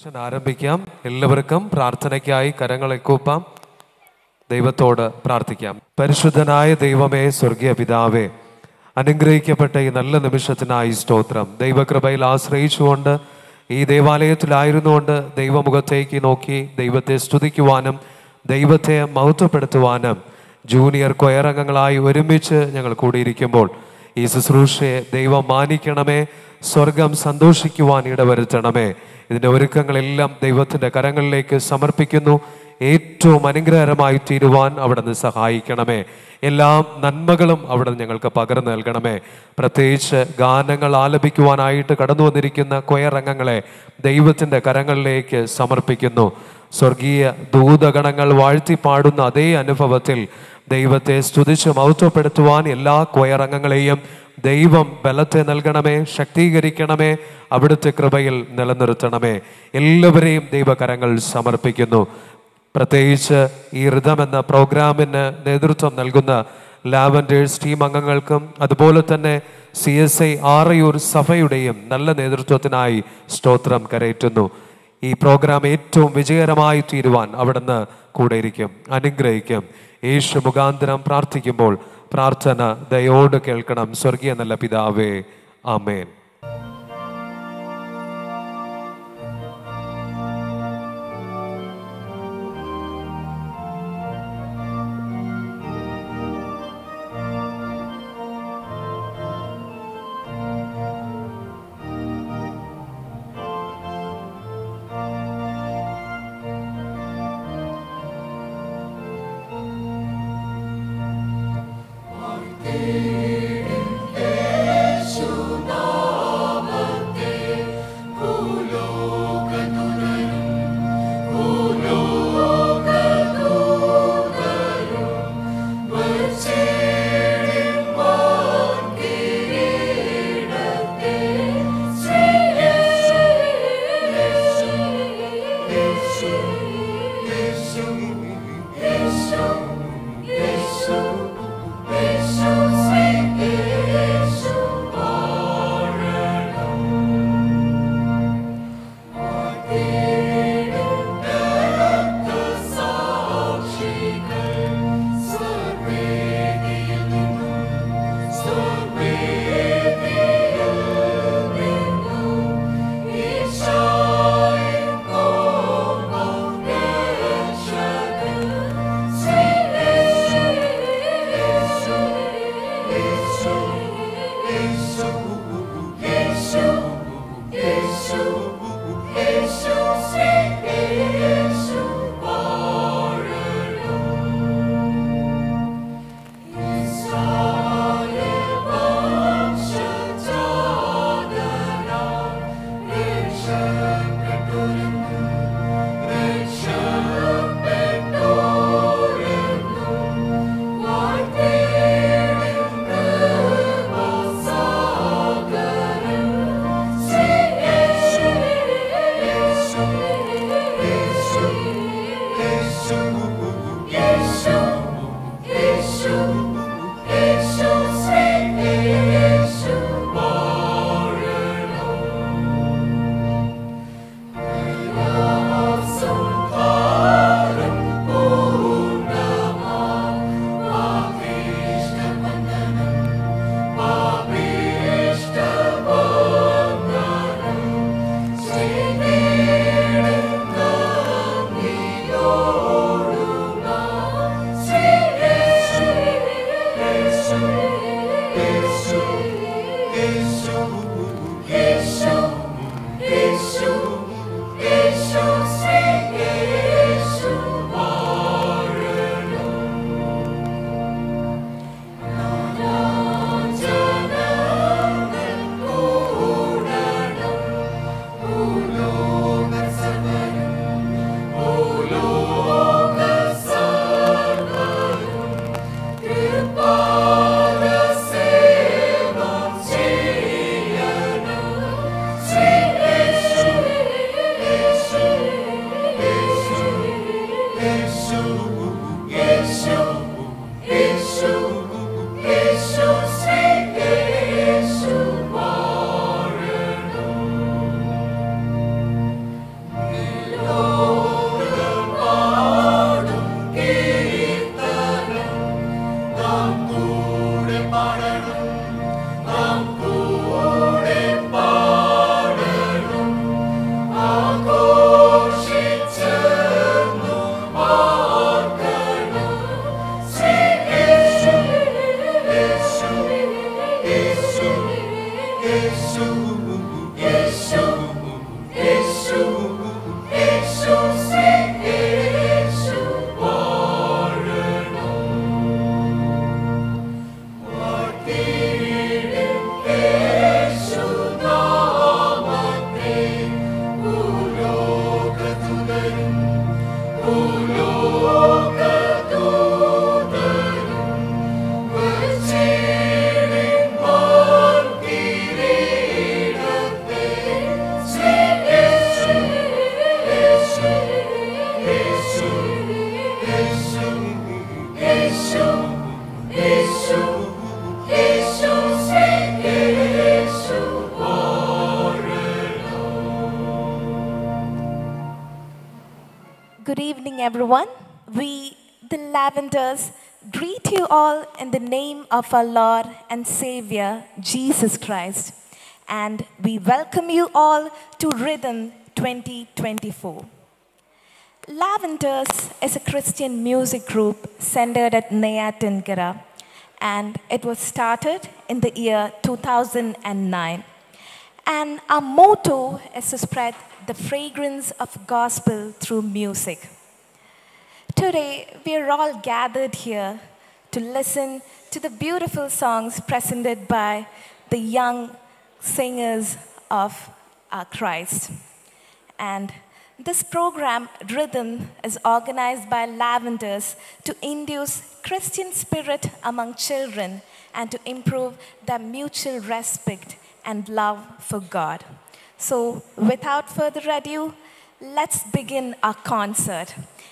Session ആരംഭിക്കാം. എല്ലാവർക്കും പ്രാർത്ഥനയ്ക്കായി കരങ്ങളെ കൂപ്പാം. ദൈവത്തോട് പ്രാർത്ഥിക്കാം. പരിശുദ്ധനായ ദൈവമേ സ്വർഗീയ പിതാവേ അനുഗ്രഹിക്കപ്പെട്ട ഈ നല്ല നിമിഷത്തിനായി സ്തോത്രം. ദൈവകൃപയിൽ ആശ്രയിച്ചുകൊണ്ട് ഈ ദേവാലയത്തിലായിരുന്നുകൊണ്ട് ദൈവമുഖത്തേക്ക് നോക്കി ദൈവത്തെ സ്തുതിക്കുവാനും ദൈവത്തെ മഹത്വപ്പെടുത്തുവാനും ജൂനിയർ കൊയറംഗങ്ങളായി ഒരുമിച്ച് ഞങ്ങൾ കൂടിയിരിക്കുമ്പോൾ ഈ ശുശ്രൂഷയെ ദൈവം മാനിക്കണമേ സ്വർഗം സന്തോഷിക്കുവാൻ ഇടവരുത്തണമേ. ഇതിന്റെ ഒരുക്കങ്ങളെല്ലാം ദൈവത്തിന്റെ കരങ്ങളിലേക്ക് സമർപ്പിക്കുന്നു. ഏറ്റവും അനുഗ്രഹകരമായി തീരുവാൻ അവിടെ നിന്ന് സഹായിക്കണമേ. എല്ലാ നന്മകളും അവിടെ ഞങ്ങൾക്ക് പകർന്നു നൽകണമേ. പ്രത്യേകിച്ച് ഗാനങ്ങൾ ആലപിക്കുവാനായിട്ട് കടന്നു വന്നിരിക്കുന്ന കൊയറംഗങ്ങളെ ദൈവത്തിന്റെ കരങ്ങളിലേക്ക് സമർപ്പിക്കുന്നു. സ്വർഗീയ ദൂതഗണങ്ങൾ വാഴ്ത്തി പാടുന്ന അതേ അനുഭവത്തിൽ ദൈവത്തെ സ്തുതിച്ച് മഹത്വപ്പെടുത്തുവാൻ എല്ലാ കൊയർ അംഗങ്ങളെയും ദൈവം ബലത്തെ നൽകണമേ ശക്തീകരിക്കണമേ അവിടുത്തെ കൃപയിൽ നിലനിർത്തണമേ. എല്ലാവരെയും ദൈവകരങ്ങൾ സമർപ്പിക്കുന്നു. പ്രത്യേകിച്ച് ഈ ഋതം എന്ന പ്രോഗ്രാമിന് നേതൃത്വം നൽകുന്ന ലാവൻഡേഴ്സ് ടീം അംഗങ്ങൾക്കും അതുപോലെ തന്നെ സി എസ് ഐ ആറയൂർ സഭയുടെയും നല്ല നേതൃത്വത്തിനായി സ്തോത്രം കരയറ്റുന്നു. ഈ പ്രോഗ്രാം ഏറ്റവും വിജയകരമായി തീരുവാൻ അവിടുന്ന് കൂടെയിരിക്കും അനുഗ്രഹിക്കും. യേശു മുഖാന്തരം പ്രാർത്ഥിക്കുമ്പോൾ പ്രാർത്ഥന ദയോട് കേൾക്കണം. സ്വർഗീയ നല്ല പിതാവേ ആമേൻ. Of our Lord and Savior, Jesus Christ. And we welcome you all to Rhythm 2024. Lavenders is a Christian music group centered at Neyatankara, and it was started in the year 2009. And our motto is to spread the fragrance of gospel through music. Today, we are all gathered here to listen to the beautiful songs presented by the young singers of our Christ. And this program, Rhythm, is organized by Lavenders to induce Christian spirit among children and to improve their mutual respect and love for God. So, without further ado, let's begin our concert.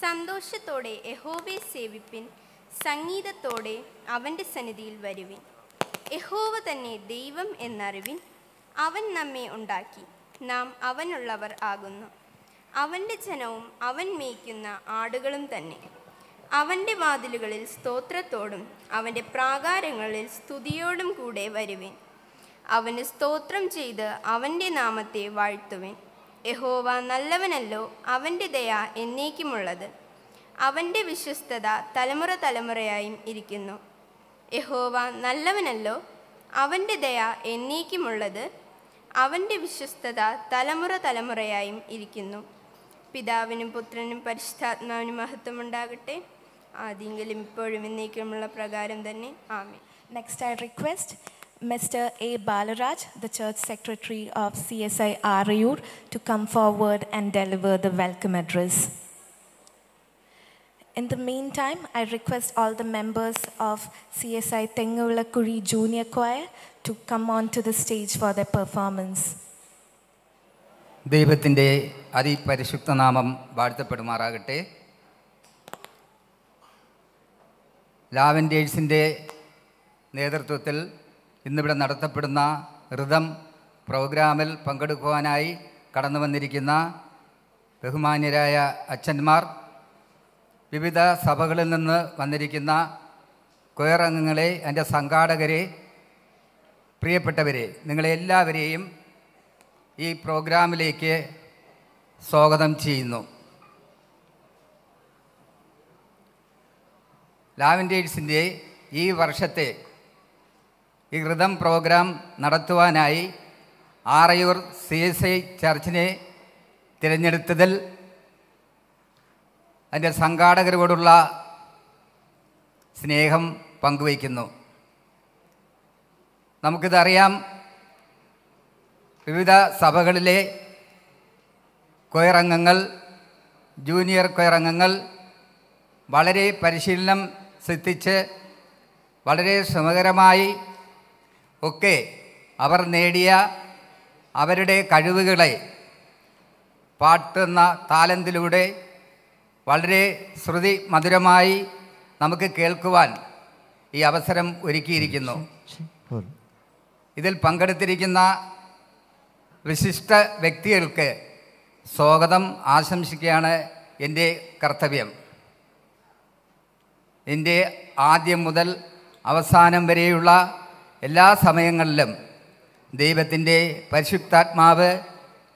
സന്തോഷത്തോടെ യഹോവയെ സേവിപ്പിൻ സംഗീതത്തോടെ അവന്റെ സന്നിധിയിൽ വരുവിൻ. യഹോവ തന്നെ ദൈവം എന്നറിവിൻ അവൻ നമ്മെ ഉണ്ടാക്കി നാം അവനുള്ളവർ ആകുന്നു. അവന്റെ ജനവും അവൻ മേയ്ക്കുന്ന ആടുകളും തന്നെ. അവന്റെ വാതിലുകളിൽ സ്തോത്രത്തോടും അവന്റെ പ്രാകാരങ്ങളിൽ സ്തുതിയോടും കൂടെ വരുവിൻ. അവന് സ്തോത്രം ചെയ്ത് അവന്റെ നാമത്തെ വാഴ്ത്തുവിൻ. യഹോവ നല്ലവനല്ലോ അവന്റെ ദയ എന്നേക്കുമുള്ളത്. അവന്റെ വിശ്വസ്തത തലമുറ തലമുറയായും ഇരിക്കുന്നു. യഹോവ നല്ലവനല്ലോ അവന്റെ ദയ എന്നേക്കുമുള്ളത്. അവന്റെ വിശ്വസ്തത തലമുറ തലമുറയായും ഇരിക്കുന്നു. പിതാവിനും പുത്രനും പരിശുദ്ധാത്മാവിനും മഹത്വമുണ്ടാകട്ടെ. ആദ്യമെങ്കിലും ഇപ്പോഴും എന്നേക്കുമുള്ള പ്രകാരം തന്നെ. ആമേ next I request Mr. A. Balaraj, the Church Secretary of CSI Arayur, to come forward and deliver the welcome address. In the meantime, I request all the members of CSI Tengulakuri Junior Choir to come onto the stage for their performance. ദൈവത്തിന്റെ അതിപരിശുദ്ധ നാമം വാഴ്ത്തപ്പെടുമാറാകട്ടെ ലാവൻഡേഴ്സിന്റെ നേതൃത്വത്തിൽ ഇന്നിവിടെ നടത്തപ്പെടുന്ന ഋതം പ്രോഗ്രാമിൽ പങ്കെടുക്കുവാനായി കടന്നു വന്നിരിക്കുന്ന ബഹുമാന്യരായ അച്ഛന്മാർ വിവിധ സഭകളിൽ നിന്ന് വന്നിരിക്കുന്ന കൊയർ അംഗങ്ങളെ എന്റെ സംഘാടകരെ പ്രിയപ്പെട്ടവരെ നിങ്ങളെല്ലാവരെയും ഈ പ്രോഗ്രാമിലേക്ക് സ്വാഗതം ചെയ്യുന്നു. ലാവൻഡേഴ്സിന്റെ ഈ വർഷത്തെ ഈ ഋതം പ്രോഗ്രാം നടത്തുവാനായി ആറയൂർ സി എസ് ഐ ചർച്ചിനെ തിരഞ്ഞെടുത്തതിൽ അതിന്റെ സംഘാടകരോടുള്ള സ്നേഹം പങ്കുവയ്ക്കുന്നു. നമുക്കിതറിയാം വിവിധ സഭകളിലെ കൊയറംഗങ്ങൾ ജൂനിയർ കൊയറംഗങ്ങൾ വളരെ പരിശീലനം സിദ്ധിച്ച് വളരെ ശ്രമകരമായി ഒക്കെ അവർ നേടിയ അവരുടെ കഴിവുകളെ പാട്ടുന്ന താലന്തിലൂടെ വളരെ ശ്രുതി മധുരമായി നമുക്ക് കേൾക്കുവാൻ ഈ അവസരം ഒരുക്കിയിരിക്കുന്നു. ഇതിൽ പങ്കെടുത്തിരിക്കുന്ന വിശിഷ്ട വ്യക്തികൾക്ക് സ്വാഗതം ആശംസിക്കുകയാണ് എന്റെ കർത്തവ്യം. എന്റെ ആദ്യം മുതൽ അവസാനം വരെയുള്ള എല്ലാ സമയങ്ങളിലും ദൈവത്തിന്റെ പരിശുദ്ധാത്മാവ്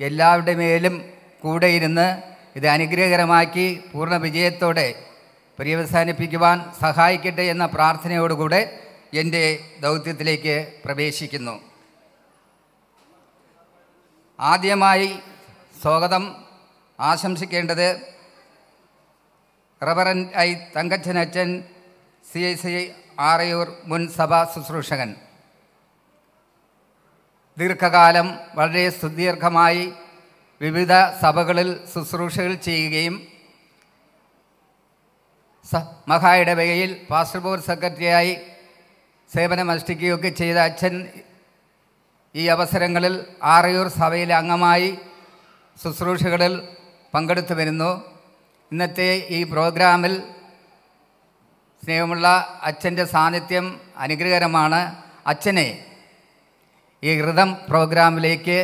എല്ലാവരുടെ മേലും കൂടെ ഇരുന്ന് ഇത് അനുഗ്രഹകരമാക്കി പൂർണ വിജയത്തോടെ പര്യവസാനിപ്പിക്കുവാൻ സഹായിക്കട്ടെ എന്ന പ്രാർത്ഥനയോടുകൂടെ എന്റെ ദൗത്യത്തിലേക്ക് പ്രവേശിക്കുന്നു. ആദ്യമായി സ്വാഗതം. ആശംസിക്കേണ്ടത് റവറൻ ഐ തങ്കച്ചനച്ചൻ സി ഐ സി ആറയൂർ മുൻ സഭാ ശുശ്രൂഷകൻ. ദീർഘകാലം വളരെ സുദീർഘമായി വിവിധ സഭകളിൽ ശുശ്രൂഷകൾ ചെയ്യുകയും സ മഹായിടവകയിൽ പാസ്റ്റർ ബോർഡ് സെക്രട്ടറിയായി സേവനമനുഷ്ഠിക്കുകയൊക്കെ ചെയ്ത അച്ഛൻ ഈ അവസരങ്ങളിൽ ആറയൂർ സഭയിലെ അംഗമായി ശുശ്രൂഷകളിൽ പങ്കെടുത്തു വരുന്നു. ഇന്നത്തെ ഈ പ്രോഗ്രാമിൽ സ്നേഹമുള്ള അച്ഛന്റെ സാന്നിധ്യം അനുഗ്രഹകരമാണ്. അച്ഛനെ ഈ ഹൃദം പ്രോഗ്രാമിലേക്ക്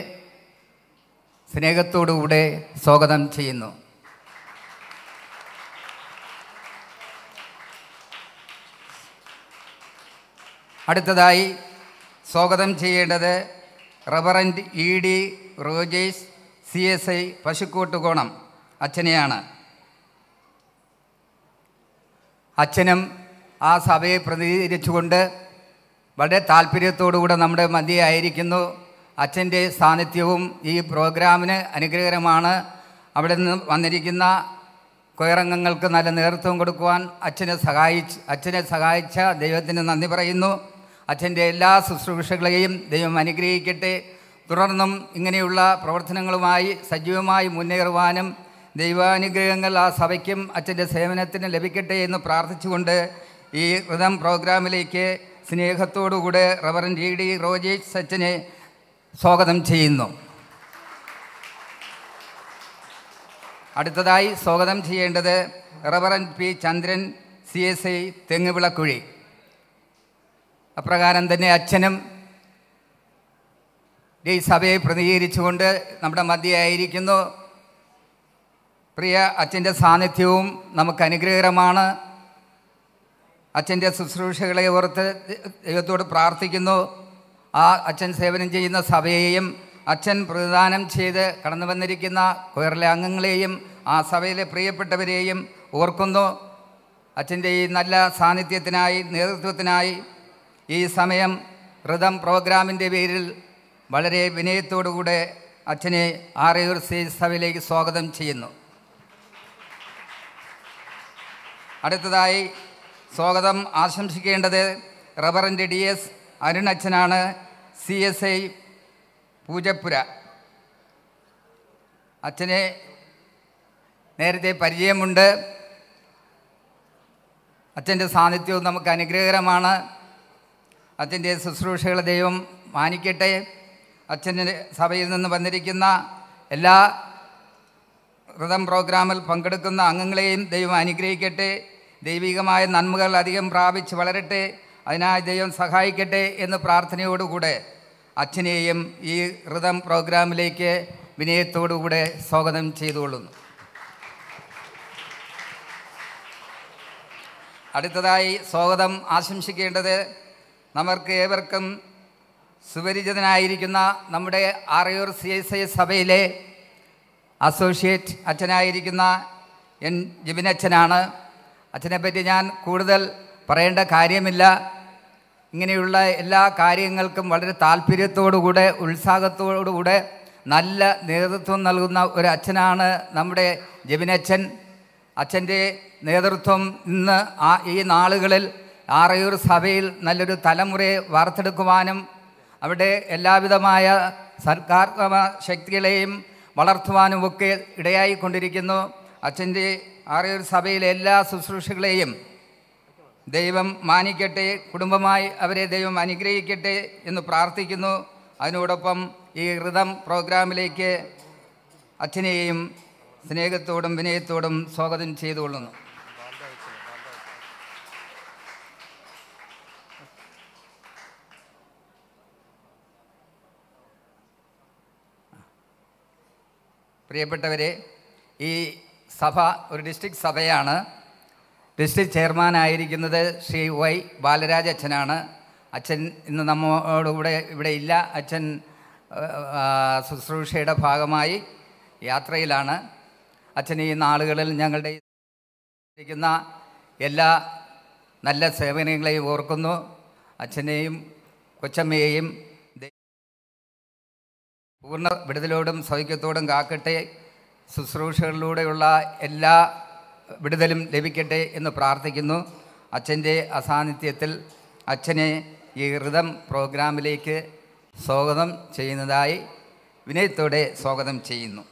സ്നേഹത്തോടുകൂടെ സ്വാഗതം ചെയ്യുന്നു. അടുത്തതായി സ്വാഗതം ചെയ്യേണ്ടത് reverend E D Rojesh C S I Pasukkottukonam അച്ഛനെയാണ്. അച്ഛനും ആ സഭയെ പ്രതിനിധീകരിച്ചുകൊണ്ട് വളരെ താല്പര്യത്തോടുകൂടെ നമ്മുടെ മധ്യേ ആയിരിക്കുന്നു അച്ഛന്റെ സാന്നിധ്യവും ഈ പ്രോഗ്രാമിന് അനുഗ്രഹകരമാണ് അവിടെ നിന്ന് വന്നിരിക്കുന്ന കൊയറംഗങ്ങൾക്ക് നല്ല നേതൃത്വം കൊടുക്കുവാൻ അച്ഛനെ സഹായിച്ച് അച്ഛനെ സഹായിച്ച ദൈവത്തിന് നന്ദി പറയുന്നു. അച്ഛന്റെ എല്ലാ ശുശ്രൂഷകളെയും ദൈവം അനുഗ്രഹിക്കട്ടെ. തുടർന്നും ഇങ്ങനെയുള്ള പ്രവർത്തനങ്ങളുമായി സജീവമായി മുന്നേറുവാനും ദൈവാനുഗ്രഹങ്ങൾ ആ സഭയ്ക്കും അച്ഛന്റെ സേവനത്തിന് ലഭിക്കട്ടെ എന്ന് പ്രാർത്ഥിച്ചുകൊണ്ട് ഈ വ്രതം പ്രോഗ്രാമിലേക്ക് സ്നേഹത്തോടുകൂടെ റവറൻ ജി ഡി റോജേഷ് സച്ചനെ സ്വാഗതം ചെയ്യുന്നു. അടുത്തതായി സ്വാഗതം ചെയ്യേണ്ടത് reverend P Chandran C S I Thenguvilakuzhi. അപ്രകാരം തന്നെ അച്ഛനും ഈ സഭയെ പ്രതികരിച്ചുകൊണ്ട് നമ്മുടെ മധ്യയായിരിക്കുന്നു. പ്രിയ അച്ഛന്റെ സാന്നിധ്യവും നമുക്ക് അനുഗ്രഹകരമാണ്. അച്ഛന്റെ ശുശ്രൂഷകളെ ഓർത്ത് ദൈവത്തോട് പ്രാർത്ഥിക്കുന്നു. ആ അച്ഛൻ സേവനം ചെയ്യുന്ന സഭയെയും അച്ഛൻ പ്രതിദാനം ചെയ്ത് കടന്നു വന്നിരിക്കുന്ന കൊയറിലെ അംഗങ്ങളെയും ആ സഭയിലെ പ്രിയപ്പെട്ടവരെയും ഓർക്കുന്നു. അച്ഛന്റെ ഈ നല്ല സാന്നിധ്യത്തിനായി നേതൃത്വത്തിനായി ഈ സമയം ഋതം പ്രോഗ്രാമിന്റെ പേരിൽ വളരെ വിനയത്തോടുകൂടെ അച്ഛനെ ആറയൂർ സി സഭയിലേക്ക് സ്വാഗതം ചെയ്യുന്നു. അടുത്തതായി സ്വാഗതം. ആശംസിക്കേണ്ടത് റബറിന്റെ ഡി എസ് അരുണച്ചനാണ് സി എസ് ഐ പൂജപ്പുര. അച്ഛനെ നേരത്തെ പരിചയമുണ്ട്. അച്ഛന്റെ സാന്നിധ്യവും നമുക്ക് അനുഗ്രഹകരമാണ്. അച്ഛന്റെ ശുശ്രൂഷകൾ ദൈവം മാനിക്കട്ടെ. അച്ഛന്റെ സഭയിൽ നിന്ന് വന്നിരിക്കുന്ന എല്ലാ വ്രതം പ്രോഗ്രാമിൽ പങ്കെടുക്കുന്ന അംഗങ്ങളെയും ദൈവം അനുഗ്രഹിക്കട്ടെ. ദൈവികമായ നന്മകൾ അധികം പ്രാപിച്ച് വളരട്ടെ അതിനായി ദൈവം സഹായിക്കട്ടെ എന്ന് പ്രാർത്ഥനയോടുകൂടെ അച്ഛനെയും ഈ ഋതം പ്രോഗ്രാമിലേക്ക് വിനയത്തോടുകൂടെ സ്വാഗതം ചെയ്തുകൊള്ളുന്നു. അടുത്തതായി സ്വാഗതം ആശംസിക്കേണ്ടത് നമുക്ക് ഏവർക്കും സുപരിചിതനായിരിക്കുന്ന നമ്മുടെ ആറയൂർ സി എസ് ഐ സഭയിലെ അസോസിയേറ്റ് അച്ഛനായിരിക്കുന്ന എൻ ജിബിനച്ഛനാണ്. അച്ഛനെപ്പറ്റി ഞാൻ കൂടുതൽ പറയേണ്ട കാര്യമില്ല. ഇങ്ങനെയുള്ള എല്ലാ കാര്യങ്ങൾക്കും വളരെ താല്പര്യത്തോടുകൂടെ ഉത്സാഹത്തോടുകൂടെ നല്ല നേതൃത്വം നൽകുന്ന ഒരു അച്ഛനാണ് നമ്മുടെ ജബിനച്ഛൻ. അച്ഛന്റെ നേതൃത്വം ഇന്ന് ആ ഈ നാളുകളിൽ ആറയൂർ സഭയിൽ നല്ലൊരു തലമുറയെ വാർത്തെടുക്കുവാനും അവിടെ എല്ലാവിധമായ സർക്കാർ ശക്തികളെയും വളർത്തുവാനുമൊക്കെ ഇടയായിക്കൊണ്ടിരിക്കുന്നു. അച്ഛന്റെ ആറയൂർ സഭയിലെ എല്ലാ ശുശ്രൂഷകളെയും ദൈവം മാനിക്കട്ടെ കുടുംബമായി അവരെ ദൈവം അനുഗ്രഹിക്കട്ടെ എന്ന് പ്രാർത്ഥിക്കുന്നു. അതിനോടൊപ്പം ഈ ഋതം പ്രോഗ്രാമിലേക്ക് അച്ഛനെയും സ്നേഹത്തോടും വിനയത്തോടും സ്വാഗതം ചെയ്തുകൊള്ളുന്നു. പ്രിയപ്പെട്ടവരെ ഈ സഭ ഒരു ഡിസ്ട്രിക്ട് സഭയാണ്. ഡിസ്ട്രിക്ട് ചെയർമാനായിരിക്കുന്നത് ശ്രീ വൈ ബാലരാജ് അച്ഛനാണ്. അച്ഛൻ ഇന്ന് നമ്മോടുകൂടെ ഇവിടെ ഇല്ല. അച്ഛൻ ശുശ്രൂഷയുടെ ഭാഗമായി യാത്രയിലാണ്. അച്ഛൻ ഈ നാളുകളിൽ ഞങ്ങളുടെ ഇരിക്കുന്ന എല്ലാ നല്ല സേവനങ്ങളെയും ഓർക്കുന്നു. അച്ഛനെയും കൊച്ചമ്മയെയും പൂർണ വിടുതലോടും സൗഖ്യത്തോടും കാക്കട്ടെ. ശുശ്രൂഷകളിലൂടെയുള്ള എല്ലാ വിടുതലും ലഭിക്കട്ടെ എന്ന് പ്രാർത്ഥിക്കുന്നു. അച്ഛന്റെ അസാന്നിധ്യത്തിൽ അച്ഛനെ ഈ ഋതം പ്രോഗ്രാമിലേക്ക് സ്വാഗതം ചെയ്യുന്നതായി വിനയത്തോടെ സ്വാഗതം ചെയ്യുന്നു.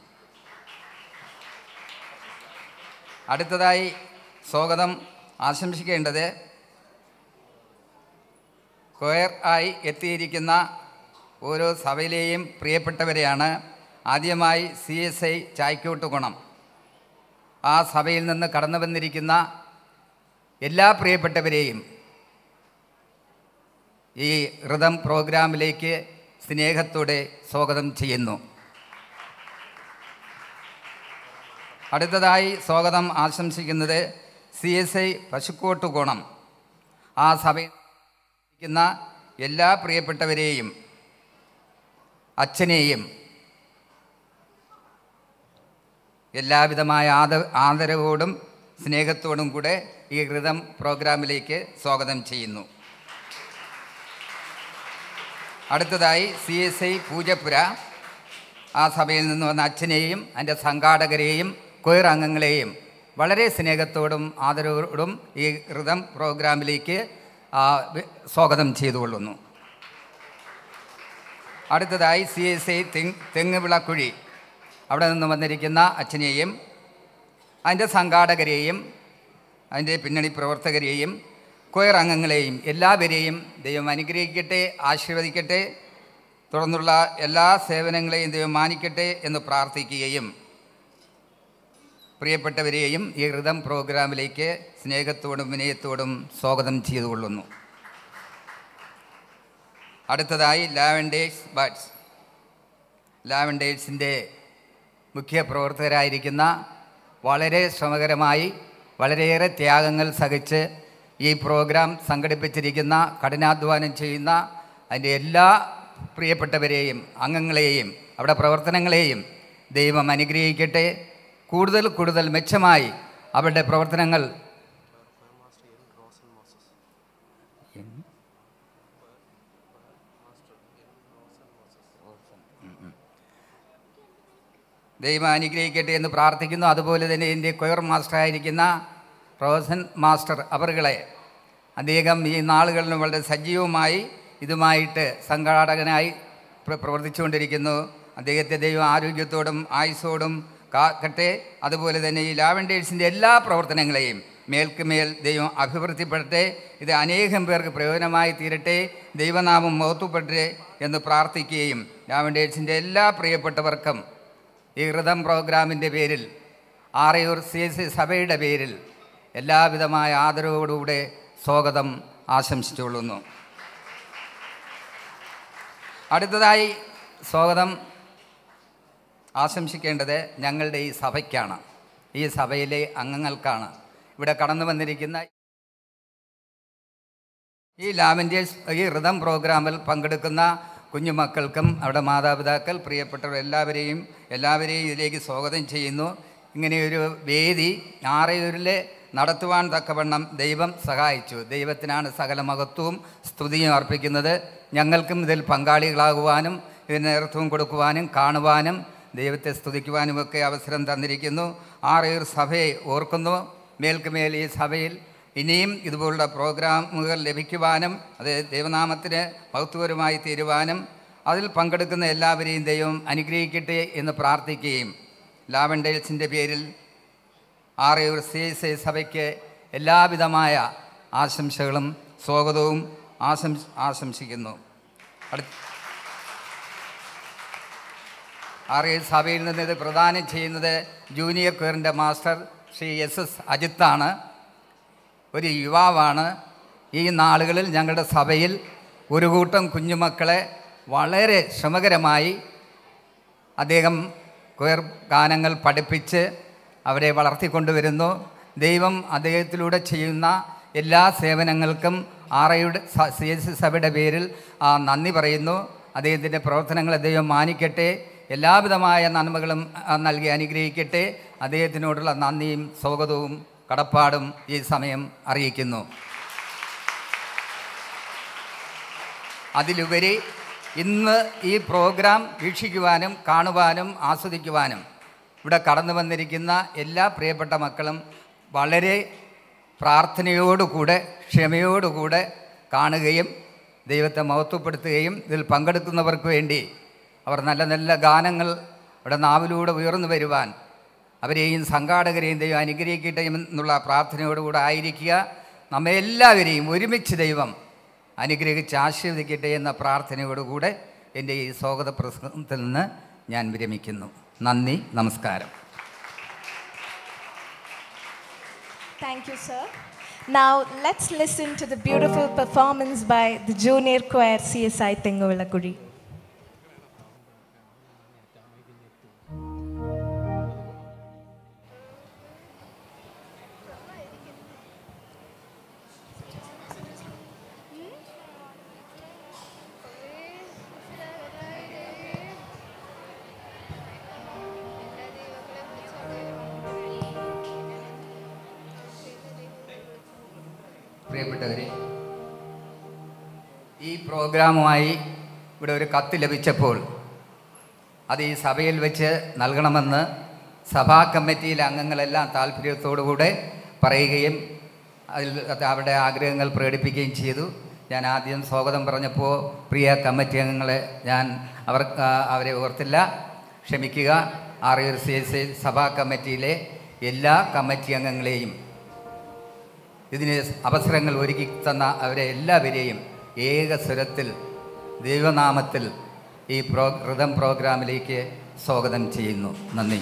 അടുത്തതായി സ്വാഗതം ആശംസിക്കേണ്ടത് കൊയർ ആയി എത്തിയിരിക്കുന്ന ഓരോ സഭയിലെയും പ്രിയപ്പെട്ടവരെയാണ്. ആദ്യമായി സി എസ് ഐ ചായ്ക്കോട്ട് ഗുണം. ആ സഭയിൽ നിന്ന് കടന്നു വന്നിരിക്കുന്ന എല്ലാ പ്രിയപ്പെട്ടവരെയും ഈ ഋതം പ്രോഗ്രാമിലേക്ക് സ്നേഹത്തോടെ സ്വാഗതം ചെയ്യുന്നു. അടുത്തതായി സ്വാഗതം ആശംസിക്കുന്നത് സി എസ് ഐ പശുക്കോട്ട് ഗുണം. ആ സഭയിൽ എല്ലാ പ്രിയപ്പെട്ടവരെയും അച്ഛനെയും എല്ലാവിധമായ ആദ ആദരവോടും സ്നേഹത്തോടും കൂടെ ഈ ഹൃദം പ്രോഗ്രാമിലേക്ക് സ്വാഗതം ചെയ്യുന്നു. അടുത്തതായി സി എസ് ഐ പൂജപ്പുര. ആ സഭയിൽ നിന്ന് വന്ന അച്ഛനെയും അതിന്റെ സംഘാടകരെയും കൊയർ അംഗങ്ങളെയും വളരെ സ്നേഹത്തോടും ആദരവോടും ഈ ഋതം പ്രോഗ്രാമിലേക്ക് സ്വാഗതം ചെയ്തുകൊള്ളുന്നു. അടുത്തതായി സി എസ് ഐ തെങ്ങ് തെങ്ങുവിളക്കുഴി അവിടെ നിന്ന് വന്നിരിക്കുന്ന അച്ഛനെയും അതിന്റെ സംഘാടകരെയും അതിന്റെ പിന്നണി പ്രവർത്തകരെയും കൊയർ അംഗങ്ങളെയും എല്ലാവരെയും ദൈവം അനുഗ്രഹിക്കട്ടെ ആശീർവദിക്കട്ടെ തുടർന്നുള്ള എല്ലാ സേവനങ്ങളെയും ദൈവം മാനിക്കട്ടെ എന്ന് പ്രാർത്ഥിക്കുകയും പ്രിയപ്പെട്ടവരെയും ഈ ഋതം പ്രോഗ്രാമിലേക്ക് സ്നേഹത്തോടും വിനയത്തോടും സ്വാഗതം ചെയ്തുകൊള്ളുന്നു. അടുത്തതായി ലാവൻഡേഴ്സ് ബാറ്റ്സ് ലാവൻഡേഴ്സിന്റെ മുഖ്യ പ്രവർത്തകരായിരിക്കുന്ന വളരെ ശ്രമകരമായി വളരെയേറെ ത്യാഗങ്ങൾ സഹിച്ച് ഈ പ്രോഗ്രാം സംഘടിപ്പിച്ചിരിക്കുന്ന കഠിനാധ്വാനം ചെയ്യുന്ന അതിന്റെ എല്ലാ പ്രിയപ്പെട്ടവരെയും അംഗങ്ങളെയും അവിടെ പ്രവർത്തനങ്ങളെയും ദൈവം അനുഗ്രഹിക്കട്ടെ. കൂടുതൽ കൂടുതൽ മെച്ചമായി അവരുടെ പ്രവർത്തനങ്ങൾ ദൈവം അനുഗ്രഹിക്കട്ടെ എന്ന് പ്രാർത്ഥിക്കുന്നു. അതുപോലെ തന്നെ എന്റെ കൊയർ മാസ്റ്ററായിരിക്കുന്ന റോസൻ മാസ്റ്റർ അവറുകളെ അദ്ദേഹം ഈ നാളുകളിലും വളരെ സജീവമായി ഇതുമായിട്ട് സംഘാടകനായി പ്രവർത്തിച്ചുകൊണ്ടിരിക്കുന്നു. അദ്ദേഹത്തെ ദൈവം ആരോഗ്യത്തോടും ആയുസോടും കാക്കട്ടെ. അതുപോലെ തന്നെ ഈ ലാവൻഡേഴ്സിന്റെ എല്ലാ പ്രവർത്തനങ്ങളെയും മേൽക്കുമേൽ ദൈവം അഭിവൃദ്ധിപ്പെടട്ടെ ഇത് അനേകം പേർക്ക് പ്രയോജനമായി തീരട്ടെ. ദൈവനാമം മഹത്വപ്പെടട്ടെ എന്ന് പ്രാർത്ഥിക്കുകയും ലാവൻഡേഴ്സിന്റെ എല്ലാ പ്രിയപ്പെട്ടവർക്കും ഈ ഹൃദം പ്രോഗ്രാമിന്റെ പേരിൽ ആറയൂർ സി എസ് സഭയുടെ പേരിൽ എല്ലാവിധമായ ആദരവോടുകൂടെ സ്വാഗതം ആശംസിച്ചുകൊള്ളുന്നു. അടുത്തതായി സ്വാഗതം ആശംസിക്കേണ്ടത് ഞങ്ങളുടെ ഈ സഭയ്ക്കാണ്. ഈ സഭയിലെ അംഗങ്ങൾക്കാണ്. ഇവിടെ കടന്നു വന്നിരിക്കുന്ന ഈ ലാവന്റേഴ്സ് ഈ ഋതം പ്രോഗ്രാമിൽ പങ്കെടുക്കുന്ന കുഞ്ഞുമക്കൾക്കും അവിടെ മാതാപിതാക്കൾ പ്രിയപ്പെട്ടവർ എല്ലാവരെയും എല്ലാവരെയും ഇതിലേക്ക് സ്വാഗതം ചെയ്യുന്നു. ഇങ്ങനെയൊരു വേദി ആറയൂരിലെ നടത്തുവാൻ തക്കവണ്ണം ദൈവം സഹായിച്ചു. ദൈവത്തിനാണ് സകല മഹത്വവും സ്തുതിയും അർപ്പിക്കുന്നത്. ഞങ്ങൾക്കും ഇതിൽ പങ്കാളികളാകുവാനും ഇതിന് നേതൃത്വം കൊടുക്കുവാനും കാണുവാനും ദൈവത്തെ സ്തുതിക്കുവാനുമൊക്കെ അവസരം തന്നിരിക്കുന്നു. ആറയൂർ സഭയെ ഓർക്കുന്നു. മേൽക്കുമേൽ ഈ സഭയിൽ ഇനിയും ഇതുപോലുള്ള പ്രോഗ്രാമുകൾ ലഭിക്കുവാനും അത് ദൈവനാമത്തിന് മഹത്വപരമായി തീരുവാനും അതിൽ പങ്കെടുക്കുന്ന എല്ലാവരെയും ദൈവം അനുഗ്രഹിക്കട്ടെ എന്ന് പ്രാർത്ഥിക്കുകയും ലാവൻഡേൽസിന്റെ പേരിൽ ആറയൂർ സി എസ് ഐ സഭയ്ക്ക് എല്ലാവിധമായ ആശംസകളും സ്വാഗതവും ആശം ആശംസിക്കുന്നു. ആറയൂർ സഭയിൽ നിന്ന് ഇത് പ്രദാനം ചെയ്യുന്നത് ജൂനിയർ ക്വയറിന്റെ മാസ്റ്റർ ശ്രീ എസ് എസ് അജിത്താണ്. ഒരു യുവാവാണ്. ഈ നാളുകളിൽ ഞങ്ങളുടെ സഭയിൽ ഒരു കൂട്ടം കുഞ്ഞുമക്കളെ വളരെ ശ്രമകരമായി അദ്ദേഹം കുയർ ഗാനങ്ങൾ പഠിപ്പിച്ച് അവരെ വളർത്തിക്കൊണ്ടുവരുന്നു. ദൈവം അദ്ദേഹത്തിലൂടെ ചെയ്യുന്ന എല്ലാ സേവനങ്ങൾക്കും ആറയുടെ സി എസ് സഭയുടെ പേരിൽ നന്ദി പറയുന്നു. അദ്ദേഹത്തിന്റെ പ്രവർത്തനങ്ങളെ ദൈവം മാനിക്കട്ടെ. എല്ലാവിധമായ നന്മകളും നൽകി അനുഗ്രഹിക്കട്ടെ. അദ്ദേഹത്തിനോടുള്ള നന്ദിയും സ്വാഗതവും കടപ്പാടും ഈ സമയം അറിയിക്കുന്നു. അതിലുപരി ഇന്ന് ഈ പ്രോഗ്രാം വീക്ഷിക്കുവാനും കാണുവാനും ആസ്വദിക്കുവാനും ഇവിടെ കടന്നു വന്നിരിക്കുന്ന എല്ലാ പ്രിയപ്പെട്ട മക്കളും വളരെ പ്രാർത്ഥനയോടുകൂടെ ക്ഷമയോടുകൂടെ കാണുകയും ദൈവത്തെ മഹത്വപ്പെടുത്തുകയും ഇതിൽ പങ്കെടുക്കുന്നവർക്ക് വേണ്ടി അവർ നല്ല നല്ല ഗാനങ്ങൾ ഇവിടെ നാവിലൂടെ ഉയർന്നു വരുവാൻ അവരെയും സംഘാടകരെയും ദൈവം അനുഗ്രഹിക്കട്ടെ എന്നുള്ള പ്രാർത്ഥനയോടുകൂടെ ആയിരിക്കുക നമ്മെ എല്ലാവരെയും ഒരുമിച്ച് ദൈവം അനുഗ്രഹിച്ച് ആശീർവദിക്കട്ടെ എന്ന പ്രാർത്ഥനയോടുകൂടെ എന്റെ ഈ സ്വാഗത പ്രസംഗത്തിൽ നിന്ന് ഞാൻ വിരമിക്കുന്നു നന്ദി നമസ്കാരം Thank you, sir. Now, let's listen to the beautiful performance by the junior choir CSI Tengovilakuri. ഈ പ്രോഗ്രാമുമായി ഇവിടെ ഒരു കത്ത് ലഭിച്ചപ്പോൾ അത് ഈ സഭയിൽ വെച്ച് നൽകണമെന്ന് സഭാ കമ്മിറ്റിയിലെ അംഗങ്ങളെല്ലാം താല്പര്യത്തോടുകൂടെ പറയുകയും അതിൽ അത് അവരുടെ ആഗ്രഹങ്ങൾ പ്രകടിപ്പിക്കുകയും ചെയ്തു. ഞാൻ ആദ്യം സ്വാഗതം പറഞ്ഞപ്പോൾ പ്രിയ കമ്മിറ്റി അംഗങ്ങളെ ഞാൻ അവർ അവരെ ഓർത്തില്ല. ക്ഷമിക്കുക. ആർ സി എസ് സഭാ കമ്മിറ്റിയിലെ എല്ലാ കമ്മിറ്റി അംഗങ്ങളെയും ഇതിന് അവസരങ്ങൾ ഒരുക്കി തന്ന അവരെ എല്ലാവരെയും ഏക ഏകസ്വരത്തിൽ ദൈവനാമത്തിൽ ഈ പ്രോ ഋതം പ്രോഗ്രാമിലേക്ക് സ്വാഗതം ചെയ്യുന്നു. നന്ദി.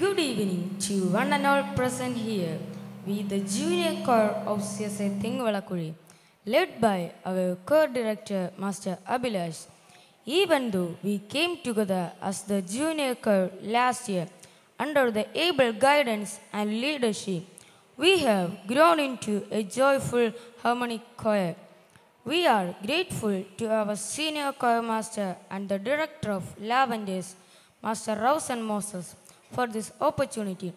Good evening to one and all present here we the junior choir of C S A Thenguvilakuzhi led by our choir director master Abhilash ഈ ബന്ധു we came together as the junior choir last year under the able guidance and leadership we have grown into a joyful harmonic choir. We are grateful to our senior choir master and the director of Lavenders, Master Rawson Moses, for this opportunity.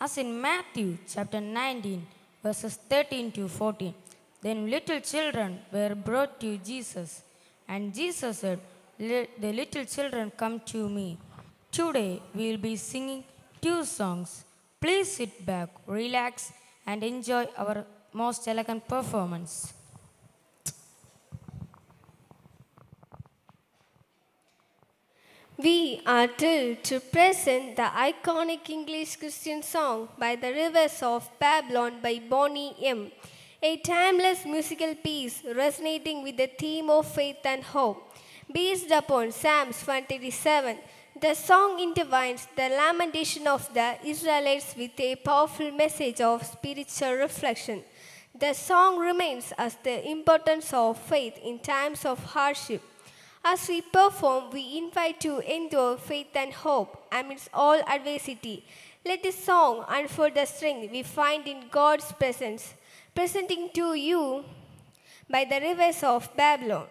As in Matthew chapter 19, verses 13 to 14, then little children were brought to Jesus, and Jesus said, Let the little children come to me. Today we will be singing two songs. Please sit back, relax, and enjoy our most elegant performance. We are thrilled to present the iconic English Christian song by the Rivers of Babylon by Bonnie M. A timeless musical piece resonating with the theme of faith and hope. Based upon Psalms 137, the song intertwines the lamentation of the Israelites with a powerful message of spiritual reflection. The song reminds us the importance of faith in times of hardship. As we perform, we invite to endure faith and hope amidst all adversity. Let this song unfold the strength we find in God's presence, presenting to you by the rivers of Babylon.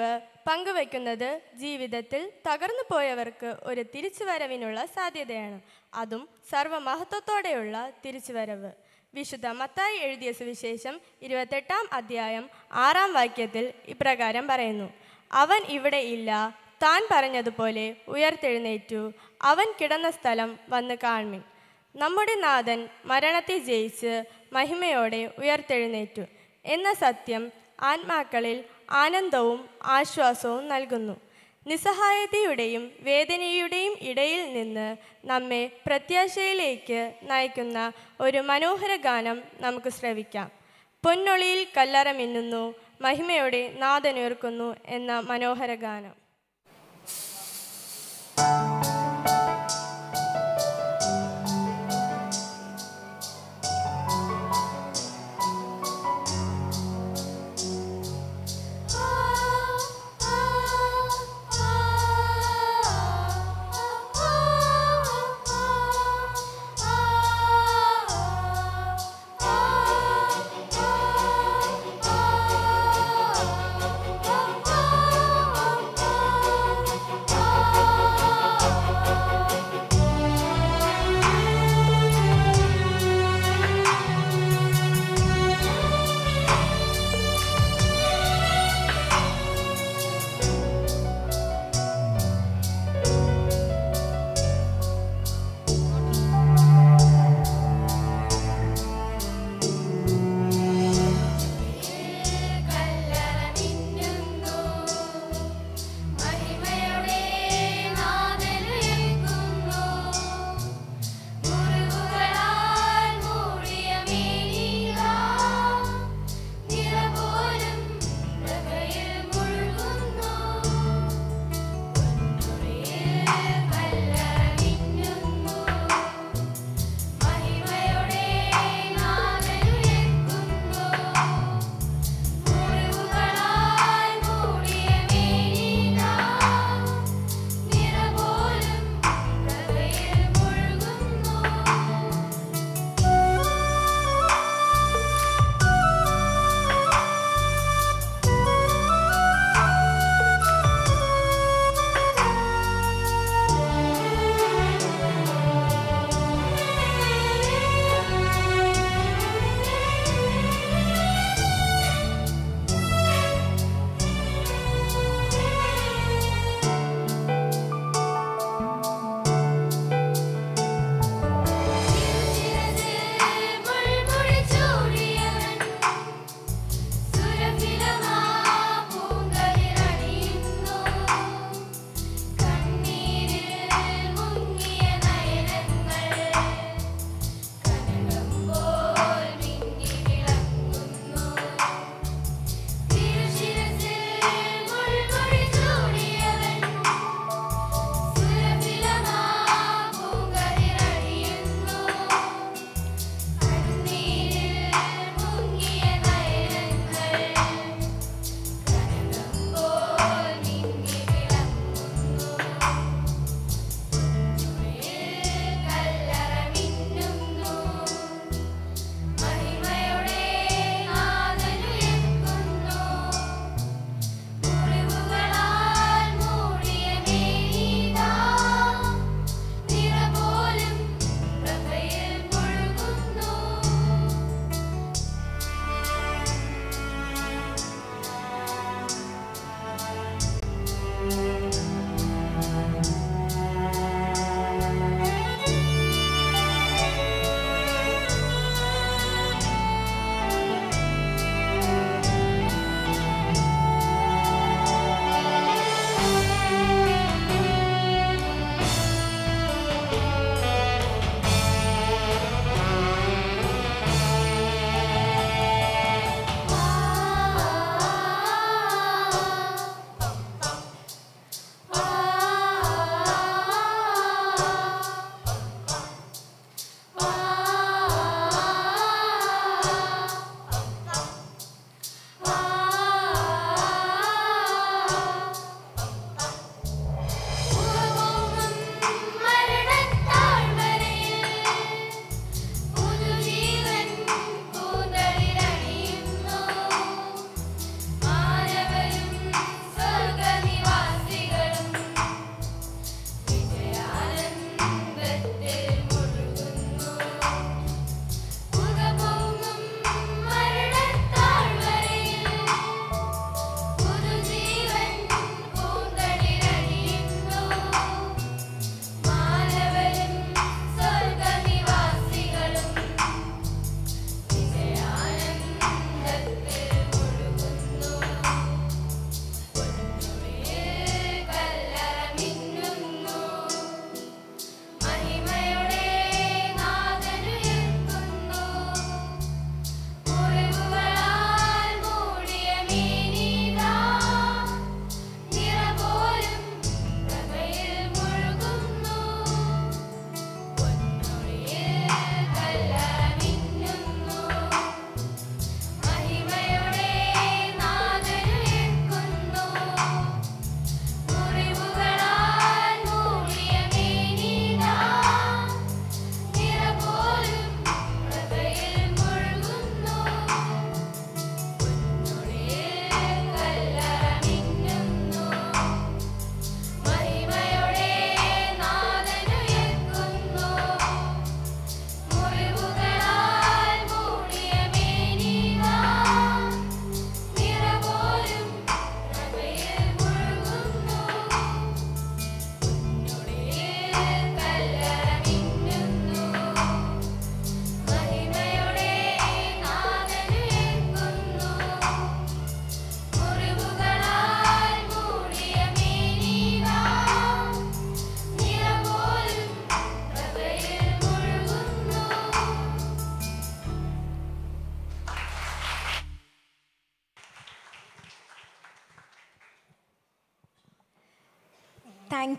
ഉയർപ്പ് പങ്കുവയ്ക്കുന്നത് ജീവിതത്തിൽ തകർന്നു പോയവർക്ക് ഒരു തിരിച്ചുവരവിനുള്ള സാധ്യതയാണ്. അതും സർവമഹത്വത്തോടെയുള്ള തിരിച്ചുവരവ്. വിശുദ്ധ മത്തായി എഴുതിയ സുവിശേഷം ഇരുപത്തെട്ടാം അധ്യായം ആറാം വാക്യത്തിൽ ഇപ്രകാരം പറയുന്നു. അവൻ ഇവിടെ ഇല്ല താൻ പറഞ്ഞതുപോലെ ഉയർത്തെഴുന്നേറ്റു അവൻ കിടന്ന സ്ഥലം വന്ന് കാൺമിൻ നമ്മുടെ നാഥൻ മരണത്തെ ജയിച്ച് മഹിമയോടെ ഉയർത്തെഴുന്നേറ്റു. എന്ന സത്യം ആത്മാക്കളിൽ ആനന്ദവും ആശ്വാസവും നൽകുന്നു. നിസ്സഹായതയുടെയും വേദനയുടെയും ഇടയിൽ നിന്ന് നമ്മെ പ്രത്യാശയിലേക്ക് നയിക്കുന്ന ഒരു മനോഹര ഗാനം നമുക്ക് ശ്രവിക്കാം. പൊന്നൊളിയിൽ കല്ലറ മിന്നുന്നു മഹിമയോടെ നാഥനുയർക്കുന്നു എന്ന മനോഹര ഗാനം.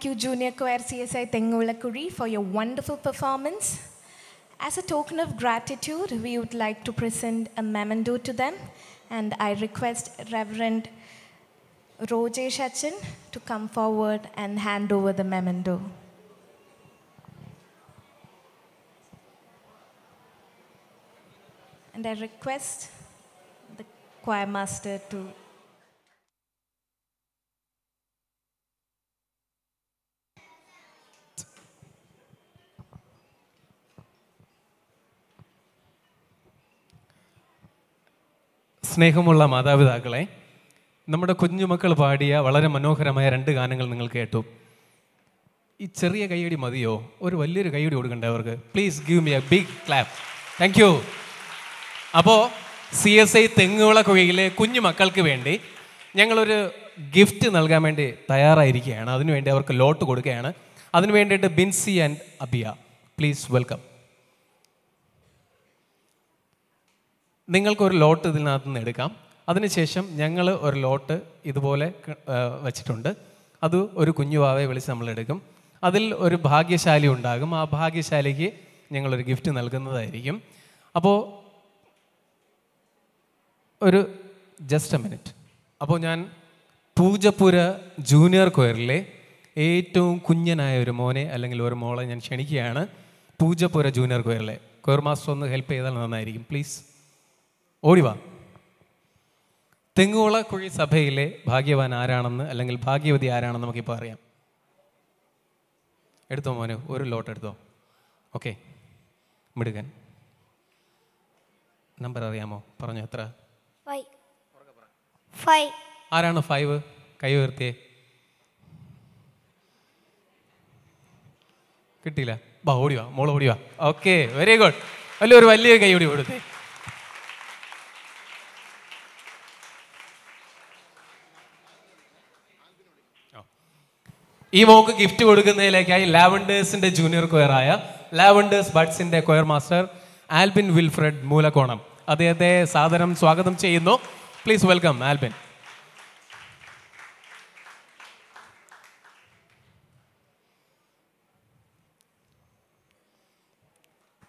Thank you, Junior Choir CSI Tengulakuri, for your wonderful performance. As a token of gratitude, we would like to present a memento to them, and I request Reverend Rojesh Achin to come forward and hand over the memento. And I request the choir master to സ്നേഹമുള്ള മാതാപിതാക്കളെ നമ്മുടെ കുഞ്ഞുമക്കൾ പാടിയ വളരെ മനോഹരമായ രണ്ട് ഗാനങ്ങൾ നിങ്ങൾ കേട്ടു. ഈ ചെറിയ കൈയടി മതിയോ? ഒരു വലിയൊരു കൈയടി കൊടുക്കണ്ടേ അവർക്ക്? Please give me a big clap thank you അപ്പോൾ സി എസ് ഐ തെങ്ങുവിള കുഴിയിലെ കുഞ്ഞു വേണ്ടി ഞങ്ങളൊരു ഗിഫ്റ്റ് നൽകാൻ വേണ്ടി തയ്യാറായിരിക്കുകയാണ്. അതിനുവേണ്ടി അവർക്ക് ലോട്ട് കൊടുക്കുകയാണ്. അതിനു വേണ്ടിയിട്ട് Binsy and Abiya please welcome നിങ്ങൾക്ക് ഒരു ലോട്ട് ഇതിനകത്ത് നിന്ന് എടുക്കാം. അതിനുശേഷം ഞങ്ങൾ ഒരു ലോട്ട് ഇതുപോലെ വെച്ചിട്ടുണ്ട്. അത് ഒരു കുഞ്ഞുവാവയെ വിളിച്ച് നമ്മൾ എടുക്കും. അതിൽ ഒരു ഭാഗ്യശാലി ഉണ്ടാകും. ആ ഭാഗ്യശാലിക്ക് ഞങ്ങളൊരു ഗിഫ്റ്റ് നൽകുന്നതായിരിക്കും. അപ്പോൾ ഒരു ജസ്റ്റ് എ മിനിറ്റ് അപ്പോൾ ഞാൻ പൂജപ്പുര ജൂനിയർ കൊയറിലെ ഏറ്റവും കുഞ്ഞനായ ഒരു മോനെ അല്ലെങ്കിൽ ഒരു മോളെ ഞാൻ ക്ഷണിക്കുകയാണ്. പൂജപ്പുര ജൂനിയർ കൊയറിലെ കൊയർ മാസ്റ്റർ ഒന്ന് ഹെൽപ്പ് ചെയ്താൽ നന്നായിരിക്കും. പ്ലീസ് ഓടി വാ. തെങ്ങുകുള കുഴി സഭയിലെ ഭാഗ്യവാൻ ആരാണെന്ന് അല്ലെങ്കിൽ ഭാഗ്യവതി ആരാണെന്ന് നമുക്കിപ്പോൾ അറിയാം. എടുത്തോ മോനെ? ഒരു ലോട്ട് എടുത്തോ. ഓക്കെ. മിടുകൻ നമ്പർ അറിയാമോ? പറഞ്ഞു എത്ര? ആരാണ് ഫൈവ്? കൈ ഉയർത്തിയേ. കിട്ടിയില്ല. ബാ ഓടി മോൾ മോൾ ഓടി വാ. ഓക്കെ വെരി ഗുഡ് അല്ലെ ഒരു വലിയ കൈ ഓടി കൊടുത്തേ. ഈ മോക്ക് ഗിഫ്റ്റ് കൊടുക്കുന്നതിലേക്കായി ലാവൻഡേഴ്സിന്റെ ജൂനിയർ കൊയറായ ലാവൻഡേഴ്സ് ബഡ്സിന്റെ കൊയർ മാസ്റ്റർ ആൽബിൻ വിൽഫ്രഡ് മൂലക്കോണം. അദ്ദേഹത്തെ സാദരം സ്വാഗതം ചെയ്യുന്നു. Please welcome Albin.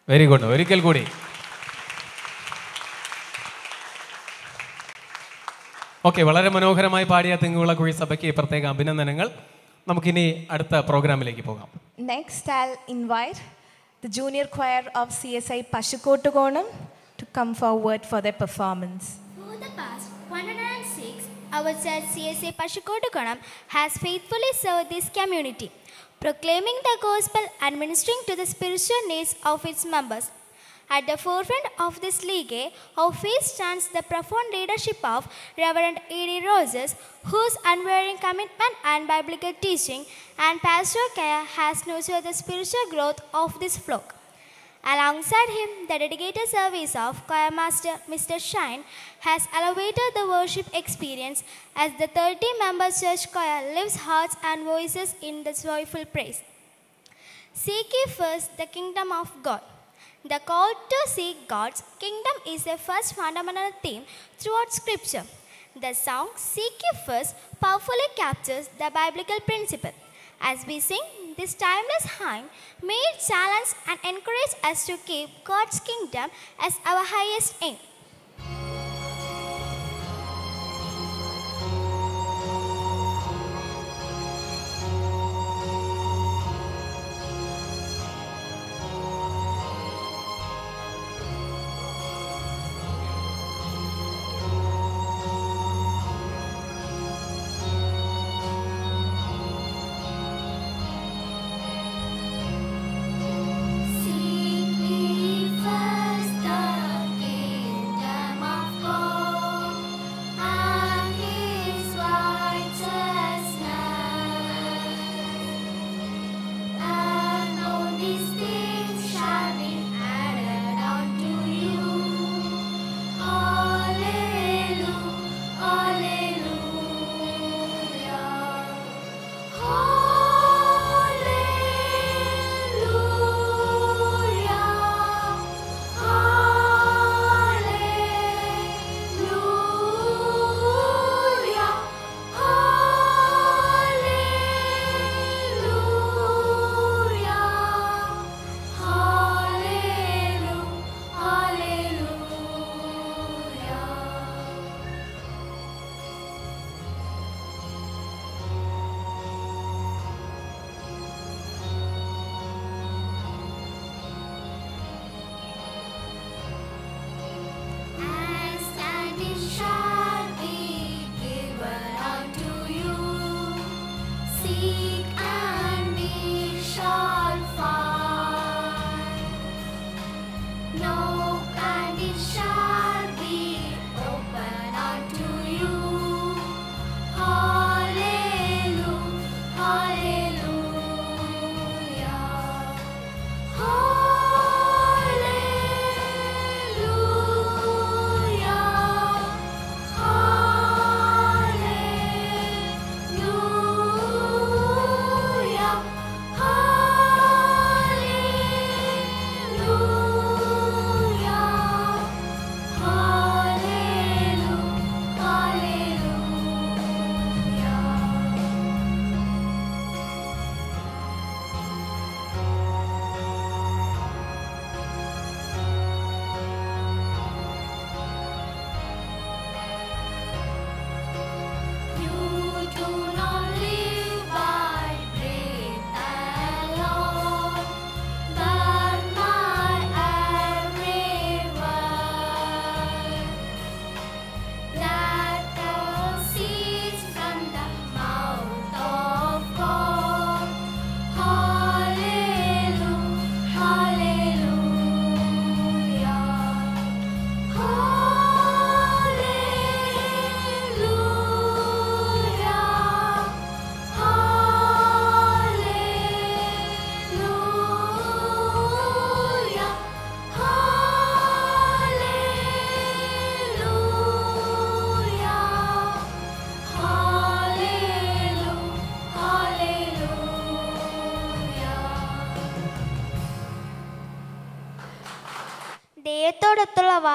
Very good ഒരിക്കൽ കൂടി. ഓക്കെ വളരെ മനോഹരമായി പാടിയ തിങ്ങുവിള കുഴി സഭയ്ക്ക് പ്രത്യേക അഭിനന്ദനങ്ങൾ. നമുക്കിനി അടുത്ത പ്രോഗ്രാമിലേക്ക് പോകാം Next, I'll invite the junior choir of CSI Pashukotugonam to come forward for their performance. For the past 106, our church CSA Pashukotukanam has faithfully served this community, proclaiming the gospel and ministering to the spiritual needs of its members. At the forefront of this league of faith stands the profound leadership of Reverend E.D. Roses, whose unwavering commitment and biblical teaching and pastoral care has nurtured the spiritual growth of this flock. Alongside him, the dedicated service of choir master Mr. Shine has elevated the worship experience as the 30 member church choir lifts hearts and voices in the joyful praise. Seek ye first the kingdom of God. The call to seek God's kingdom is the first fundamental theme throughout Scripture. The song Seek Ye First powerfully captures the biblical principle. As we sing this timeless hymn, may it challenge and encourage us to keep God's kingdom as our highest aim.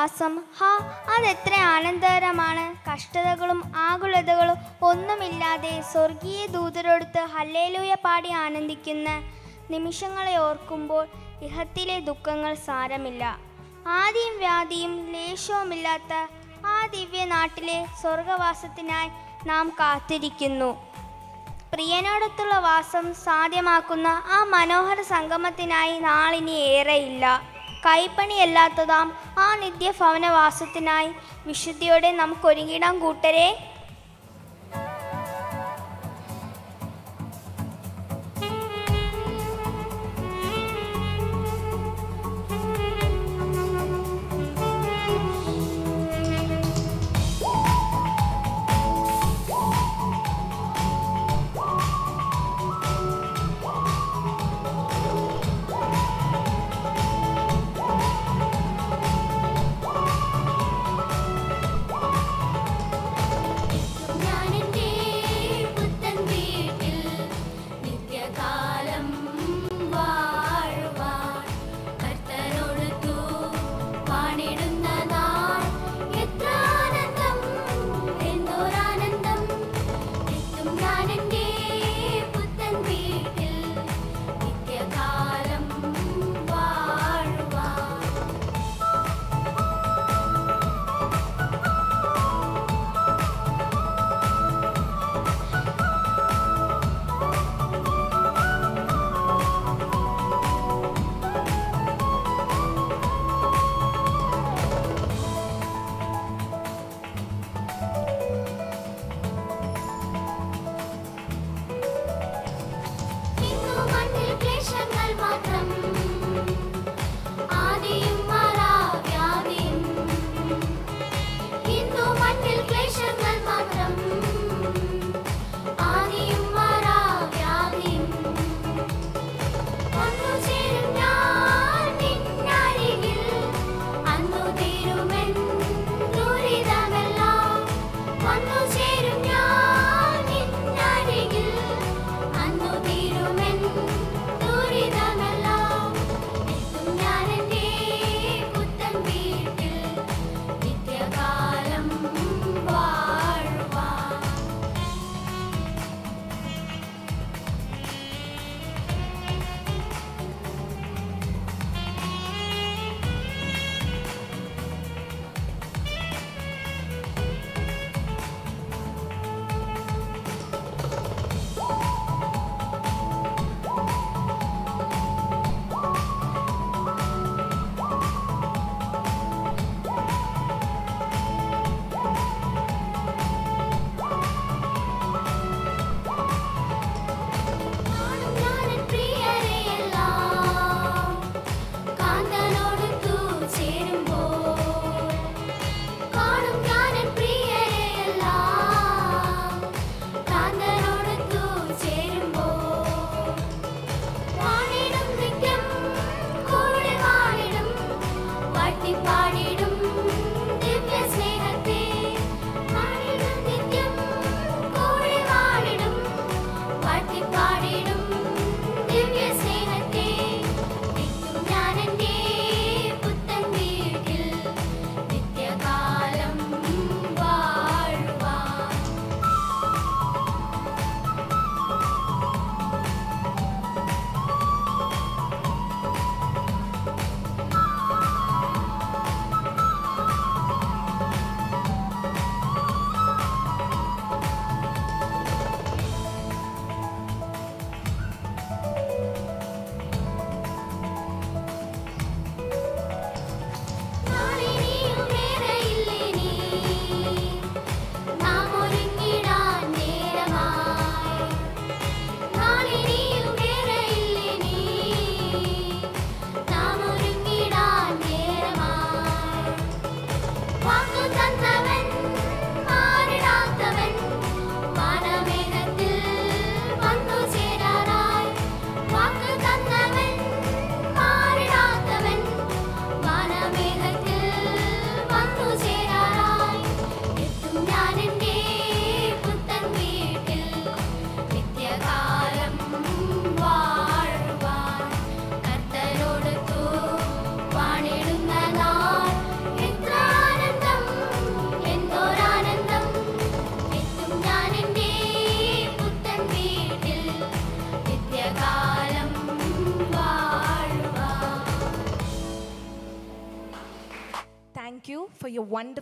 പ്രിയനോടൊത്തുള്ള വാസം ഹാ അതെത്ര ആനന്ദകരമാണ്. കഷ്ടതകളും ആകുലതകളും ഒന്നുമില്ലാതെ സ്വർഗീയ ദൂതരോടുത്ത് hallelujah പാടി ആനന്ദിക്കുന്ന നിമിഷങ്ങളെ ഓർക്കുമ്പോൾ ഇഹത്തിലെ ദുഃഖങ്ങൾ സാരമില്ല. ആദ്യം വ്യാധിയും ലേശവുമില്ലാത്ത ആ ദിവ്യ നാട്ടിലെ സ്വർഗവാസത്തിനായി നാം കാത്തിരിക്കുന്നു. പ്രിയനോടൊത്തുള്ള വാസം സാധ്യമാക്കുന്ന ആ മനോഹര സംഗമത്തിനായി നാളിനി ഏറെയില്ല. കൈപ്പണിയല്ലാത്തതാം ആ നിത്യഭവനവാസത്തിനായി വിശുദ്ധിയോടെ നമുക്കൊരുങ്ങിടാം കൂട്ടരെ.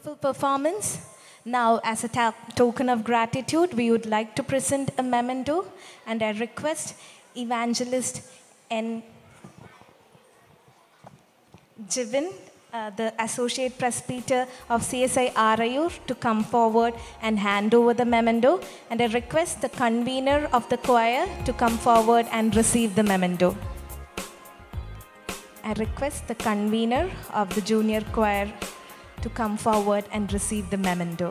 Wonderful performance. Now, as a token of gratitude, we would like to present a memento, and I request Evangelist N. Jivin, uh, the Associate Presbyter of CSI Arayur, to come forward and hand over the memento. And I request the convener of the choir to come forward and receive the memento. I request the convener of the junior choir to come forward and receive the memento.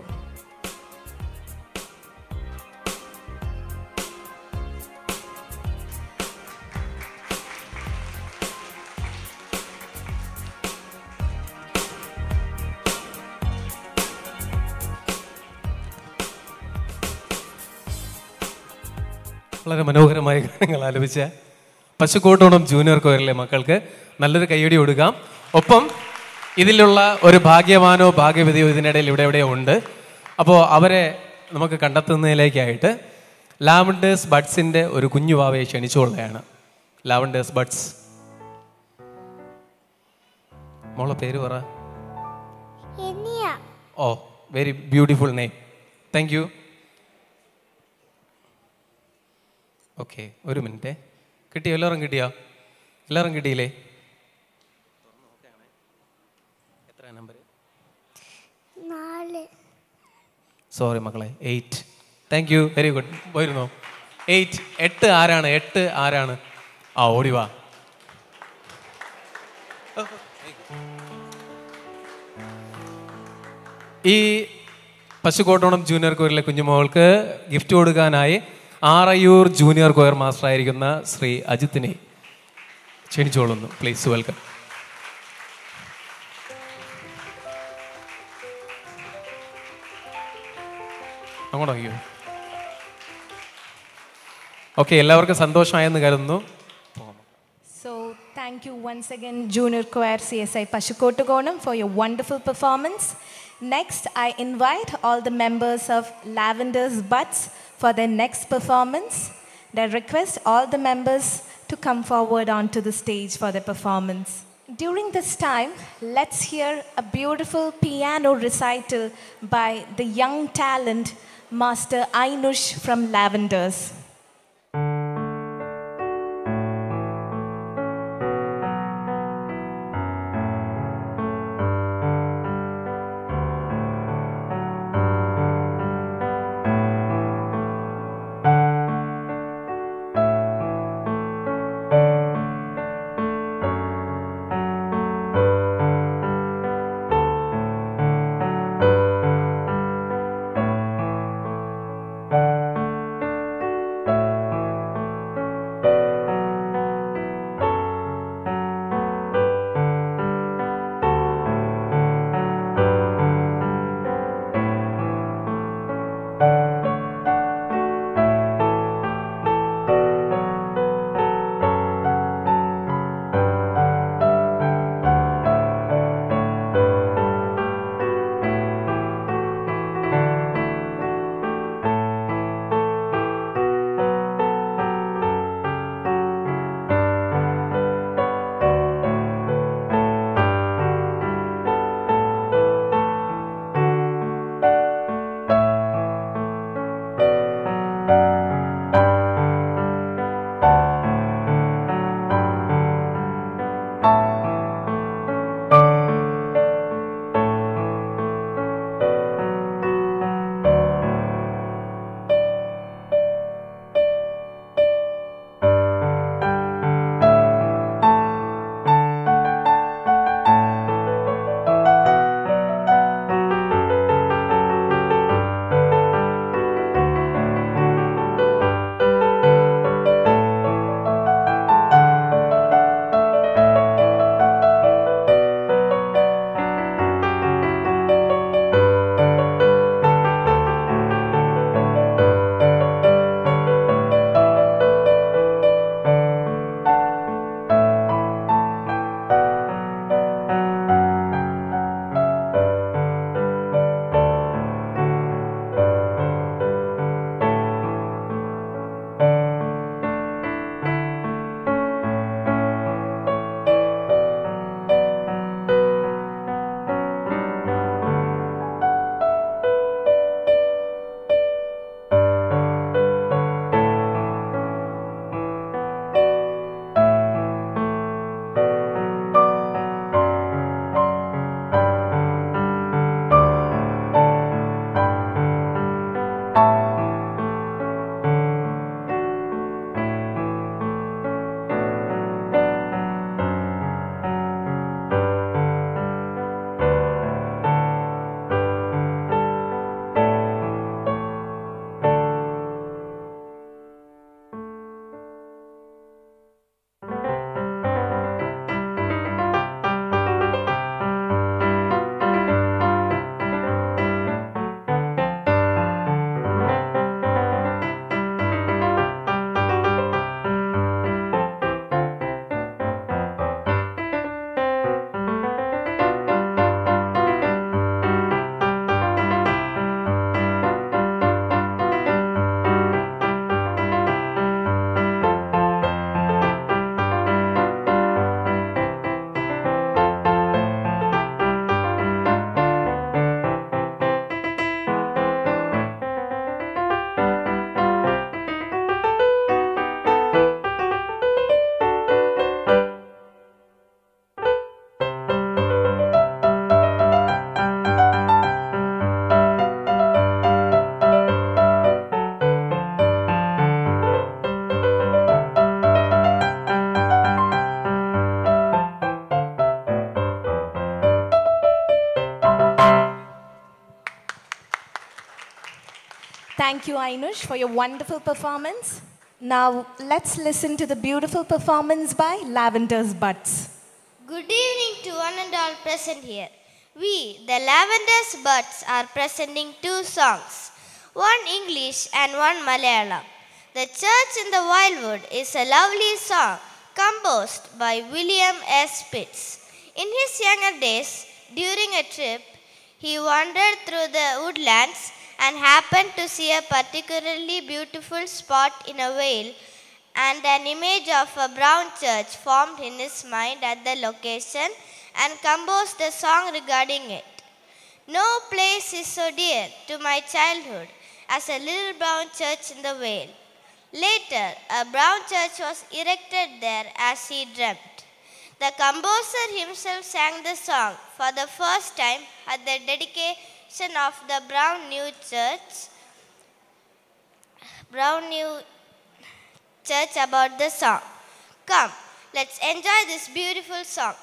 വളരെ മനോഹരമായ ഗാനങ്ങൾ ആലപിച്ച പശുക്കോട്ടോണം junior കോയറിലെ മക്കൾക്ക് നല്ലൊരു കൈയടി കൊടുക്കാം ഒപ്പം ഇതിലുള്ള ഒരു ഭാഗ്യവാനോ ഭാഗ്യവതിയോ ഇതിനിടയിൽ ഇവിടെ എവിടെയോ ഉണ്ട്. അപ്പോൾ അവരെ നമുക്ക് കണ്ടെത്തുന്നതിലേക്കായിട്ട് ലാവൻഡേഴ്സ് ബഡ്സിന്റെ ഒരു കുഞ്ഞുവാവയെ ക്ഷണിച്ചുകൊള്ളുകയാണ് ലാവൻഡേഴ്സ് ബഡ്സ്. മോളെ പേര് പറ. ഓ very beautiful name. Thank you okay ഒരു മിനിറ്റ്. കിട്ടിയോ? എല്ലാവരും കിട്ടിയോ? എല്ലാവരും കിട്ടിയില്ലേ എത്ര നമ്പർ നാല് സോറി മക്കളെ. Eight thank you very good പോയിരുന്നോ? എയ്റ്റ് എട്ട് ആരാണ്? എട്ട് ആരാണ്? ആ ഓടിവാ ഈ പശുക്കോട്ടോണം ജൂനിയർ കോയറിലെ കുഞ്ഞുമോൾക്ക് ഗിഫ്റ്റ് കൊടുക്കാനായി ആറയൂർ ജൂനിയർ കോയർ മാസ്റ്ററായിരിക്കുന്ന ശ്രീ അജിത്തിനെ ക്ഷണിച്ചോളുന്നു പ്ലീസ് വെൽക്കം അങ്ങോട്ട് നോക്കിയോ ഓക്കെ എല്ലാവർക്കും സന്തോഷമായെന്ന് കരുതുന്നു So, thank you once again, Junior Choir CSI Pashukotugonam, for your wonderful performance. Next, I invite all the members of Lavender's Butts for their next performance. I request all the members to come forward onto the stage for their performance. During this time, let's hear a beautiful piano recital by the young talent, Master Ainush from Lavenders. Thank you, Ainush, for your wonderful performance. Now, let's listen to the beautiful performance by Lavender's Buds. Good evening to one and all present here. We, the Lavender's Buds, are presenting two songs, one English and one Malayalam. The Church in the Wildwood is a lovely song composed by William S. Pitts. In his younger days, during a trip, he wandered through the woodlands and happened to see a particularly beautiful spot in a vale and an image of a brown church formed in his mind at the location and composed a song regarding it. No place is so dear to my childhood as a little brown church in the vale. Later, a brown church was erected there as he dreamt. The composer himself sang the song for the first time at the dedication of the Brown New Church. Brown New Church about the song. Come, let's enjoy this beautiful song.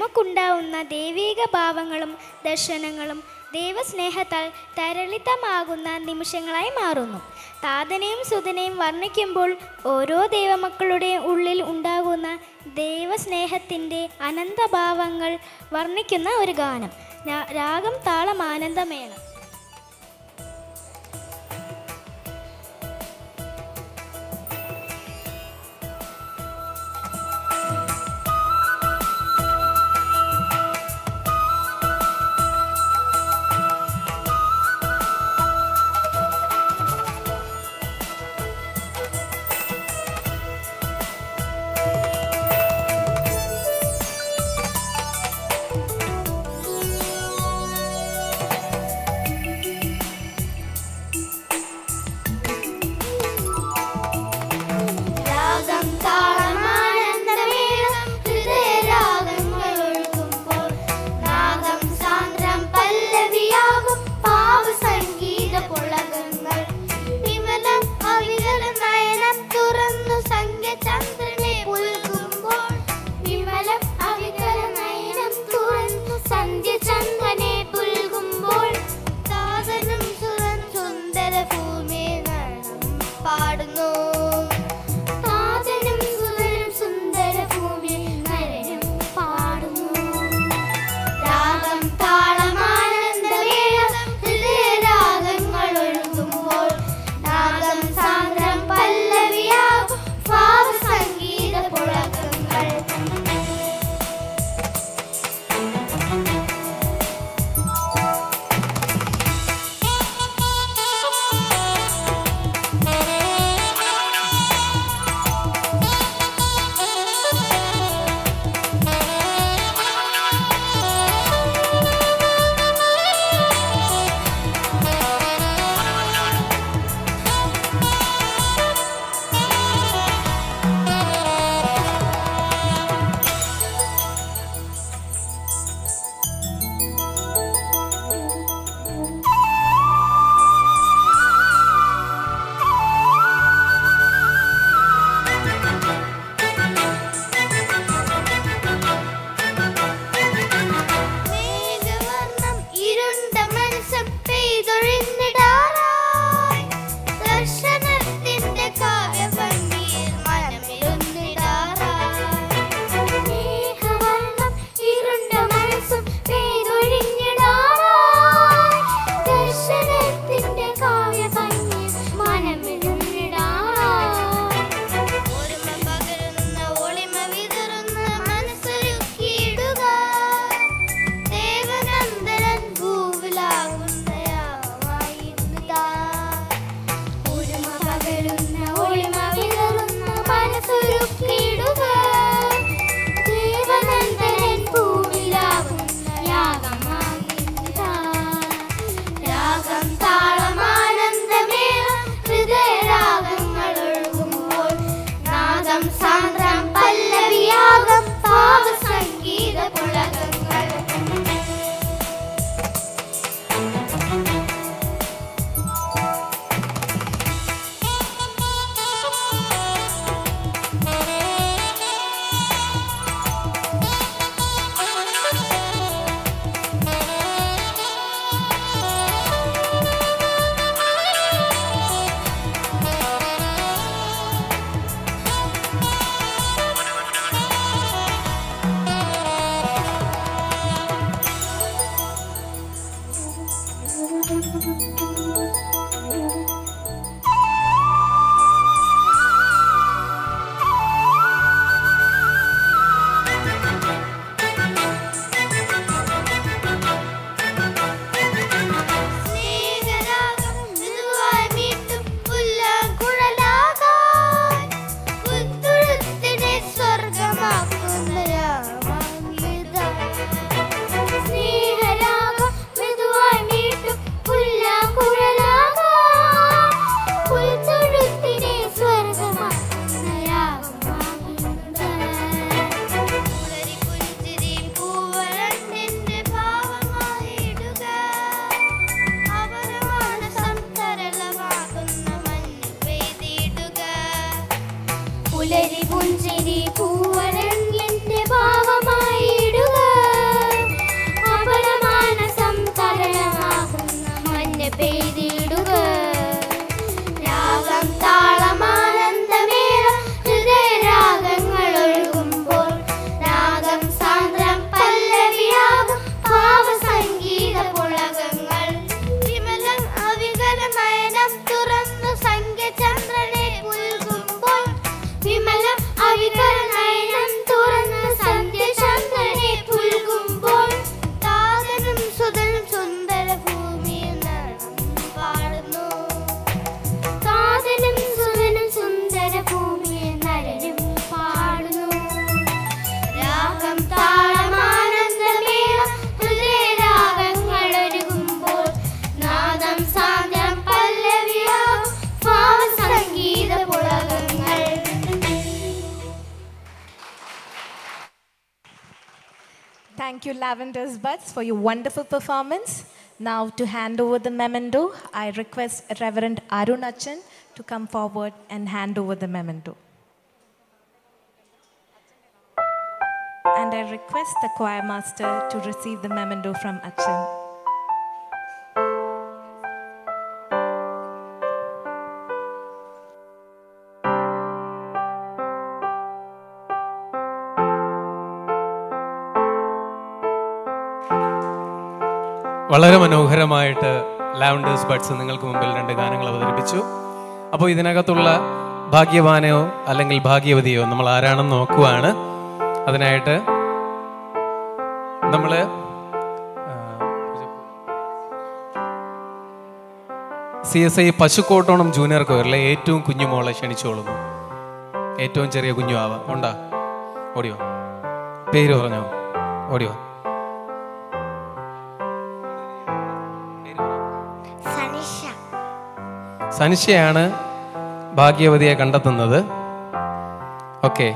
നമുക്കുണ്ടാവുന്ന ദൈവീക ഭാവങ്ങളും ദർശനങ്ങളും ദൈവസ്നേഹത്താൽ തരളിതമാകുന്ന നിമിഷങ്ങളായി മാറുന്നു. താതനെയും സുതനെയും വർണിക്കുമ്പോൾ ഓരോ ദൈവമക്കളുടെ ഉള്ളിൽ ഉണ്ടാകുന്ന ദൈവസ്നേഹത്തിന്റെ അനന്തഭാവങ്ങൾ വർണിക്കുന്ന ഒരു ഗാനം. രാഗം താളം ആനന്ദമേണം For your wonderful performance. Now, to hand over the memento, I request Reverend Arun Achan to come forward and hand over the memento. And I request the choir master to receive the memento from Achan. വളരെ മനോഹരമായിട്ട് lavenders buds നിങ്ങൾക്ക് മുമ്പിൽ രണ്ട് ഗാനങ്ങൾ അവതരിപ്പിച്ചു. അപ്പോൾ ഇതിനകത്തുള്ള ഭാഗ്യവാനയോ അല്ലെങ്കിൽ ഭാഗ്യവതിയോ നമ്മൾ ആരാണെന്ന് നോക്കുവാണ്. അതിനായിട്ട് നമ്മൾ C S I Pasukkottukonam junior കോയറിലെ ഏറ്റവും കുഞ്ഞു മോളെ ക്ഷണിച്ചോളുന്നു. ഏറ്റവും ചെറിയ കുഞ്ഞു ആവാം. ഉണ്ടാ? ഓടിയോ. പേര് പറഞ്ഞോ? ഓടിയോ. സനിഷയാണ് ഭാഗ്യവതിയെ കണ്ടെത്തുന്നത്. ഓക്കെ.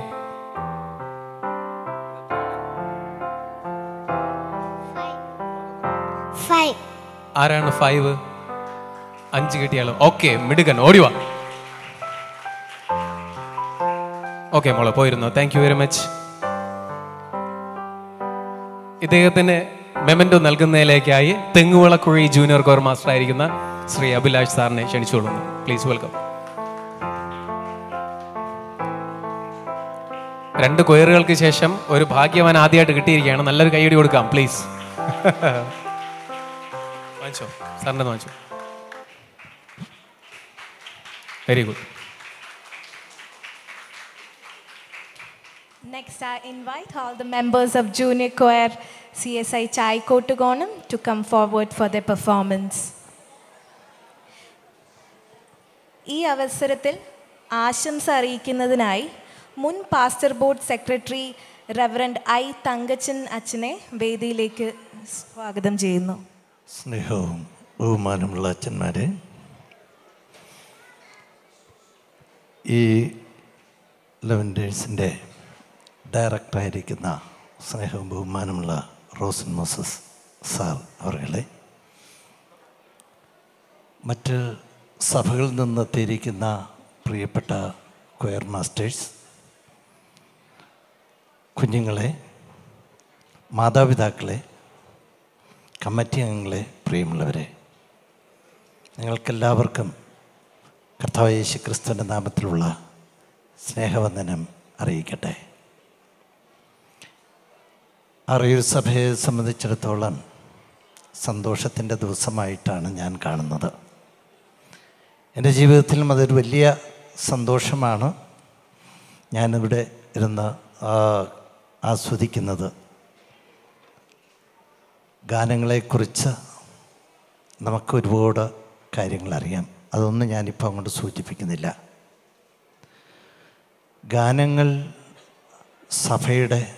ആരാണ് ഫൈവ്? അഞ്ച് കിട്ടിയാലും? ഓക്കെ മിടുകൻ ഓടിവാ ഓക്കെ മോളെ പോയിരുന്നു. താങ്ക് യു വെരി മച്ച് ഇദ്ദേഹത്തിന് മെമന്റോ നൽകുന്നതിലേക്കായി തെങ്ങുവിളക്കുഴി ജൂനിയർ കോർ മാസ്റ്റർ ആയിരിക്കുന്ന ശ്രീ അഭിലാഷ് സാറിനെ ക്ഷണിച്ചുകൊള്ളുന്നു. പ്ലീസ് വെൽക്കം രണ്ട് കൊയറുകൾക്ക് ശേഷം ഒരു ഭാഗ്യവാൻ ആദ്യമായിട്ട് കിട്ടിയിരിക്കുകയാണ്. നല്ലൊരു കൈയടി കൊടുക്കാം പ്ലീസ് വാങ്ങിച്ചോ? സാറിന്റെ വാങ്ങിച്ചോ? Very good Next, I invite all the members of Junior Choir CSI Chai Kotugonam to come forward for their performance. ഈ അവസരത്തിൽ ആശംസ അറിയിക്കുന്നതിനായി മുൻ pastor board secretary reverend I Thankachan അച്ഛനെ വേദിയിലേക്ക് സ്വാഗതം ചെയ്യുന്നു. സ്നേഹവും ബഹുമാനമുള്ള അച്ഛന്മാരെ ഈ ലെവൻഡേഴ്സിന്റെ ഡയറക്ടറായിരിക്കുന്ന സ്നേഹവും ബഹുമാനമുള്ള റോസൻ മോസസ് സാർ അവരുടെ മറ്റ് സഭകളിൽ നിന്നെത്തിയിരിക്കുന്ന പ്രിയപ്പെട്ട ക്വയർ മാസ്റ്റേഴ്സ് കുഞ്ഞുങ്ങളെ മാതാപിതാക്കളെ കമ്മിറ്റി അംഗങ്ങളെ പ്രിയമുള്ളവരെ നിങ്ങൾക്കെല്ലാവർക്കും കർത്താവ് യേശു ക്രിസ്തുവിന്റെ നാമത്തിലുള്ള സ്നേഹവന്ദനം അറിയിക്കട്ടെ. അറിയൂർ സഭയെ സംബന്ധിച്ചിടത്തോളം സന്തോഷത്തിന്റെ ദിവസമായിട്ടാണ് ഞാൻ കാണുന്നത്. എന്റെ ജീവിതത്തിലും അതൊരു വലിയ സന്തോഷമാണ് ഞാനിവിടെ ഇരുന്ന് ആസ്വദിക്കുന്നത്. ഗാനങ്ങളെക്കുറിച്ച് നമുക്ക് ഒരുപാട് കാര്യങ്ങൾ അറിയാം അതൊന്നും ഞാനിപ്പോൾ അങ്ങോട്ട് സൂചിപ്പിക്കുന്നില്ല. ഗാനങ്ങൾ സഭയുടെ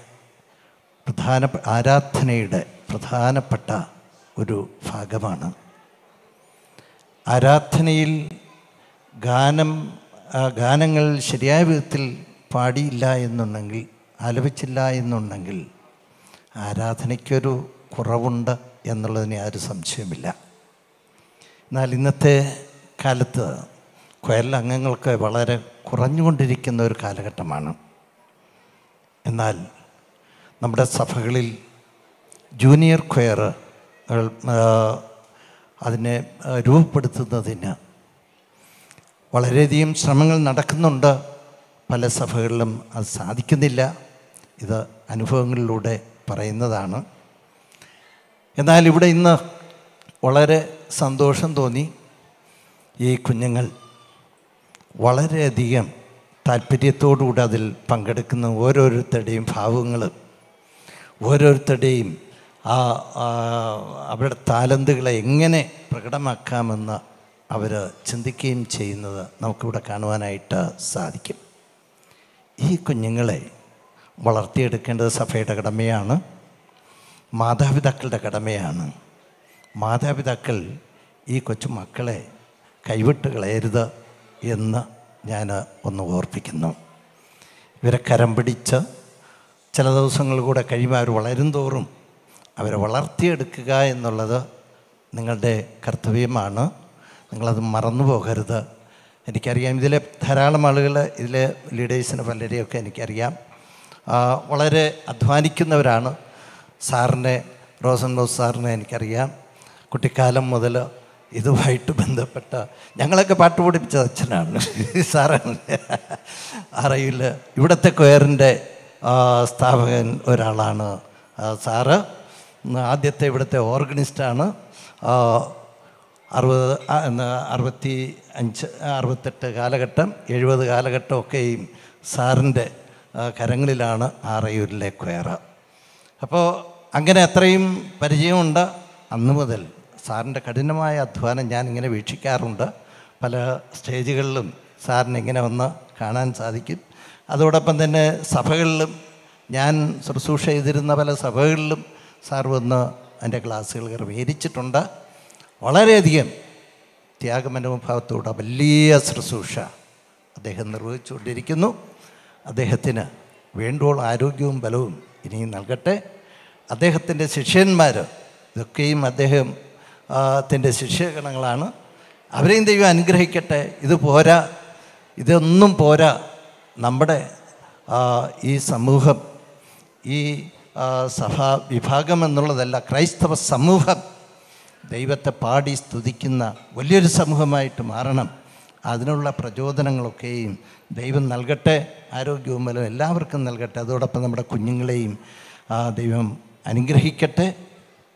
പ്രധാന ആരാധനയുടെ പ്രധാനപ്പെട്ട ഒരു ഭാഗമാണ്. ആരാധനയിൽ ഗാനം ആ ഗാനങ്ങൾ ശരിയായ വിധത്തിൽ പാടിയില്ല എന്നുണ്ടെങ്കിൽ ആലപിച്ചില്ല എന്നുണ്ടെങ്കിൽ ആരാധനയ്ക്കൊരു കുറവുണ്ട് എന്നുള്ളതിന് ആരും സംശയമില്ല എന്നാൽ ഇന്നത്തെ കാലത്ത് കൊയൽ അംഗങ്ങൾക്ക് വളരെ കുറഞ്ഞുകൊണ്ടിരിക്കുന്ന ഒരു കാലഘട്ടമാണ്. എന്നാൽ നമ്മുടെ സഭകളിൽ ജൂനിയർ ക്വയർ അതിനെ രൂപപ്പെടുത്തുന്നതിന് വളരെയധികം ശ്രമങ്ങൾ നടക്കുന്നുണ്ട്. പല സഭകളിലും അത് സാധിക്കുന്നില്ല. ഇത് അനുഭവങ്ങളിലൂടെ പറയുന്നതാണ്. എന്നാൽ ഇവിടെ ഇന്ന് വളരെ സന്തോഷം തോന്നി ഈ കുഞ്ഞുങ്ങൾ. വളരെയധികം താല്പര്യത്തോടുകൂടി അതിൽ പങ്കെടുക്കുന്ന ഓരോരുത്തരുടെയും ഭാവങ്ങൾ ഓരോരുത്തരുടെയും ആ അവരുടെ താലന്തുകളെ എങ്ങനെ പ്രകടമാക്കാമെന്ന് അവർ ചിന്തിക്കുകയും ചെയ്യുന്നത് നമുക്കിവിടെ കാണുവാനായിട്ട് സാധിക്കും. ഈ കുഞ്ഞുങ്ങളെ വളർത്തിയെടുക്കേണ്ടത് സഭയുടെ കടമയാണ് മാതാപിതാക്കളുടെ കടമയാണ്. മാതാപിതാക്കൾ ഈ കൊച്ചു മക്കളെ കൈവിട്ട് കളയരുത് എന്ന് ഞാൻ ഒന്ന് ഓർപ്പിക്കുന്നു. ഇവരെ കരം പിടിച്ച് ചില ദിവസങ്ങൾ കൂടെ കഴിയുമ്പോൾ അവർ വളരും തോറും അവരെ വളർത്തിയെടുക്കുക എന്നുള്ളത് നിങ്ങളുടെ കർത്തവ്യമാണ്. നിങ്ങളത് മറന്നു പോകരുത്. എനിക്കറിയാം ഇതിലെ ധാരാളം ആളുകൾ ഇതിലെ ലീഡേഴ്സിന് പലരെയൊക്കെ എനിക്കറിയാം. വളരെ അധ്വാനിക്കുന്നവരാണ് സാറിനെ റോസൻ ബോസ് സാറിനെ എനിക്കറിയാം. കുട്ടിക്കാലം മുതൽ ഇതുമായിട്ട് ബന്ധപ്പെട്ട ഞങ്ങളൊക്കെ പാട്ട് പഠിപ്പിച്ചത് അച്ഛനാണ്. സാറാണ്. അറിയില്ല ഇവിടുത്തെ കൊയറിന്റെ സ്ഥാപകൻ ഒരാളാണ് സാറ്. ആദ്യത്തെ ഇവിടുത്തെ ഓർഗനിസ്റ്റാണ് അറുപത് അറുപത്തി അഞ്ച് അറുപത്തെട്ട് കാലഘട്ടം എഴുപത് കാലഘട്ടമൊക്കെയും സാറിന്റെ കരങ്ങളിലാണ് ആറയൂരിലെ ക്വയർ അപ്പോൾ അങ്ങനെ അത്രയും പരിചയമുണ്ട്. അന്ന് മുതൽ സാറിന്റെ കഠിനമായ അധ്വാനം ഞാനിങ്ങനെ വീക്ഷിക്കാറുണ്ട്. പല സ്റ്റേജുകളിലും സാറിനെ ഇങ്ങനെ വന്ന് കാണാൻ സാധിക്കും. അതോടൊപ്പം തന്നെ സഭകളിലും ഞാൻ ശുശ്രൂഷ ചെയ്തിരുന്ന പല സഭകളിലും സാർ വന്ന് എന്റെ ക്ലാസ്സുകൾ ക്രമീകരിച്ചിട്ടുണ്ട് വളരെയധികം ത്യാഗമനോഭാവത്തോടെ വലിയ ശുശ്രൂഷ അദ്ദേഹം നിർവഹിച്ചുകൊണ്ടിരിക്കുന്നു. അദ്ദേഹത്തിന് വേണ്ടോളം ആരോഗ്യവും ബലവും ഇനിയും നൽകട്ടെ. അദ്ദേഹത്തിന്റെ ശിഷ്യന്മാർ ഇതൊക്കെയും അദ്ദേഹം ത്തിന്റെ ശിഷ്യഗണങ്ങളാണ്. അവരെയും ദൈവം അനുഗ്രഹിക്കട്ടെ. ഇത് പോരാ. ഇതൊന്നും പോരാ. നമ്മുടെ ഈ സമൂഹം ഈ സഭാ വിഭാഗം എന്നുള്ളതല്ല ക്രൈസ്തവ സമൂഹം ദൈവത്തെ പാടി സ്തുതിക്കുന്ന വലിയൊരു സമൂഹമായിട്ട് മാറണം. അതിനുള്ള പ്രചോദനങ്ങളൊക്കെയും ദൈവം നൽകട്ടെ ആരോഗ്യവും ബലവും എല്ലാവർക്കും നൽകട്ടെ. അതോടൊപ്പം നമ്മുടെ കുഞ്ഞുങ്ങളെയും ആ, ദൈവം അനുഗ്രഹിക്കട്ടെ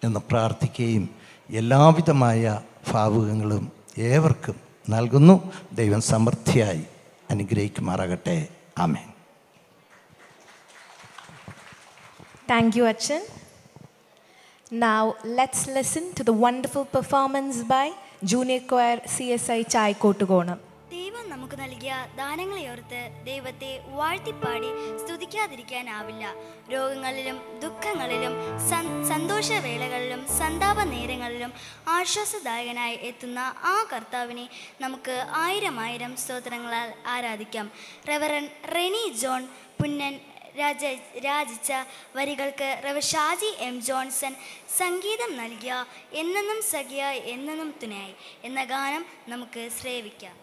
എന്ന് പ്രാർത്ഥിക്കുകയും എല്ലാവിധമായ ഭാവുകങ്ങളും ഏവർക്കും നൽകുന്നു. ദൈവം സമൃദ്ധിയായി അനുഗ്രഹിക്കുമാറാകട്ടെ. ആമേൻ. Thank you Achan. Now, let's listen to the wonderful performance by Junior Choir CSI Chai Kotugonam. ദൈവം നമുക്ക് നൽകിയ ദാനങ്ങളെ ഓർത്ത് ദൈവത്തെ വാഴ്ത്തിപ്പാടി സ്തുതിക്കാതിരിക്കാനാവില്ല രോഗങ്ങളിലും ദുഃഖങ്ങളിലും സൻ- സന്തോഷവേളകളിലും സന്താപ നേരങ്ങളിലും ആശ്വാസദായകനായി എത്തുന്ന ആ കർത്താവിനെ നമുക്ക് ആയിരം ആയിരം സ്തോത്രങ്ങളാൽ ആരാധിക്കാം റെവറൻ റെനി ജോൺ പുന്നൻ രാജ രാജിച്ച വരികൾക്ക് റവഷാജി എം ജോൺസൺ സംഗീതം നൽകിയ എന്നെന്നും സഖിയ എന്നെന്നും തുണയായി എന്ന ഗാനം നമുക്ക് ശ്രേവിക്കാം.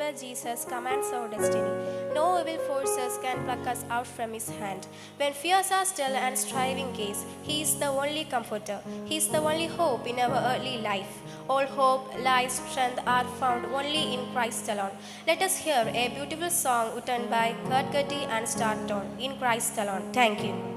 neighbor Jesus commands our destiny. No evil forces can pluck us out from his hand. When fears are still and striving gaze, he is the only comforter. He is the only hope in our early life. All hope, life, strength are found only in Christ alone. Let us hear a beautiful song written by Kurt Gertie and Starton in Christ alone. Thank you.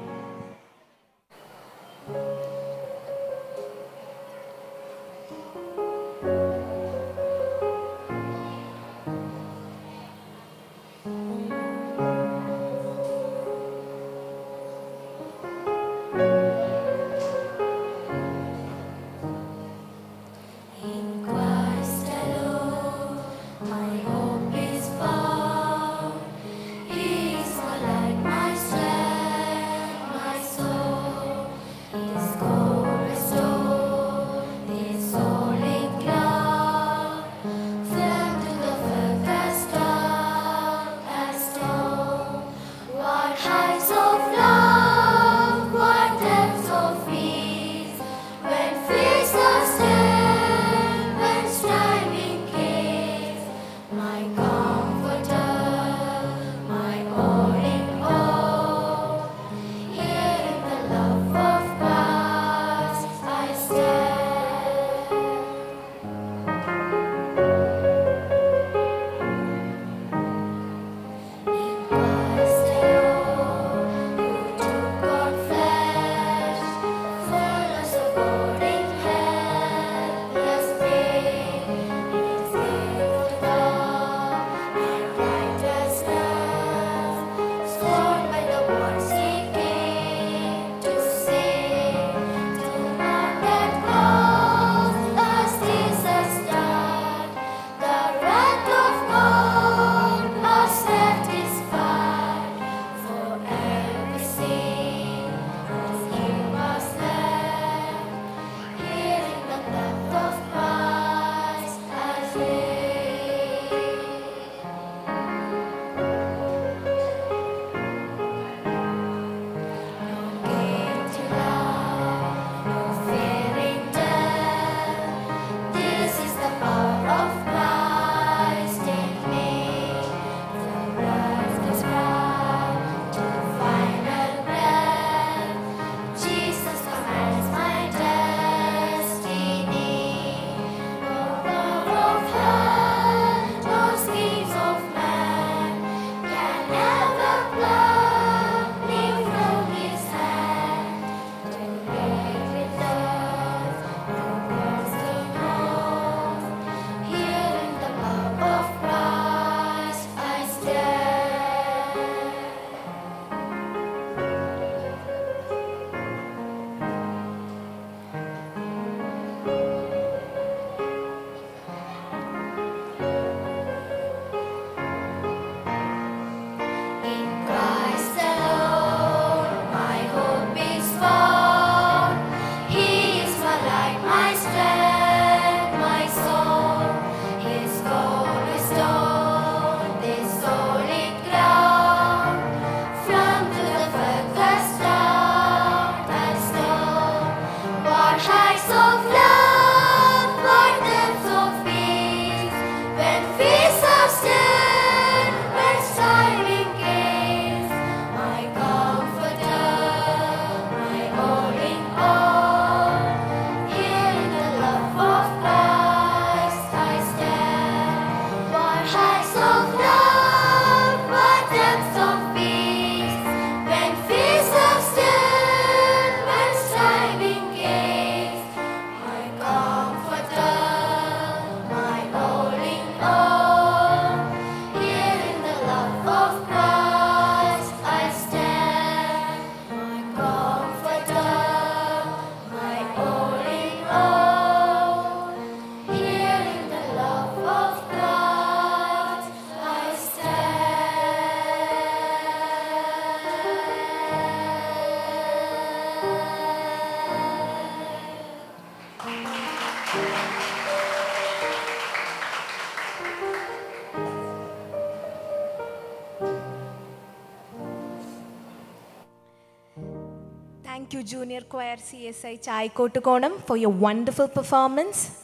Junior Choir CSI Chaikotukonam for your wonderful performance.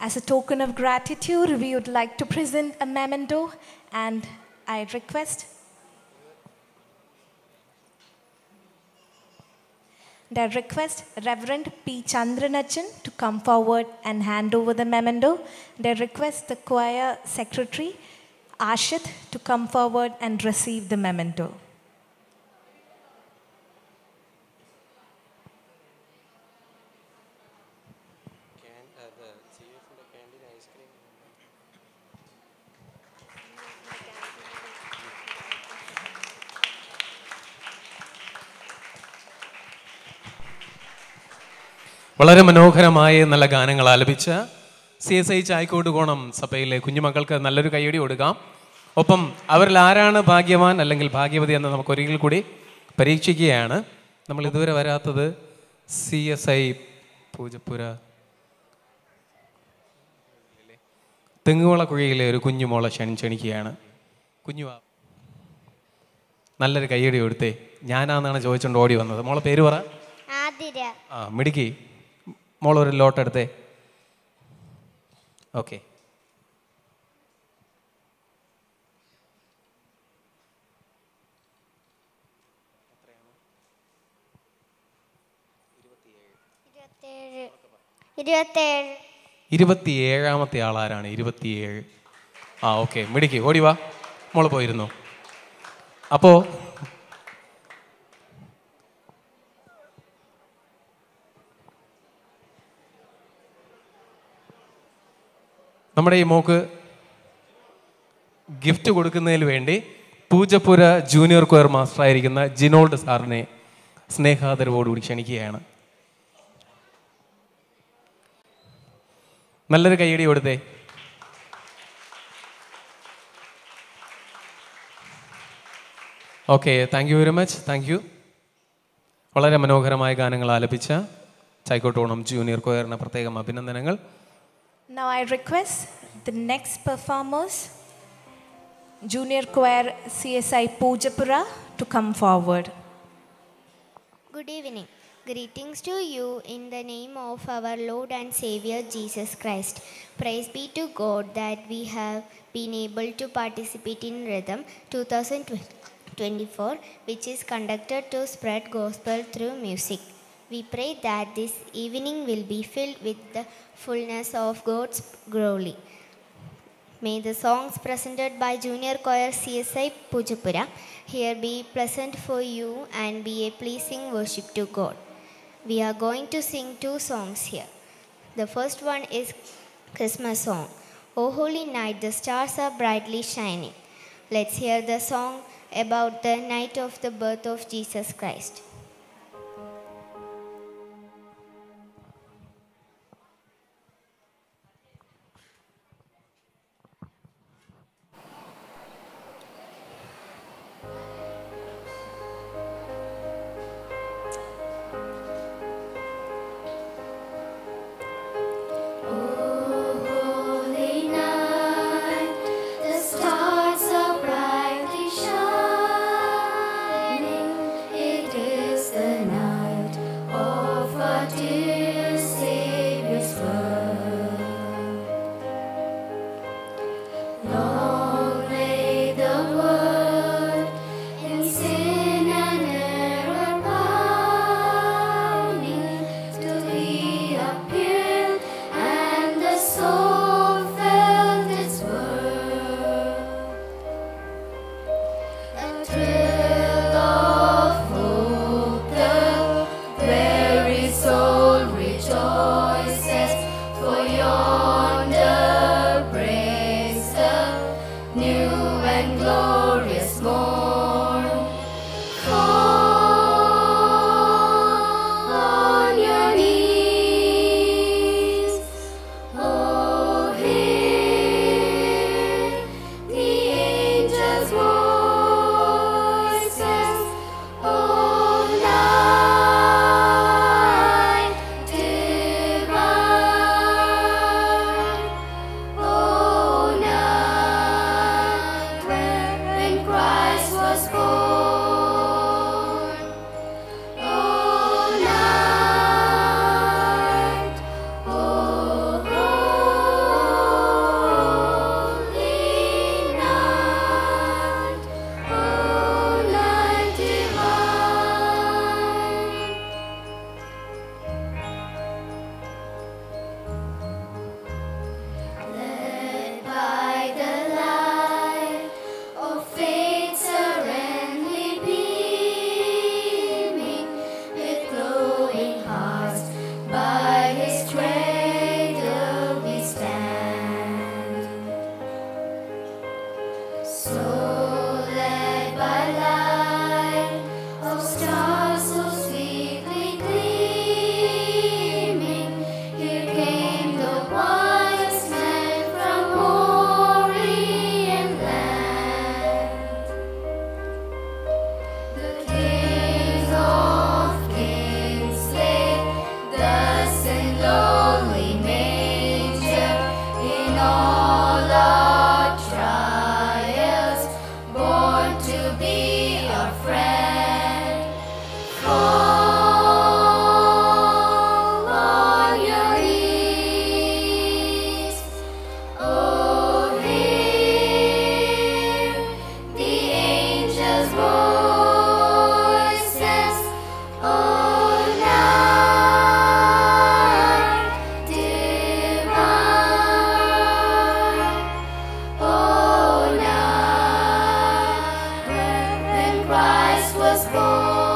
As a token of gratitude, we would like to present a memento and I request and I request Reverend P. Chandranachan to come forward and hand over the memento. I request the choir secretary, Ashit, to come forward and receive the memento. വളരെ മനോഹരമായ നല്ല ഗാനങ്ങൾ ആലപിച്ച C S I ചായ്ക്കോട് കോണം സഭയിലെ കുഞ്ഞുമക്കൾക്ക് നല്ലൊരു കൈയടി കൊടുക്കാം. ഒപ്പം അവരിൽ ആരാണ് ഭാഗ്യവാൻ അല്ലെങ്കിൽ ഭാഗ്യവതി എന്ന് നമുക്ക് ഒരിക്കൽ കൂടി പരീക്ഷിക്കുകയാണ്. നമ്മൾ ഇതുവരെ വരാത്തത് സി എസ് ഐ പൂജപ്പുര. തെങ്ങുവള കുഴിയിലെ ഒരു കുഞ്ഞുമോളെ ക്ഷണിച്ചണിക്കുകയാണ്. കുഞ്ഞു കുഞ്ഞുവാ നല്ലൊരു കൈയടി കൊടുത്തേ. ഞാനാന്നാണ് ചോദിച്ചുകൊണ്ട് ഓടി വന്നത്. മോളെ പേര് പറ. ആ മിടുക്കി. മോൾ ഒരു ലോട്ട് എടുത്തേ ഓക്കെ ഇരുപത്തിയേഴാമത്തെ ആളാരാണ് ഇരുപത്തിയേഴ്. ആ ഓക്കെ മിടുക്കി. ഓടി വാ. മോൾ പോയിരുന്നു. അപ്പോൾ നമ്മുടെ ഈ മോക്ക് ഗിഫ്റ്റ് കൊടുക്കുന്നതിന് വേണ്ടി പൂജപ്പുര ജൂനിയർ കൊയർ മാസ്റ്റർ ആയിരിക്കുന്ന ജിനോൾഡ് സാറിനെ സ്നേഹാദരവോടുകൂടി ക്ഷണിക്കുകയാണ്. നല്ലൊരു കൈയടി കൊടുത്തേ. Okay thank you very much thank you വളരെ മനോഹരമായ ഗാനങ്ങൾ ആലപിച്ച ചൈക്കോട്ടോണം ജൂനിയർ കൊയറിന് പ്രത്യേകം അഭിനന്ദനങ്ങൾ. Now I request the next performers, Junior Choir CSI Pujapura, to come forward. Good evening. Greetings to you in the name of our Lord and Savior Jesus Christ. Praise be to God that we have been able to participate in Rhythm 2024, which is conducted to spread gospel through music. We pray that this evening will be filled with the fullness of God's glory. May the songs presented by Junior Choir CSI Pujapura here be pleasant for you and be a pleasing worship to God. We are going to sing two songs here. The first one is Christmas song. O holy night, the stars are brightly shining. Let's hear the song about the night of the birth of Jesus Christ. Christ was born.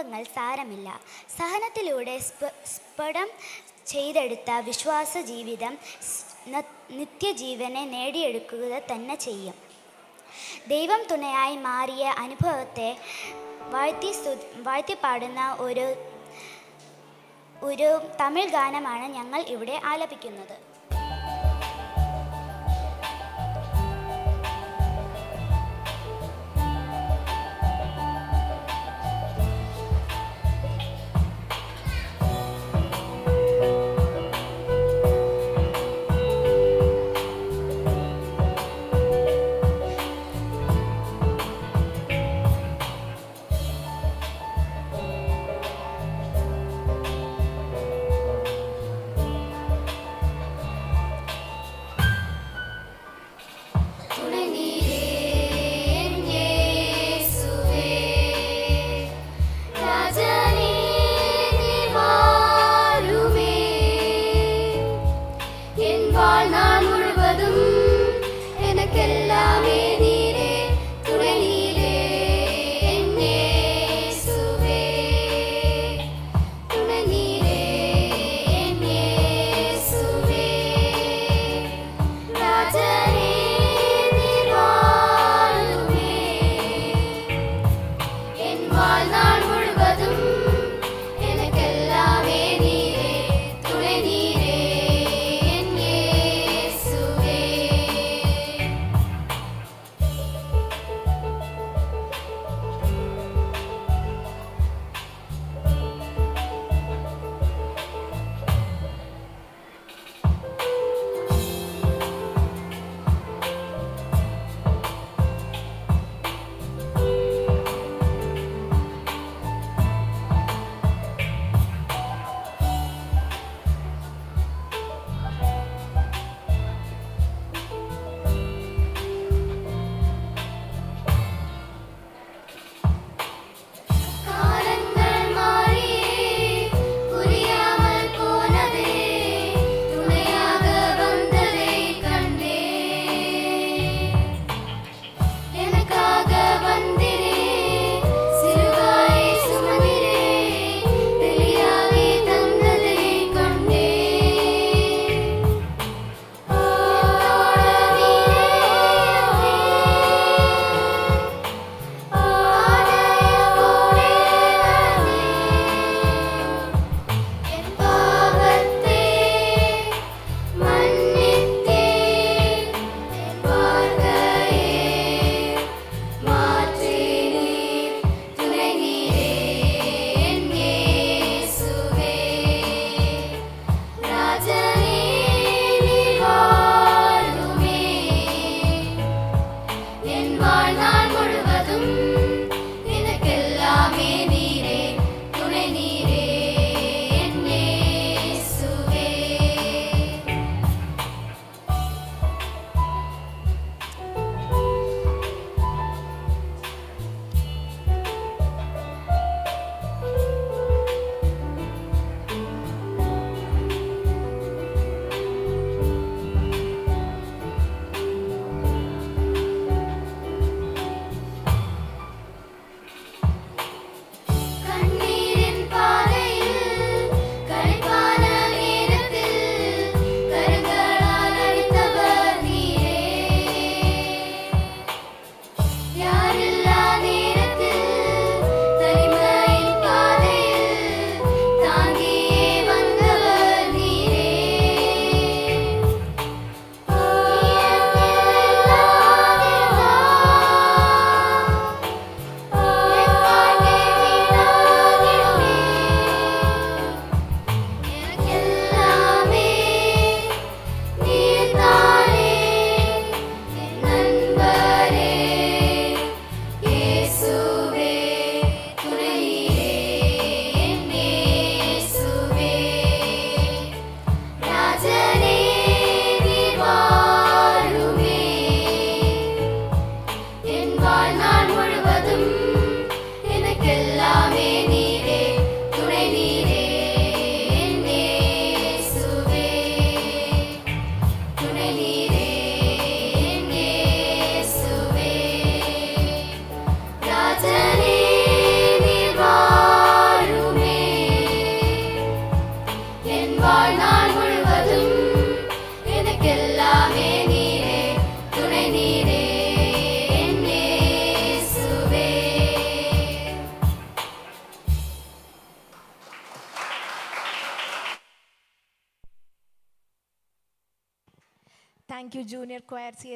കുടുംബങ്ങൾ സാരമില്ല. സഹനത്തിലൂടെ സ്പടം ചെയ്തെടുത്ത വിശ്വാസ ജീവിതം നിത്യജീവനെ നേടിയെടുക്കുക തന്നെ ചെയ്യും. ദൈവം തുണയായി മാറിയ അനുഭവത്തെ വാഴ്ത്തി സ്തു വാഴ്ത്തി ഒരു ഒരു തമിഴ് ഗാനമാണ് ഞങ്ങൾ ഇവിടെ ആലപിക്കുന്നത്.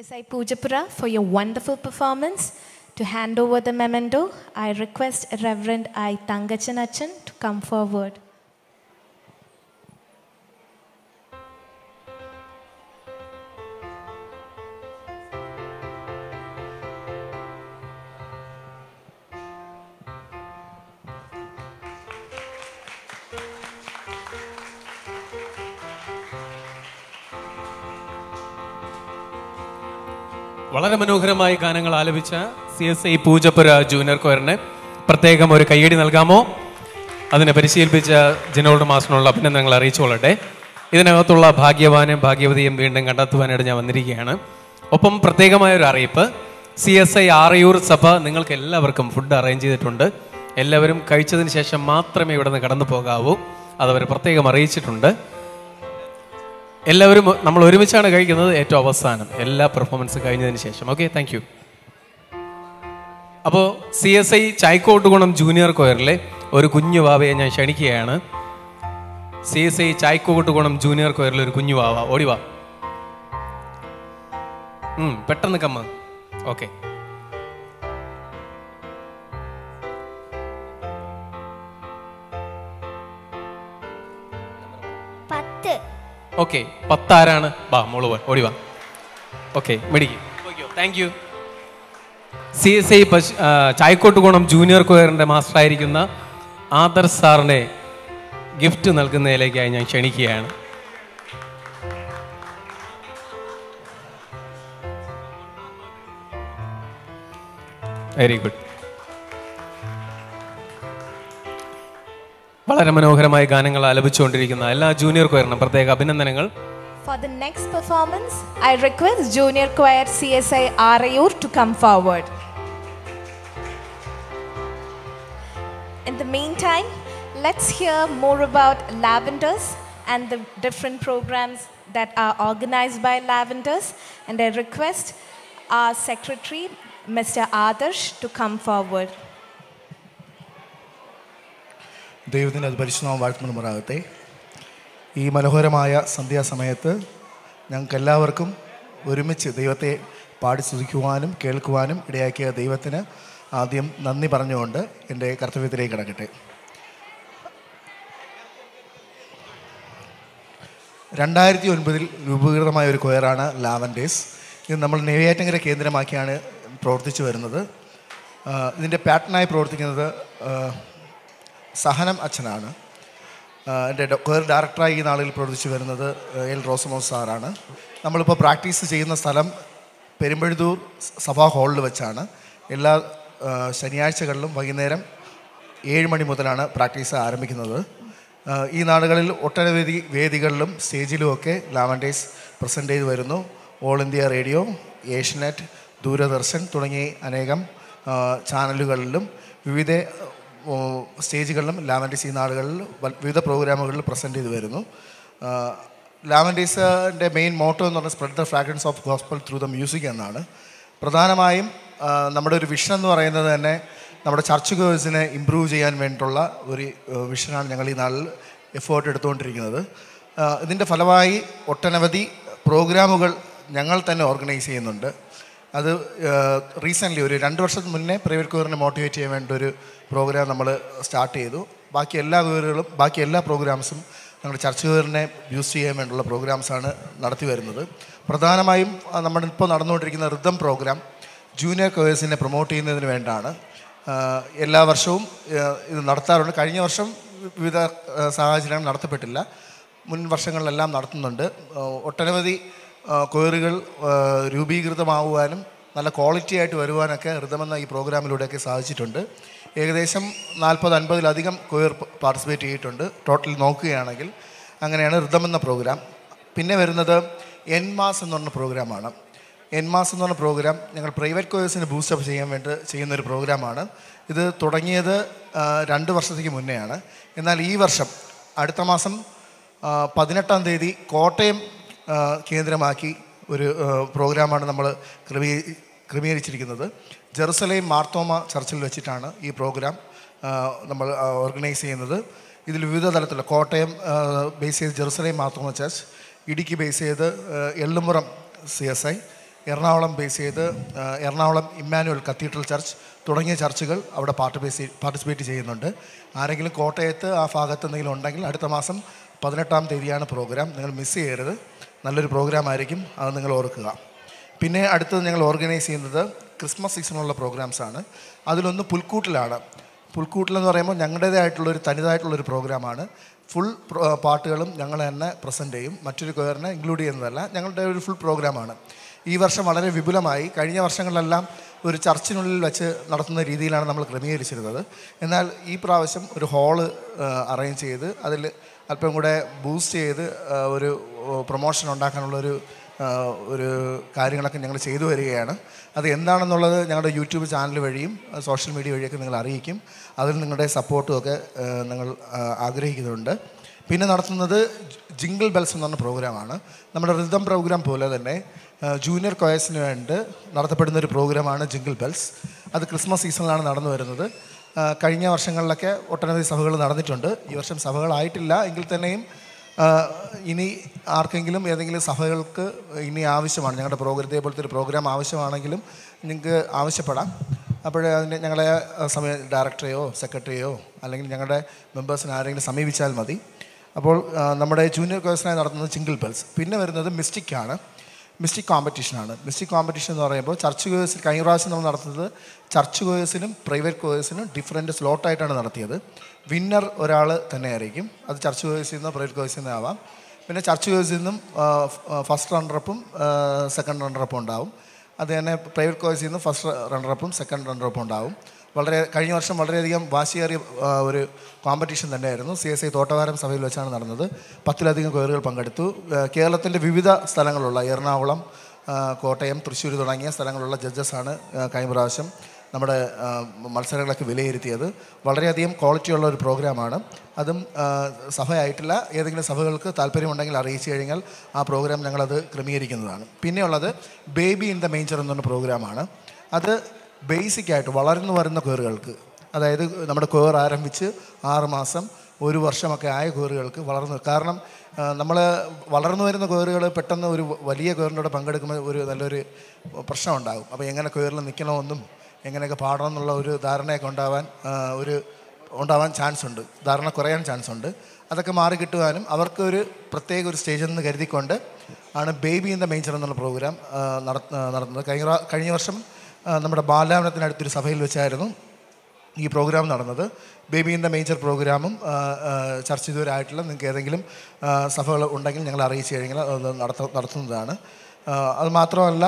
CSI Pujapura, for your wonderful performance. To hand over the memento, I request Reverend I. Tangachanachan to come forward. വളരെ മനോഹരമായി ഗാനങ്ങൾ ആലപിച്ച C S I Poojappura junior കോയറിന് പ്രത്യേകം ഒരു കയ്യടി നൽകാമോ? അതിനെ പരിശീലിപ്പിച്ച ജനോൾഡ് മാസ്റ്ററിനുള്ള അഭിനന്ദനങ്ങൾ അറിയിച്ചുകൊള്ളട്ടെ. ഇതിനകത്തുള്ള ഭാഗ്യവാനും ഭാഗ്യവതിയും വീണ്ടും കണ്ടെത്തുവാനായിട്ട് ഞാൻ വന്നിരിക്കുകയാണ്. ഒപ്പം പ്രത്യേകമായ ഒരു അറിയിപ്പ്. സി എസ് ഐ ആറയൂർ സഭ നിങ്ങൾക്ക് എല്ലാവർക്കും ഫുഡ് അറേഞ്ച് ചെയ്തിട്ടുണ്ട്. എല്ലാവരും കഴിച്ചതിന് ശേഷം മാത്രമേ ഇവിടെ നിന്ന് കടന്നു പോകാവൂ. അതവർ പ്രത്യേകം അറിയിച്ചിട്ടുണ്ട്. എല്ലാവരും നമ്മൾ ഒരുമിച്ചാണ് കഴിക്കുന്നത് ഏറ്റവും അവസാനം. എല്ലാ പെർഫോമൻസ് കഴിഞ്ഞതിന് ശേഷം. ഓക്കെ താങ്ക് യു അപ്പോൾ C S I Chaikkottukonam junior കൊയറിലെ ഒരു കുഞ്ഞു വാവയെ ഞാൻ ക്ഷണിക്കുകയാണ്. C S I Chaikkottukonam junior കൊയറിലെ ഒരു കുഞ്ഞു വാവ. ഓടിവാ പെട്ടെന്ന് കമ്മ ഓക്കെ പത്ത്. ഓക്കെ പത്താരാണ്? ബാ മോൾ ഓടിവാ ഓടി വാ. Okay മെഡിക്കും thank you C S I പശു ചായക്കോട്ട് കോണം ജൂനിയർ കൊയറിന്റെ മാസ്റ്ററായിരിക്കുന്ന ആദർ സാറിനെ ഗിഫ്റ്റ് നൽകുന്നതിലേക്കായി ഞാൻ ക്ഷണിക്കുകയാണ്. Very good വളരെ മനോഹരമായ ഗാനങ്ങൾ ആലപിച്ചുകൊണ്ടിരിക്കുന്ന എല്ലാ ജൂനിയർ കൊയറിനും പ്രത്യേക അഭിനന്ദനങ്ങൾ For the next performance, I request Junior Choir CSI Arayur to come forward. In the meantime, let's hear more about Lavenders and the different programs that are organized by Lavenders. And I request our secretary, Mr. Adarsh, to come forward. ദൈവത്തിന്റെ അത് പരിശുദ്ധമാവും വാഴ്ത്തുമെന്ന് പറയാകട്ടെ ഈ മനോഹരമായ സന്ധ്യാസമയത്ത് ഞങ്ങൾക്ക് എല്ലാവർക്കും ഒരുമിച്ച് ദൈവത്തെ പാടി സ്തുതിക്കുവാനും കേൾക്കുവാനും ഇടയാക്കിയ ദൈവത്തിന് ആദ്യം നന്ദി പറഞ്ഞുകൊണ്ട് എന്റെ കർത്തവ്യത്തിലേക്ക് കിടക്കട്ടെ. രണ്ടായിരത്തി ഒൻപതിൽ രൂപീകൃതമായ ഒരു കൊയറാണ് ലാവൻഡേസ്. ഇത് നമ്മൾ നെയ്യാറ്റങ്കര കേന്ദ്രമാക്കിയാണ് പ്രവർത്തിച്ചു വരുന്നത്. ഇതിന്റെ പാറ്റേണായി പ്രവർത്തിക്കുന്നത് സഹനം അച്ഛനാണ്. എന്റെ കൊയർ ഡയറക്ടറായി ഈ നാളിൽ പ്രവർത്തിച്ചു വരുന്നത് എൽ റോസമോസ് സാറാണ്. നമ്മളിപ്പോൾ പ്രാക്ടീസ് ചെയ്യുന്ന സ്ഥലം പെരുമ്പഴുതൂർ സഭാ ഹാളിൽ വെച്ചാണ്. എല്ലാ ശനിയാഴ്ചകളിലും വൈകുന്നേരം ഏഴ് മണി മുതലാണ് പ്രാക്ടീസ് ആരംഭിക്കുന്നത്. ഈ നാടുകളിൽ ഒട്ടനവധി വേദികളിലും സ്റ്റേജിലുമൊക്കെ ലാവൻഡേസ് പ്രസന്റ് ചെയ്ത് വരുന്നു. All India radio Asianet Doordarshan തുടങ്ങി അനേകം ചാനലുകളിലും വിവിധ സ്റ്റേജുകളിലും ലാമൻഡീസ് ഈ നാടുകളിൽ വിവിധ പ്രോഗ്രാമുകളിൽ പ്രസന്റ് ചെയ്ത് വരുന്നു. ലാമൻഡീസിന്റെ മെയിൻ മോട്ടോ എന്ന് പറഞ്ഞാൽ spread the fragrance of gospel through the music എന്നാണ്. പ്രധാനമായും നമ്മുടെ ഒരു വിഷൻ എന്ന് പറയുന്നത് തന്നെ നമ്മുടെ ചർച്ച് ഗേഴ്സിനെ ഇമ്പ്രൂവ് ചെയ്യാൻ വേണ്ടിയിട്ടുള്ള ഒരു വിഷനാണ് ഞങ്ങൾ ഈ നാളിൽ എഫേർട്ട് എടുത്തുകൊണ്ടിരിക്കുന്നത്. ഇതിന്റെ ഫലമായി ഒട്ടനവധി പ്രോഗ്രാമുകൾ ഞങ്ങൾ തന്നെ ഓർഗനൈസ് ചെയ്യുന്നുണ്ട്. അത് റീസെന്റ്ലി ഒരു രണ്ട് വർഷത്തിന് മുന്നേ പ്രൈവറ്റ് കോറിനെ മോട്ടിവേറ്റ് ചെയ്യാൻ വേണ്ടി ഒരു പ്രോഗ്രാം നമ്മൾ സ്റ്റാർട്ട് ചെയ്തു. ബാക്കി എല്ലാ വിവരങ്ങളും ബാക്കി എല്ലാ പ്രോഗ്രാംസും ഞങ്ങളുടെ ചർച്ച് കോറിനെ യൂസ് ചെയ്യാൻ വേണ്ടിയുള്ള പ്രോഗ്രാംസാണ് നടത്തി വരുന്നത്. പ്രധാനമായും നമ്മളിപ്പോൾ നടന്നുകൊണ്ടിരിക്കുന്ന റിതം പ്രോഗ്രാം ജൂനിയർ കോയേഴ്സിനെ പ്രൊമോട്ട് ചെയ്യുന്നതിന് വേണ്ടിയാണ്. എല്ലാ വർഷവും ഇത് നടത്താറുണ്ട്. കഴിഞ്ഞ വർഷം വിവിധ സാഹചര്യങ്ങൾ നടത്തപ്പെട്ടില്ല. മുൻ വർഷങ്ങളിലെല്ലാം നടത്തുന്നുണ്ട്. ഒട്ടനവധി കൊയറുകൾ ആ, രൂപീകൃതമാവുവാനും നല്ല ക്വാളിറ്റി ആയിട്ട് വരുവാനൊക്കെ ഋതമെന്ന ഈ പ്രോഗ്രാമിലൂടെയൊക്കെ സാധിച്ചിട്ടുണ്ട്. ഏകദേശം നാൽപ്പത് അൻപതിലധികം കൊയർ പാർട്ടിസിപ്പേറ്റ് ചെയ്തിട്ടുണ്ട്. ടോട്ടൽ നോക്കുകയാണെങ്കിൽ അങ്ങനെയാണ് ഋതം എന്ന പ്രോഗ്രാം പിന്നെ വരുന്നത് എൻ മാസ് എന്ന് പറഞ്ഞ പ്രോഗ്രാമാണ് എൻ മാസ് എന്ന് പറഞ്ഞ പ്രോഗ്രാം ഞങ്ങൾ പ്രൈവറ്റ് കോയേഴ്സിന് ബൂസ്റ്റപ്പ് ചെയ്യാൻ വേണ്ടി ചെയ്യുന്ന ഒരു പ്രോഗ്രാമാണ് ഇത് തുടങ്ങിയത് രണ്ട് വർഷത്തേക്ക് മുന്നെയാണ്. എന്നാൽ ഈ വർഷം അടുത്ത മാസം പതിനെട്ടാം തീയതി കോട്ടയം കേന്ദ്രമാക്കി ഒരു പ്രോഗ്രാമാണ് നമ്മൾ ക്രമീ ക്രമീകരിച്ചിരിക്കുന്നത്. ജെറുസലേം മാർത്തോമ ചർച്ചിൽ വെച്ചിട്ടാണ് ഈ പ്രോഗ്രാം നമ്മൾ ഓർഗനൈസ് ചെയ്യുന്നത്. ഇതിൽ വിവിധ തലത്തിലുള്ള കോട്ടയം ബേസ് ചെയ്ത് Jerusalem Marthoma church Idukki base ചെയ്ത് Ellumuram C S I Ernakulam base ചെയ്ത് എറണാകുളം ഇമ്മാനുവൽ കത്തീഡ്രൽ ചർച്ച് തുടങ്ങിയ ചർച്ചുകൾ അവിടെ പാർട്ടിപ്പേറ്റ് പാർട്ടിസിപ്പേറ്റ് ചെയ്യുന്നുണ്ട്. ആരെങ്കിലും കോട്ടയത്ത് ആ ഭാഗത്ത് എന്തെങ്കിലും ഉണ്ടെങ്കിൽ അടുത്ത മാസം പതിനെട്ടാം തീയതിയാണ് പ്രോഗ്രാം. നിങ്ങൾ മിസ് ചെയ്യരുത്. നല്ലൊരു പ്രോഗ്രാം ആയിരിക്കും അത് നിങ്ങൾ ഓർക്കുക. പിന്നെ അടുത്തത് ഞങ്ങൾ ഓർഗനൈസ് ചെയ്യുന്നത് ക്രിസ്മസ് സീസണുള്ള പ്രോഗ്രാംസാണ് അതിലൊന്ന് പുൽക്കൂട്ടിലാണ്. പുൽക്കൂട്ടിലെന്ന് പറയുമ്പോൾ ഞങ്ങളുടേതായിട്ടുള്ളൊരു തനിതായിട്ടുള്ളൊരു പ്രോഗ്രാമാണ് ഫുൾ പാട്ടുകളും ഞങ്ങൾ തന്നെ പ്രസന്റ് ചെയ്യും. മറ്റൊരു കോയറിനെ ഇൻക്ലൂഡ് ചെയ്യുന്നതല്ല. ഞങ്ങളുടെ ഒരു ഫുൾ പ്രോഗ്രാമാണ് ഈ വർഷം വളരെ വിപുലമായി. കഴിഞ്ഞ വർഷങ്ങളിലെല്ലാം ഒരു ചർച്ചിനുള്ളിൽ വെച്ച് നടത്തുന്ന രീതിയിലാണ് നമ്മൾ ക്രമീകരിച്ചിരുന്നത്. എന്നാൽ ഈ പ്രാവശ്യം ഒരു ഹാൾ അറേഞ്ച് ചെയ്ത് അതിൽ അല്പം കൂടെ ബൂസ്റ്റ് ചെയ്ത് ഒരു പ്രൊമോഷൻ ഉണ്ടാക്കാനുള്ളൊരു ഒരു കാര്യങ്ങളൊക്കെ ഞങ്ങൾ ചെയ്തു വരികയാണ്. അത് എന്താണെന്നുള്ളത് ഞങ്ങളുടെ യൂട്യൂബ് ചാനൽ വഴിയും സോഷ്യൽ മീഡിയ വഴിയൊക്കെ നിങ്ങൾ അറിയിക്കും. അതിൽ നിങ്ങളുടെ സപ്പോർട്ടും ഒക്കെ നിങ്ങൾ ആഗ്രഹിക്കുന്നുണ്ട്. പിന്നെ നടത്തുന്നത് ജിങ്കിൾ ബെൽസ് എന്ന് പറഞ്ഞ പ്രോഗ്രാമാണ്. നമ്മുടെ റിതം പ്രോഗ്രാം പോലെ തന്നെ ജൂനിയർ കോയസിന് വേണ്ടി നടത്തപ്പെടുന്ന ഒരു പ്രോഗ്രാമാണ് ജിങ്കിൾ ബെൽസ്. അത് ക്രിസ്മസ് സീസണിലാണ് നടന്നു വരുന്നത്. കഴിഞ്ഞ വർഷങ്ങളിലൊക്കെ ഒട്ടനവധി സഭകൾ നടന്നിട്ടുണ്ട്. ഈ വർഷം സഭകളായിട്ടില്ല. എങ്കിൽ തന്നെയും ഇനി ആർക്കെങ്കിലും ഏതെങ്കിലും സഭകൾക്ക് ഇനി ആവശ്യമാണ് ഞങ്ങളുടെ പ്രോഗ്രാം ഇതേപോലത്തെ ഒരു പ്രോഗ്രാം ആവശ്യമാണെങ്കിലും നിങ്ങൾക്ക് ആവശ്യപ്പെടാം. അപ്പോൾ അതിന് ഞങ്ങളെ സമയ ഡയറക്ടറെയോ സെക്രട്ടറിയോ അല്ലെങ്കിൽ ഞങ്ങളുടെ മെമ്പേഴ്സിനെ ആരെങ്കിലും സമീപിച്ചാൽ മതി. അപ്പോൾ നമ്മുടെ ജൂനിയർ കോഴ്സിനായി നടത്തുന്നത് ചിങ്കിൾ ബെൽസ്. പിന്നെ വരുന്നത് മിസ്റ്റിക്കാണ് മിസ്റ്റിക് കോമ്പറ്റീഷനാണ് മിസ്റ്റിക് കോമ്പറ്റീഷൻ എന്ന് പറയുമ്പോൾ ചർച്ച് കോഴ്സിൽ കഴിഞ്ഞ പ്രാവശ്യം നമ്മൾ നടത്തുന്നത് ചർച്ച് കോഴ്സിനും പ്രൈവറ്റ് കോഴ്സിനും ഡിഫറെന്റ് സ്ലോട്ടായിട്ടാണ് നടത്തിയത്. വിന്നർ ഒരാൾ തന്നെ ആയിരിക്കും. അത് ചർച്ച് കോഴ്സിൽ നിന്നോ പ്രൈവറ്റ് കോഴ്സിൽ നിന്നോ ആവാം. പിന്നെ ചർച്ച് കോഴ്സിൽ നിന്നും ഫസ്റ്റ് റണ്ണറപ്പും സെക്കൻഡ് റണ്ണറപ്പും ഉണ്ടാവും. അത് തന്നെ പ്രൈവറ്റ് കോഴ്സിൽ നിന്ന് ഫസ്റ്റ് റണ്ണറപ്പും സെക്കൻഡ് റണ്ണറപ്പും ഉണ്ടാവും. വളരെ കഴിഞ്ഞ വർഷം വളരെയധികം വാശിയേറിയ ഒരു കോമ്പറ്റീഷൻ തന്നെയായിരുന്നു. സി എസ് ഐ തോട്ടവാരം സഭയിൽ വെച്ചാണ് നടന്നത്. പത്തിലധികം കോയറുകൾ പങ്കെടുത്തു. കേരളത്തിന്റെ വിവിധ സ്ഥലങ്ങളുള്ള എറണാകുളം കോട്ടയം തൃശ്ശൂർ തുടങ്ങിയ സ്ഥലങ്ങളുള്ള ജഡ്ജസ് ആണ് കഴിഞ്ഞ പ്രാവശ്യം നമ്മുടെ മത്സരങ്ങളൊക്കെ വിലയിരുത്തിയത്. വളരെയധികം ക്വാളിറ്റിയുള്ള ഒരു പ്രോഗ്രാമാണ് അതും സഭയായിട്ടില്ല. ഏതെങ്കിലും സഭകൾക്ക് താല്പര്യമുണ്ടെങ്കിൽ അറിയിച്ചു കഴിഞ്ഞാൽ ആ പ്രോഗ്രാം ഞങ്ങളത് ക്രമീകരിക്കുന്നതാണ്. പിന്നെയുള്ളത് ബേബി ഇൻ ദ മേഞ്ചർ എന്നൊരു പ്രോഗ്രാമാണ് അത് ബേസിക്കായിട്ട് വളർന്നു വരുന്ന കോറുകൾക്ക് അതായത് നമ്മുടെ കോർ ആരംഭിച്ച് ആറുമാസം ഒരു വർഷമൊക്കെ ആയ കോറുകൾക്ക് വളർന്നു. കാരണം നമ്മൾ വളർന്നു വരുന്ന കോറുകൾ പെട്ടെന്ന് ഒരു വലിയ കോറിന്റെ കൂടെ പങ്കെടുക്കുമ്പോൾ ഒരു നല്ലൊരു പ്രശ്നമുണ്ടാകും അപ്പോൾ എങ്ങനെ കോറിൽ നിൽക്കണമെന്നും എങ്ങനെയൊക്കെ പാടണം എന്നുള്ള ഒരു ധാരണയൊക്കെ ഉണ്ടാവാൻ ഒരു ഉണ്ടാവാൻ ചാൻസ് ഉണ്ട് ധാരണ കുറയാൻ ചാൻസ് ഉണ്ട് അതൊക്കെ മാറി കിട്ടുവാനും അവർക്ക് ഒരു പ്രത്യേക ഒരു സ്റ്റേജിൽ നിന്ന് കരുതിക്കൊണ്ട് ആണ് ബേബി ഇൻ ദ മേഞ്ചർ എന്നുള്ള പ്രോഗ്രാം നടത്തുന്നത് കഴിഞ്ഞ കഴിഞ്ഞ വർഷം നമ്മുടെ ബാലാവനത്തിനടുത്തൊരു സഭയിൽ വെച്ചായിരുന്നു ഈ പ്രോഗ്രാം നടന്നത്. ബേബി ഇൻ ദ മേജർ പ്രോഗ്രാമും ചർച്ച ചെയ്തവരായിട്ടുള്ള നിങ്ങൾക്ക് ഏതെങ്കിലും സഭകൾ ഉണ്ടെങ്കിൽ ഞങ്ങൾ അറിയിച്ചു കഴിഞ്ഞാൽ അത് നടത്ത നടത്തുന്നതാണ്. അത് മാത്രമല്ല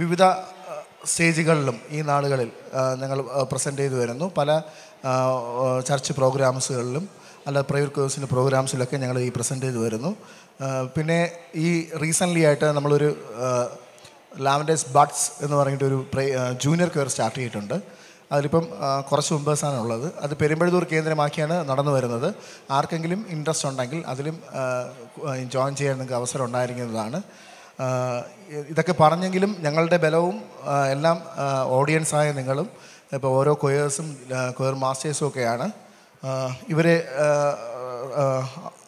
വിവിധ സ്റ്റേജുകളിലും ഈ നാളുകളിൽ ഞങ്ങൾ പ്രസന്റ് ചെയ്തു വരുന്നു. പല ചർച്ച് പ്രോഗ്രാംസുകളിലും അല്ല പ്രൈവറ്റ് കോഴ്സിന്റെ പ്രോഗ്രാംസിലൊക്കെ ഞങ്ങൾ ഈ പ്രസന്റ് ചെയ്തു വരുന്നു. പിന്നെ ഈ റീസെന്റ്ലി ആയിട്ട് നമ്മളൊരു ലാവൻഡേസ് ബഡ്സ് എന്ന് പറഞ്ഞിട്ടൊരു ജൂനിയർ കെയർ സ്റ്റാർട്ട് ചെയ്തിട്ടുണ്ട്. അതിലിപ്പം കുറച്ച് മെമ്പേഴ്സാണ് ഉള്ളത്. അത് പെരുമ്പഴുതൂർ കേന്ദ്രമാക്കിയാണ് നടന്നു വരുന്നത്. ആർക്കെങ്കിലും ഇൻട്രസ്റ്റ് ഉണ്ടെങ്കിൽ അതിലും ജോയിൻ ചെയ്യാൻ നിങ്ങൾക്ക് അവസരം ഉണ്ടായിരിക്കുന്നതാണ്. ഇതൊക്കെ പറഞ്ഞെങ്കിലും ഞങ്ങളുടെ ബലവും എല്ലാം ഓഡിയൻസായ നിങ്ങളും ഇപ്പോൾ ഓരോ കൊയേഴ്സും കൊയർ മാസ്റ്റേഴ്സും ഒക്കെയാണ്. ഇവരെ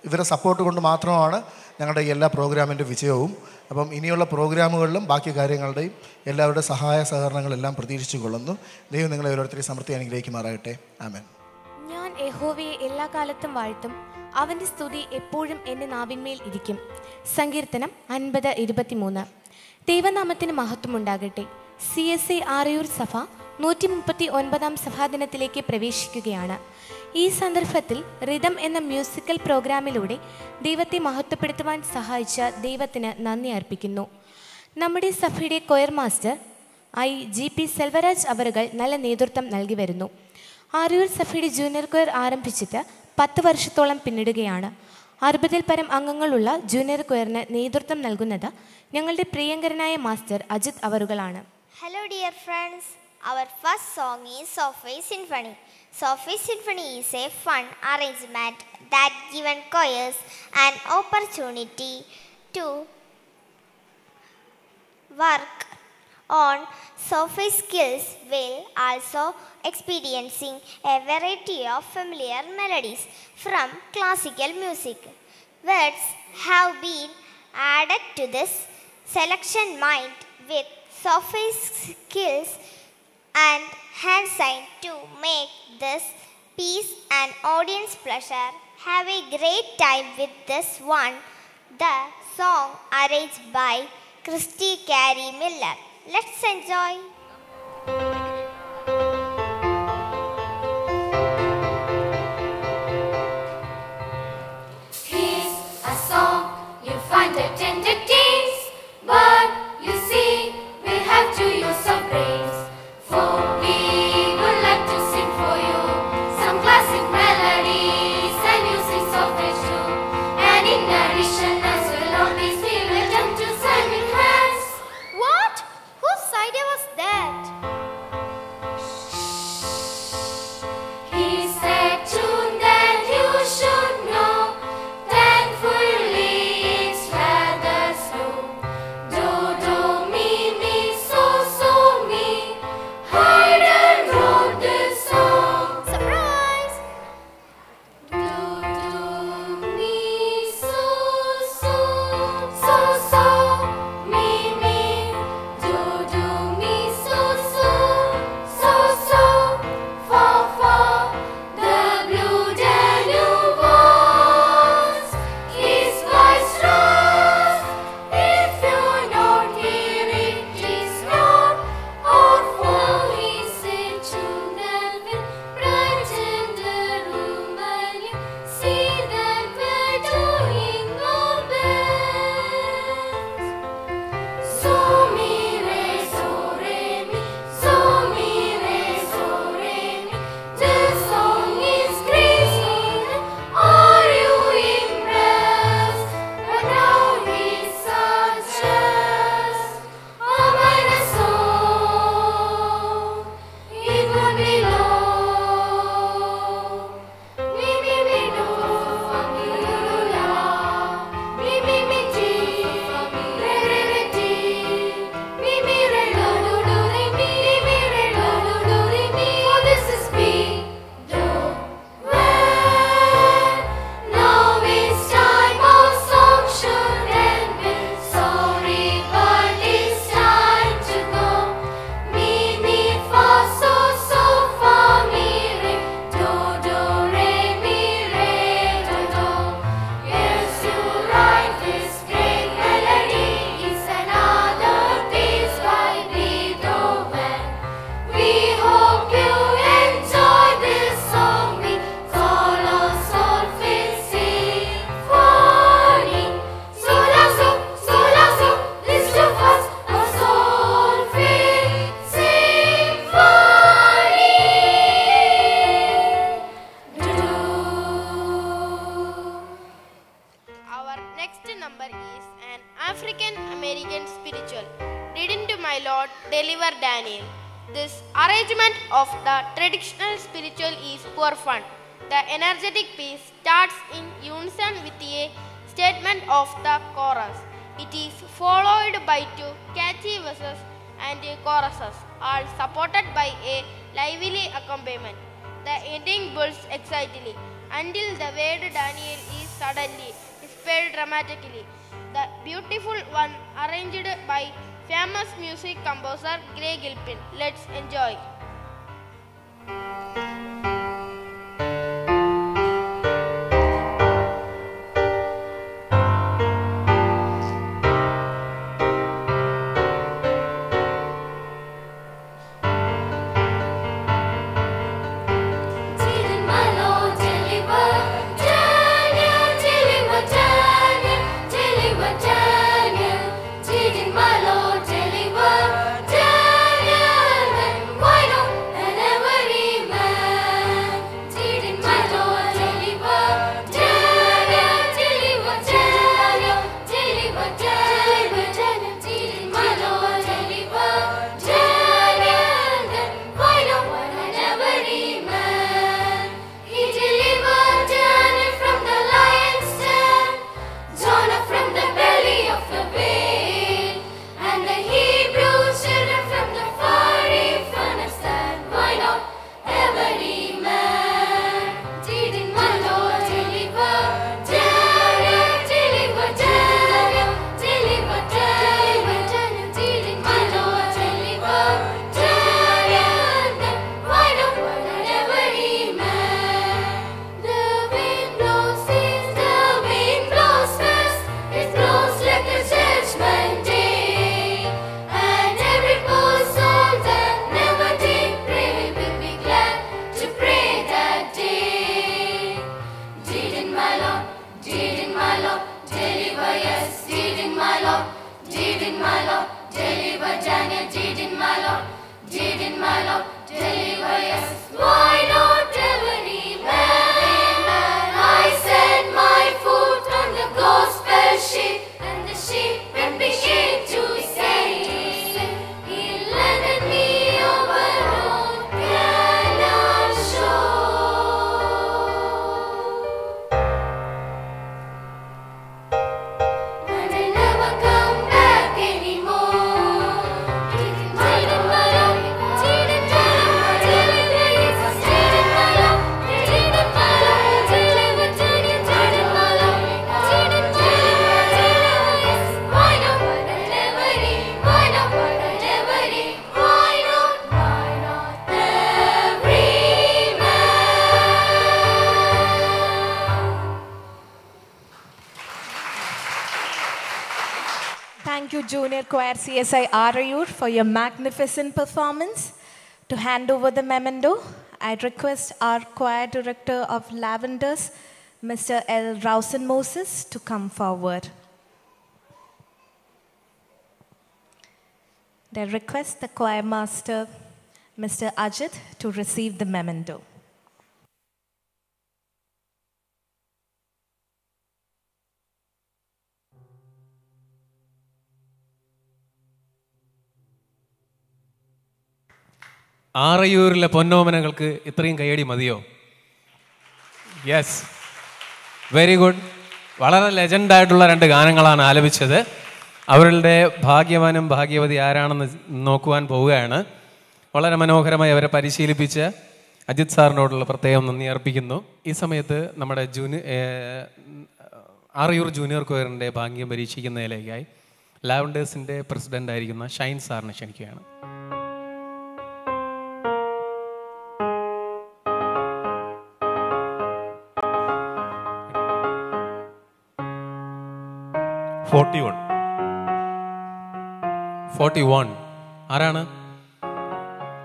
ഇവരെ സപ്പോർട്ട് കൊണ്ട് മാത്രമാണ് ഞങ്ങളുടെ എല്ലാ പ്രോഗ്രാമിന്റെ വിജയവും. അപ്പം ഇനിയുള്ള പ്രോഗ്രാമുകളിലും ബാക്കി കാര്യങ്ങളുടെയും എല്ലാവരുടെ സഹായ സഹകരണങ്ങളെല്ലാം പ്രതീക്ഷിച്ചു കൊള്ളുന്നു. ദൈവം നിങ്ങളെ ഓരോരുത്തരെയും സമൃദ്ധി അനുഗ്രഹിക്കുമാറാകട്ടെ. ആമൻ. ഞാൻ യഹോവയെ എല്ലാ കാലത്തും വാഴ്ത്തും. അവന്റെ സ്തുതി എപ്പോഴും എന്റെ നാവിന്മേൽ ഇരിക്കും. സങ്കീർത്തനം അൻപത് ഇരുപത്തിമൂന്ന്. ദൈവനാമത്തിന് മഹത്വമുണ്ടാകട്ടെ. സി എസ് എ ആറയൂർ സഭ നൂറ്റി മുപ്പത്തി ഒൻപതാം സഭാദിനത്തിലേക്ക് പ്രവേശിക്കുകയാണ്. ഈ സന്ദർഭത്തിൽ റിതം എന്ന മ്യൂസിക്കൽ പ്രോഗ്രാമിലൂടെ ദൈവത്തെ മഹത്വപ്പെടുത്തുവാൻ സഹായിച്ച ദൈവത്തിന് നന്ദി അർപ്പിക്കുന്നു. നമ്മുടെ സഭയുടെ choir master I G P Selvaraj അവറുകൾ നല്ല നേതൃത്വം നൽകി വരുന്നു. ആറൂർ സഭയുടെ ജൂനിയർ കൊയർ ആരംഭിച്ചിട്ട് പത്ത് വർഷത്തോളം പിന്നിടുകയാണ്. അറുപതിൽ പരം അംഗങ്ങളുള്ള ജൂനിയർ ക്വയറിന് നേതൃത്വം നൽകുന്നത് ഞങ്ങളുടെ പ്രിയങ്കരനായ master Ajith അവറുകളാണ്. Hello dear friends our first song is Sophie symphony Sophie symphony is a fun arrangement that given choirs and opportunity to work on soft skills will also experiencing a variety of familiar melodies from classical music. Words have been added to this selection mind with soft skills and hand sign to make this piece an audience pleasure. Have a great time with this one. The song arranged by Christy Carey Miller. Let's enjoy. CSI Arayur, for your magnificent performance. To hand over the memento, I request our choir director of Lavenders, Mr. L. Rausen Moses, to come forward. I request the choir master, Mr. Ajit, to receive the memento. ആറയൂരിലെ പൊന്നോമനകൾക്ക് ഇത്രയും കൈയടി മതിയോ? Yes very good വളരെ ലെജൻഡായിട്ടുള്ള രണ്ട് ഗാനങ്ങളാണ് ആലപിച്ചത്. അവരുടെ ഭാഗ്യവാനും ഭാഗ്യവതി ആരാണെന്ന് നോക്കുവാൻ പോവുകയാണ്. വളരെ മനോഹരമായി അവരെ പരിശീലിപ്പിച്ച് അജിത് സാറിനോടുള്ള പ്രത്യേകം നന്ദി അർപ്പിക്കുന്നു. ഈ സമയത്ത് നമ്മുടെ ജൂനി ആറയൂർ ജൂനിയർ കൊയറിന്റെ ഭാഗ്യം പരീക്ഷിക്കുന്നതിലേക്കായി ലാവൻഡേഴ്സിന്റെ പ്രസിഡന്റായിരിക്കുന്ന ഷൈൻ സാറിനെ ക്ഷണിക്കുകയാണ്. Forty one. Forty one. ആരാണ്?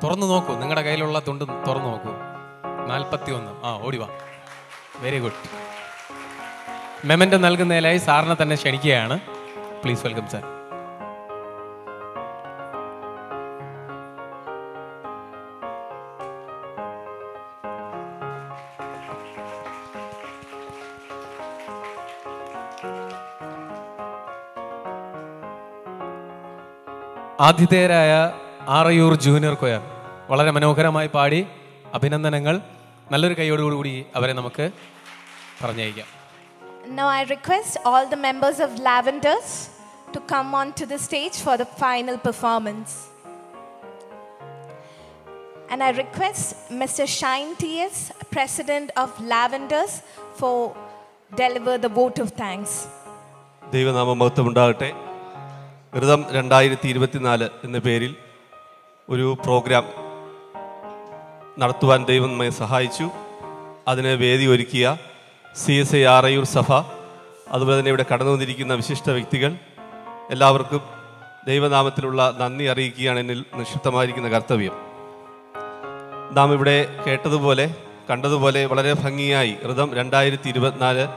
തുറന്നു നോക്കൂ. നിങ്ങളുടെ കയ്യിലുള്ള തുണ്ട് തുറന്നു നോക്കൂ. നാൽപ്പത്തി ഒന്ന് ആ ഓടി വാ. വെരി ഗുഡ് മെമന്റ് നൽകുന്നതിലായി സാറിനെ തന്നെ ക്ഷണിക്കുകയാണ്. പ്ലീസ് വെൽക്കം സാർ ആതിഥേയരായ ആറയൂർ ജൂനിയർ കൊയർ വളരെ മനോഹരമായി പാടി അഭിനന്ദനങ്ങൾ നല്ലൊരു കൈയോടുകൂടി അവരെ നമുക്ക് പറഞ്ഞയക്കാം Now I request all the members of Lavenders to come onto the stage for the final performance. And I request Mr. Shine T.S., President of Lavenders, for deliver the vote of thanks. ദൈവനാമ മഹത്വം ഉണ്ടാകട്ടെ ഋതം രണ്ടായിരത്തി ഇരുപത്തിനാല് എന്ന പേരിൽ ഒരു programme നടത്തുവാൻ ദൈവം നമ്മെ സഹായിച്ചു. അതിന് വേദി ഒരുക്കിയ സി എസ് ഐ ആറയൂർ സഭ അതുപോലെ തന്നെ ഇവിടെ കടന്നു വന്നിരിക്കുന്ന വിശിഷ്ട വ്യക്തികൾ എല്ലാവർക്കും ദൈവനാമത്തിലുള്ള നന്ദി അറിയിക്കുകയാണ് എന്നിൽ നിക്ഷിപ്തമായിരിക്കുന്ന കർത്തവ്യം. നാം ഇവിടെ കേട്ടതുപോലെ കണ്ടതുപോലെ വളരെ ഭംഗിയായി ഋതം രണ്ടായിരത്തി ഇരുപത്തിനാല്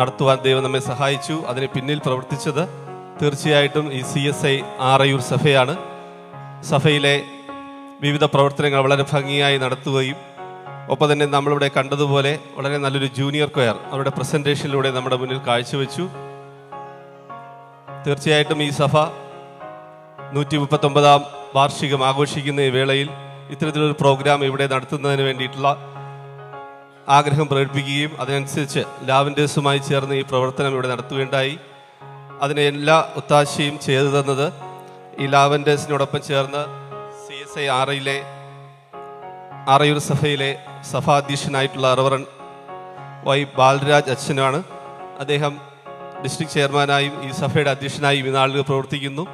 നടത്തുവാൻ ദൈവം നമ്മെ സഹായിച്ചു. അതിന് പിന്നിൽ പ്രവർത്തിച്ചത് തീർച്ചയായിട്ടും ഈ സി എസ് ഐ ആറയൂർ സഭയാണ്. സഭയിലെ വിവിധ പ്രവർത്തനങ്ങൾ വളരെ ഭംഗിയായി നടത്തുകയും ഒപ്പം തന്നെ നമ്മളിവിടെ കണ്ടതുപോലെ വളരെ നല്ലൊരു ജൂനിയർ കൊയർ അവരുടെ പ്രസന്റേഷനിലൂടെ നമ്മുടെ മുന്നിൽ കാഴ്ചവെച്ചു. തീർച്ചയായിട്ടും ഈ സഭ നൂറ്റി മുപ്പത്തൊമ്പതാം വാർഷികം ആഘോഷിക്കുന്ന ഈ വേളയിൽ ഇത്തരത്തിലൊരു പ്രോഗ്രാം ഇവിടെ നടത്തുന്നതിന് വേണ്ടിയിട്ടുള്ള ആഗ്രഹം പ്രകടിപ്പിക്കുകയും അതിനനുസരിച്ച് ലാവൻഡേഴ്സുമായി ചേർന്ന് ഈ പ്രവർത്തനം ഇവിടെ നടത്തുകയുണ്ടായി. അതിന് എല്ലാ ഒത്താശയും ചെയ്തു തന്നത് ഈ ലാവൻഡേഴ്സിനോടൊപ്പം ചേർന്ന് സി എസ് ഐ ആറയിലെ ആറയൂർ സഭയിലെ സഭാധ്യക്ഷനായിട്ടുള്ള റവറൻ വൈ ബാലരാജ് അച്ഛനാണ്. അദ്ദേഹം ഡിസ്ട്രിക്ട് ചെയർമാനായും ഈ സഭയുടെ അധ്യക്ഷനായും ഈ നാളുകൾ പ്രവർത്തിക്കുന്നു.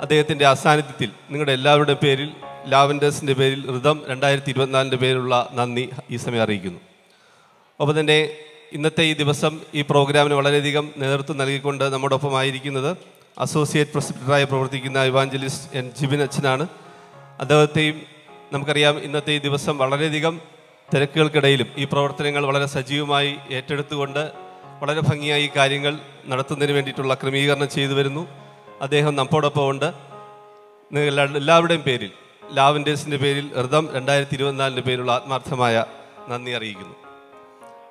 അദ്ദേഹത്തിന്റെ അസാന്നിധ്യത്തിൽ നിങ്ങളുടെ എല്ലാവരുടെയും പേരിൽ ലാവൻഡേഴ്സിന്റെ പേരിൽ ഋതം രണ്ടായിരത്തി ഇരുപത്തിനാലിന്റെ പേരിലുള്ള നന്ദി ഈ സമയം അറിയിക്കുന്നു. ഒപ്പം തന്നെ ഇന്നത്തെ ഈ ദിവസം ഈ പ്രോഗ്രാമിന് വളരെയധികം നേതൃത്വം നൽകിക്കൊണ്ട് നമ്മോടൊപ്പം ആയിരിക്കുന്നത് അസോസിയേറ്റ് പ്രസിഡന്റായി പ്രവർത്തിക്കുന്ന ഇവാഞ്ചലിസ്റ്റ് എൻ ജിബിൻ അച്ഛനാണ്. അദ്ദേഹത്തെയും നമുക്കറിയാം ഇന്നത്തെ ഈ ദിവസം വളരെയധികം തിരക്കുകൾക്കിടയിലും ഈ പ്രവർത്തനങ്ങൾ വളരെ സജീവമായി ഏറ്റെടുത്തുകൊണ്ട് വളരെ ഭംഗിയായി ഈ കാര്യങ്ങൾ നടത്തുന്നതിന് വേണ്ടിയിട്ടുള്ള ക്രമീകരണം ചെയ്തു വരുന്നു. അദ്ദേഹം നമ്മോടൊപ്പം ഉണ്ട് എല്ലാവരുടെയും പേരിൽ ലാവൻഡേഴ്സിന്റെ പേരിൽ ഋതം രണ്ടായിരത്തി ഇരുപത്തിനാലിന്റെ പേരിലുള്ള ആത്മാർത്ഥമായ നന്ദി അറിയിക്കുന്നു.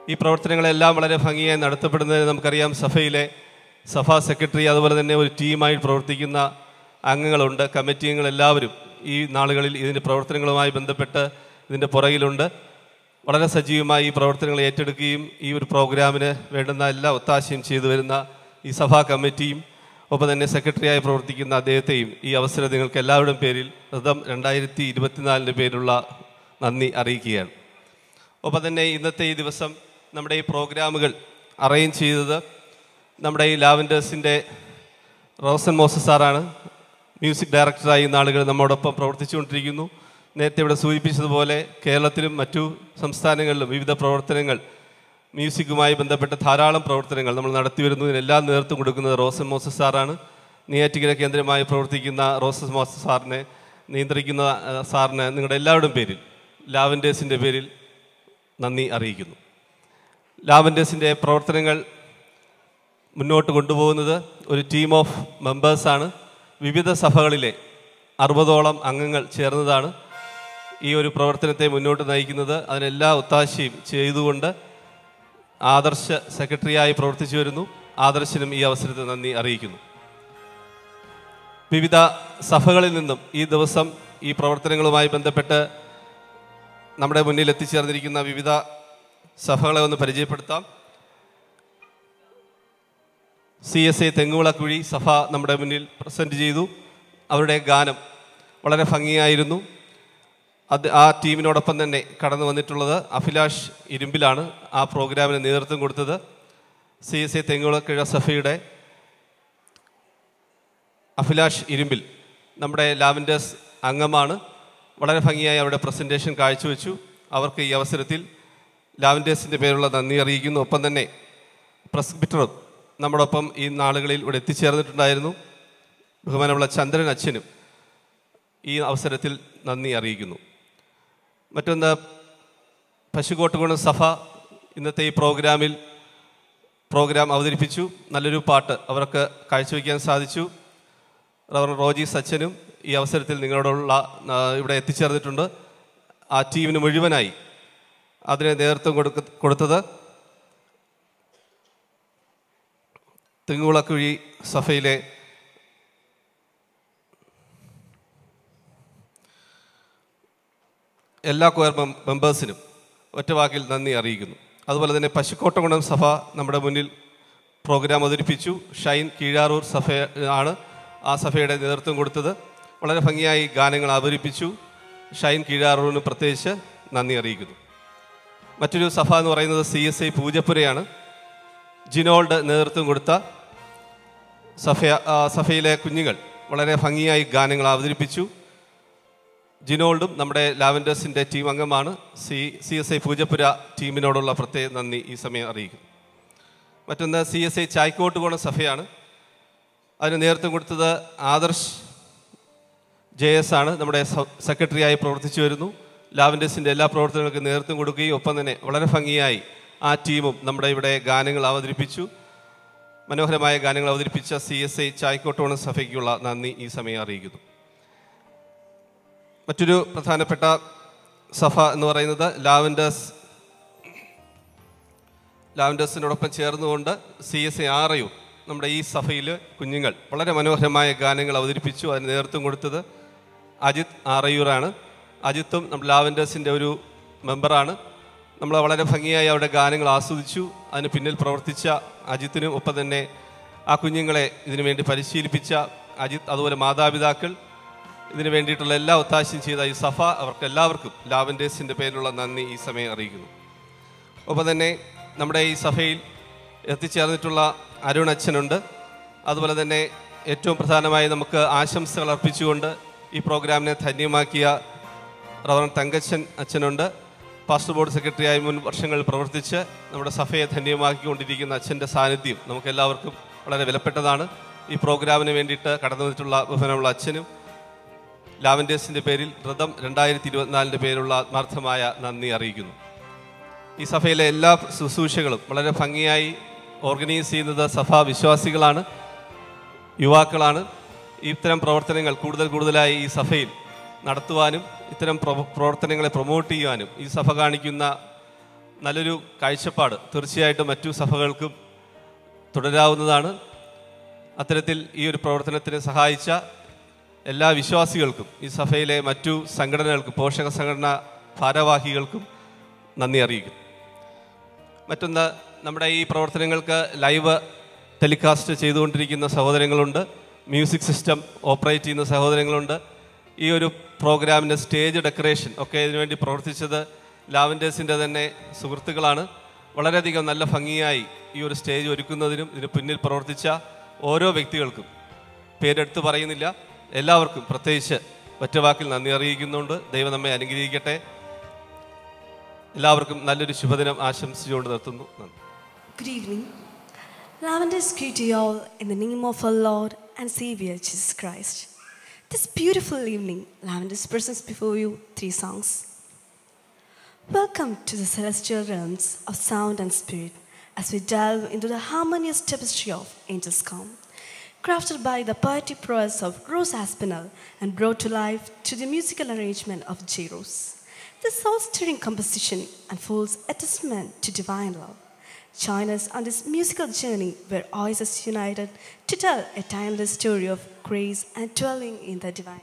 ഈ പ്രവർത്തനങ്ങളെല്ലാം വളരെ ഭംഗിയായി നടത്തപ്പെടുന്നതിന് നമുക്കറിയാം സഭയിലെ സഭാ സെക്രട്ടറി അതുപോലെ തന്നെ ഒരു ടീമായി പ്രവർത്തിക്കുന്ന അംഗങ്ങളുണ്ട് കമ്മിറ്റി അംഗങ്ങളെല്ലാവരും ഈ നാളുകളിൽ ഇതിന്റെ പ്രവർത്തനങ്ങളുമായി ബന്ധപ്പെട്ട് ഇതിന്റെ പുറകിലുണ്ട്. വളരെ സജീവമായി ഈ പ്രവർത്തനങ്ങൾ ഏറ്റെടുക്കുകയും ഈ ഒരു പ്രോഗ്രാമിന് വേണ്ടുന്ന എല്ലാ ഒത്താശയും ചെയ്തു വരുന്ന ഈ സഭാ കമ്മിറ്റിയും ഒപ്പം തന്നെ സെക്രട്ടറിയായി പ്രവർത്തിക്കുന്ന അദ്ദേഹത്തെയും ഈ അവസരം നിങ്ങൾക്ക് എല്ലാവരുടെയും പേരിൽ ഋതം രണ്ടായിരത്തി ഇരുപത്തിനാലിന്റെ പേരിലുള്ള നന്ദി അറിയിക്കുകയാണ്. ഒപ്പം തന്നെ ഇന്നത്തെ ഈ ദിവസം നമ്മുടെ ഈ പ്രോഗ്രാമുകൾ അറേഞ്ച് ചെയ്തത് നമ്മുടെ ഈ ലാവൻഡേഴ്സിന്റെ റോസൻ മോസസ് സാറാണ്. മ്യൂസിക് ഡയറക്ടറായി നാളുകൾ നമ്മോടൊപ്പം പ്രവർത്തിച്ചുകൊണ്ടിരിക്കുന്നു. നേരത്തെ ഇവിടെ സൂചിപ്പിച്ചതുപോലെ കേരളത്തിലും മറ്റു സംസ്ഥാനങ്ങളിലും വിവിധ പ്രവർത്തനങ്ങൾ മ്യൂസിക്കുമായി ബന്ധപ്പെട്ട ധാരാളം പ്രവർത്തനങ്ങൾ നമ്മൾ നടത്തി വരുന്നതിനെല്ലാം നേതൃത്വം കൊടുക്കുന്നത് റോസൻ മോസസ് സാറാണ്. നെയ്യാറ്റിക്കര കേന്ദ്രമായി പ്രവർത്തിക്കുന്ന റോസസ് മോസസ് സാറിനെ നിയന്ത്രിക്കുന്ന സാറിന് നിങ്ങളുടെ എല്ലാവരുടെയും പേരിൽ ലാവൻഡേഴ്സിന്റെ പേരിൽ നന്ദി അറിയിക്കുന്നു. ലാവൻഡേഴ്സിന്റെ പ്രവർത്തനങ്ങൾ മുന്നോട്ട് കൊണ്ടുപോകുന്നത് ഒരു ടീം ഓഫ് മെമ്പേഴ്സാണ് വിവിധ സഭകളിലെ അറുപതോളം അംഗങ്ങൾ ചേർന്നതാണ് ഈ ഒരു പ്രവർത്തനത്തെ മുന്നോട്ട് നയിക്കുന്നത്. അതിനെല്ലാ ഒത്താശയും ചെയ്തുകൊണ്ട് ആദർശ സെക്രട്ടറിയായി പ്രവർത്തിച്ചു വരുന്നു. ആദർശനും ഈ അവസരത്തിൽ നന്ദി അറിയിക്കുന്നു. വിവിധ സഭകളിൽ നിന്നും ഈ ദിവസം ഈ പ്രവർത്തനങ്ങളുമായി ബന്ധപ്പെട്ട് നമ്മുടെ മുന്നിൽ എത്തിച്ചേർന്നിരിക്കുന്ന വിവിധ സഭകളെ ഒന്ന് പരിചയപ്പെടുത്താം. സി എസ് ഐ തെങ്ങുവിളക്കുഴി സഭ നമ്മുടെ മുന്നിൽ പ്രസന്റ് ചെയ്തു. അവരുടെ ഗാനം വളരെ ഭംഗിയായിരുന്നു. അത് ആ ടീമിനോടൊപ്പം തന്നെ കടന്നു വന്നിട്ടുള്ളത് അഭിലാഷ് ഇരുമ്പിലാണ് ആ പ്രോഗ്രാമിന് നേതൃത്വം കൊടുത്തത്. സി എസ് ഐ തെങ്ങുവിളക്കിഴ സഭയുടെ അഭിലാഷ് ഇരുമ്പിൽ നമ്മുടെ ലാവൻഡേഴ്സ് അംഗമാണ്. വളരെ ഭംഗിയായി അവരുടെ പ്രസന്റേഷൻ കാഴ്ചവെച്ചു. അവർക്ക് ഈ അവസരത്തിൽ ലാവൻഡേഴ്സിന്റെ പേരുള്ള നന്ദി അറിയിക്കുന്നു. ഒപ്പം തന്നെ പ്രസ്ബിറ്ററും നമ്മോടൊപ്പം ഈ നാളുകളിൽ ഇവിടെ എത്തിച്ചേർന്നിട്ടുണ്ടായിരുന്നു. ബഹുമാനമുള്ള ചന്ദ്രൻ അച്ഛനും ഈ അവസരത്തിൽ നന്ദി അറിയിക്കുന്നു. മറ്റൊന്ന് പശുകോട്ടുകുണ സഭ ഇന്നത്തെ ഈ പ്രോഗ്രാമിൽ പ്രോഗ്രാം അവതരിപ്പിച്ചു. നല്ലൊരു പാട്ട് അവർക്ക് കാഴ്ചവെക്കാൻ സാധിച്ചു. റവർ റോജി സച്ചനും ഈ അവസരത്തിൽ നിങ്ങളോടുള്ള ഇവിടെ എത്തിച്ചേർന്നിട്ടുണ്ട്. ആ ടീമിന് മുഴുവനായി അതിന് നേതൃത്വം കൊടുക്ക കൊടുത്തത് തിങ്കുളക്കുഴി സഭയിലെ എല്ലാ കോയർ മെമ്പേഴ്സിനും ഒറ്റ വാക്കിൽ നന്ദി അറിയിക്കുന്നു. അതുപോലെ തന്നെ പശുക്കോട്ടകുളം സഭ നമ്മുടെ മുന്നിൽ പ്രോഗ്രാം അവതരിപ്പിച്ചു. ഷൈൻ കീഴാറൂർ സഭ ആണ് ആ സഭയുടെ നേതൃത്വം കൊടുത്തത്. വളരെ ഭംഗിയായി ഗാനങ്ങൾ അവതരിപ്പിച്ചു. ഷൈൻ കീഴാറൂരിന് പ്രത്യേകിച്ച് നന്ദി അറിയിക്കുന്നു. മറ്റൊരു സഭ എന്ന് പറയുന്നത് സി എസ് ഐ പൂജപ്പുരയാണ്. ജിനോൾഡ് നേതൃത്വം കൊടുത്ത സഫയിലെ സഭയിലെ കുഞ്ഞുങ്ങൾ വളരെ ഭംഗിയായി ഗാനങ്ങൾ അവതരിപ്പിച്ചു. ജിനോൾഡും നമ്മുടെ ലാവൻഡേഴ്സിന്റെ ടീം അംഗമാണ്. C C S I Poojappura ടീമിനോടുള്ള പ്രത്യേക നന്ദി ഈ സമയം അറിയിക്കുന്നു. മറ്റൊന്ന് സി എസ് ഐ ചായ്ക്കോട്ടുകോണ സഭയാണ്. അതിന് നേതൃത്വം കൊടുത്തത് ആദർശ് ജെ എസ് ആണ്. നമ്മുടെ സെക്രട്ടറിയായി പ്രവർത്തിച്ചു വരുന്നു. ലാവൻഡേഴ്സിന്റെ എല്ലാ പ്രവർത്തനങ്ങൾക്കും നേതൃത്വം കൊടുക്കുകയും ഒപ്പം തന്നെ വളരെ ഭംഗിയായി ആ ടീമും നമ്മുടെ ഇവിടെ ഗാനങ്ങൾ അവതരിപ്പിച്ചു. മനോഹരമായ ഗാനങ്ങൾ അവതരിപ്പിച്ച സി എസ് ഐ ചായ്ക്കോട്ടോണ സഭയ്ക്കുള്ള നന്ദി ഈ സമയം അറിയിക്കുന്നു. മറ്റൊരു പ്രധാനപ്പെട്ട സഭ എന്ന് പറയുന്നത് ലാവൻഡേഴ്സ്. ലാവൻഡേഴ്സിനോടൊപ്പം ചേർന്നുകൊണ്ട് C S I R U നമ്മുടെ ഈ സഭയിൽ കുഞ്ഞുങ്ങൾ വളരെ മനോഹരമായ ഗാനങ്ങൾ അവതരിപ്പിച്ചു അതിന് നേതൃത്വം കൊടുത്തത് അജിത് ആറയൂറാണ് അജിത്തും നമ്മൾ ലാവൻഡേഴ്സിന്റെ ഒരു മെമ്പറാണ്. നമ്മൾ വളരെ ഭംഗിയായി അവരുടെ ഗാനങ്ങൾ ആസ്വദിച്ചു. അതിന് പിന്നിൽ പ്രവർത്തിച്ച അജിത്തിനും ഒപ്പം തന്നെ ആ കുഞ്ഞുങ്ങളെ ഇതിനു വേണ്ടി പരിശീലിപ്പിച്ച അജിത്ത് അതുപോലെ മാതാപിതാക്കൾ ഇതിനു വേണ്ടിയിട്ടുള്ള എല്ലാ ഒത്താശയും ചെയ്ത ഈ സഫ അവർക്ക് എല്ലാവർക്കും ലാവൻഡേഴ്സിന്റെ പേരിലുള്ള നന്ദി ഈ സമയം അറിയിക്കുന്നു. ഒപ്പം തന്നെ നമ്മുടെ ഈ സഭയിൽ എത്തിച്ചേർന്നിട്ടുള്ള അരുൺ അച്ഛനുണ്ട്. അതുപോലെ തന്നെ ഏറ്റവും പ്രധാനമായി നമുക്ക് ആശംസകൾ അർപ്പിച്ചുകൊണ്ട് ഈ പ്രോഗ്രാമിനെ ധന്യമാക്കിയ റവറൻ തങ്കച്ചൻ അച്ഛനുണ്ട്. പാസ്റ്റർ ബോർഡ് സെക്രട്ടറിയായി മുൻ വർഷങ്ങളിൽ പ്രവർത്തിച്ച് നമ്മുടെ സഭയെ ധന്യമാക്കിക്കൊണ്ടിരിക്കുന്ന അച്ഛന്റെ സാന്നിധ്യം നമുക്ക് എല്ലാവർക്കും വളരെ വിലപ്പെട്ടതാണ്. ഈ പ്രോഗ്രാമിന് വേണ്ടിയിട്ട് കടന്നു വന്നിട്ടുള്ള ബഹുമാനമുള്ള അച്ഛനും ലാവൻഡേഴ്സിന്റെ പേരിൽ വ്രതം രണ്ടായിരത്തി ഇരുപത്തിനാലിന്റെ പേരുള്ള ആത്മാർത്ഥമായ നന്ദി അറിയിക്കുന്നു. ഈ സഭയിലെ എല്ലാ ശുശ്രൂഷകളും വളരെ ഭംഗിയായി ഓർഗനൈസ് ചെയ്യുന്നത് സഭാ വിശ്വാസികളാണ് യുവാക്കളാണ്. ഇത്തരം പ്രവർത്തനങ്ങൾ കൂടുതൽ കൂടുതലായി ഈ സഭയിൽ നടത്തുവാനും ഇത്തരം പ്രവർത്തനങ്ങളെ പ്രൊമോട്ട് ചെയ്യുവാനും ഈ സഭ കാണിക്കുന്ന നല്ലൊരു കാഴ്ചപ്പാട് തീർച്ചയായിട്ടും മറ്റു സഭകൾക്കും തുടരാവുന്നതാണ്. അത്തരത്തിൽ ഈ ഒരു പ്രവർത്തനത്തിന് സഹായിച്ച എല്ലാ വിശ്വാസികൾക്കും ഈ സഭയിലെ മറ്റു സംഘടനകൾക്കും പോഷക സംഘടന ഭാരവാഹികൾക്കും നന്ദി അറിയിക്കും മറ്റൊന്ന് നമ്മുടെ ഈ പ്രവർത്തനങ്ങൾക്ക് ലൈവ് ടെലികാസ്റ്റ് ചെയ്തുകൊണ്ടിരിക്കുന്ന സഹോദരങ്ങളുണ്ട്. മ്യൂസിക് സിസ്റ്റം ഓപ്പറേറ്റ് ചെയ്യുന്ന സഹോദരങ്ങളുണ്ട്. ഈ ഒരു പ്രോഗ്രാമിന്റെ സ്റ്റേജ് ഡെക്കറേഷൻ ഒക്കെ ഇതിനുവേണ്ടി പ്രവർത്തിച്ചത് ലാവൻഡേഴ്സിന്റെ തന്നെ സുഹൃത്തുക്കളാണ്. വളരെയധികം നല്ല ഭംഗിയായി ഈ ഒരു സ്റ്റേജ് ഒരുക്കുന്നതിനും ഇതിന് പിന്നിൽ പ്രവർത്തിച്ച ഓരോ വ്യക്തികൾക്കും പേരെടുത്ത് പറയുന്നില്ല. എല്ലാവർക്കും പ്രത്യേകിച്ച് ഒറ്റവാക്കിൽ നന്ദി അറിയിക്കുന്നുണ്ട്. ദൈവം നമ്മെ അനുഗ്രഹിക്കട്ടെ. എല്ലാവർക്കും നല്ലൊരു ശുഭദിനം ആശംസിച്ചുകൊണ്ട് നിർത്തുന്നു. നന്ദി. Good evening greet you all in the name of our Lord and Savior Jesus Christ. This beautiful evening, Lavenders presents before you three songs. Welcome to the celestial realms of sound and spirit as we delve into the harmonious tapestry of Angels Come, crafted by the poetic prose of Rose Aspinall and brought to life to the musical arrangement of J. Rose. This soul-stirring composition unfolds a testament to divine love. Join us on this musical journey where voices united to tell a timeless story of grace and dwelling in the divine.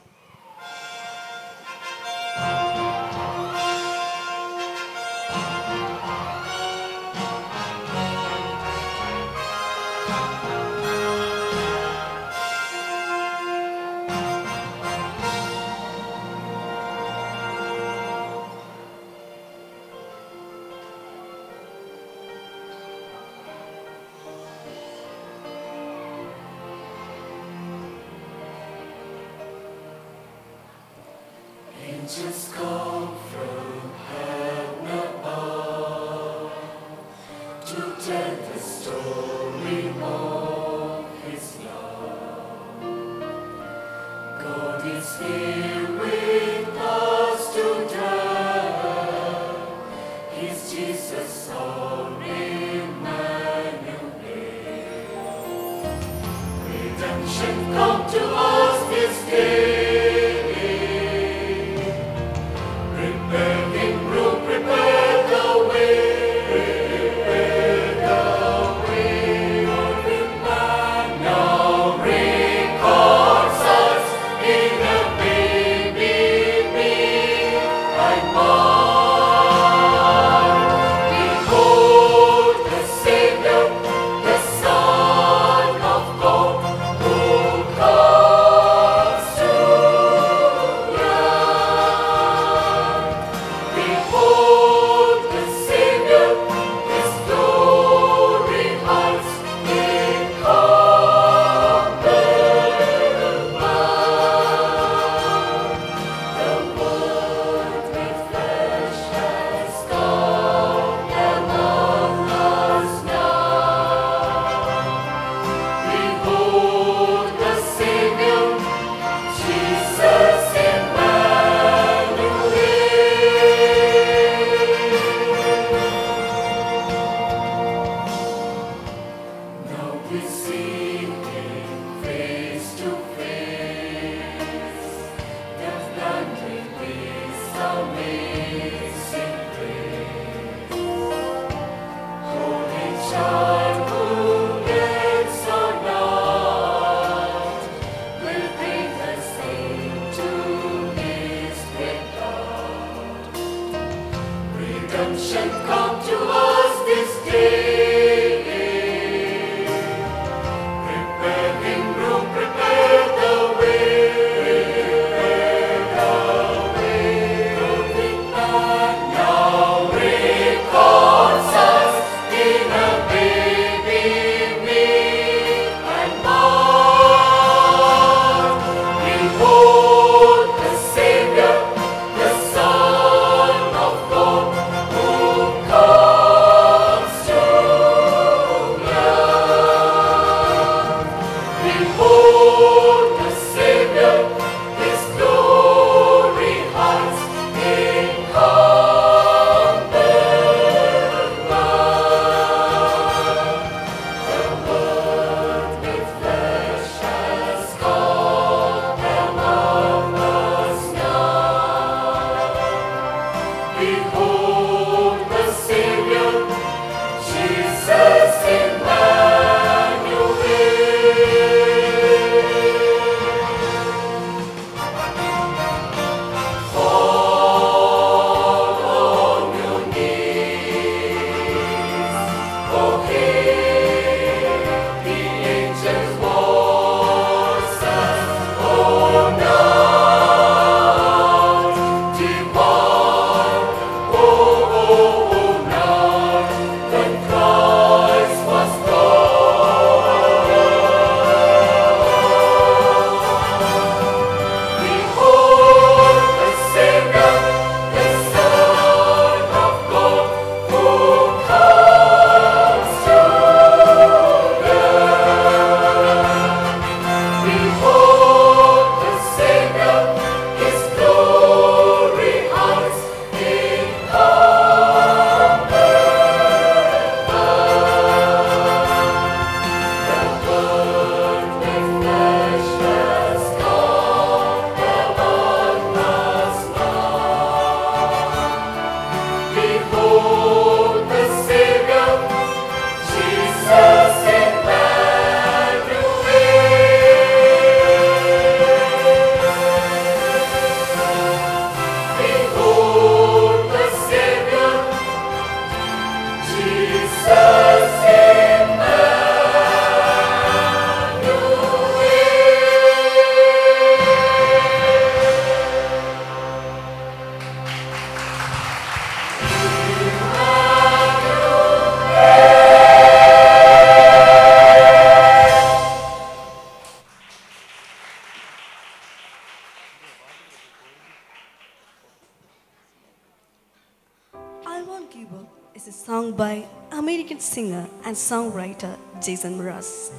Jason Mraz.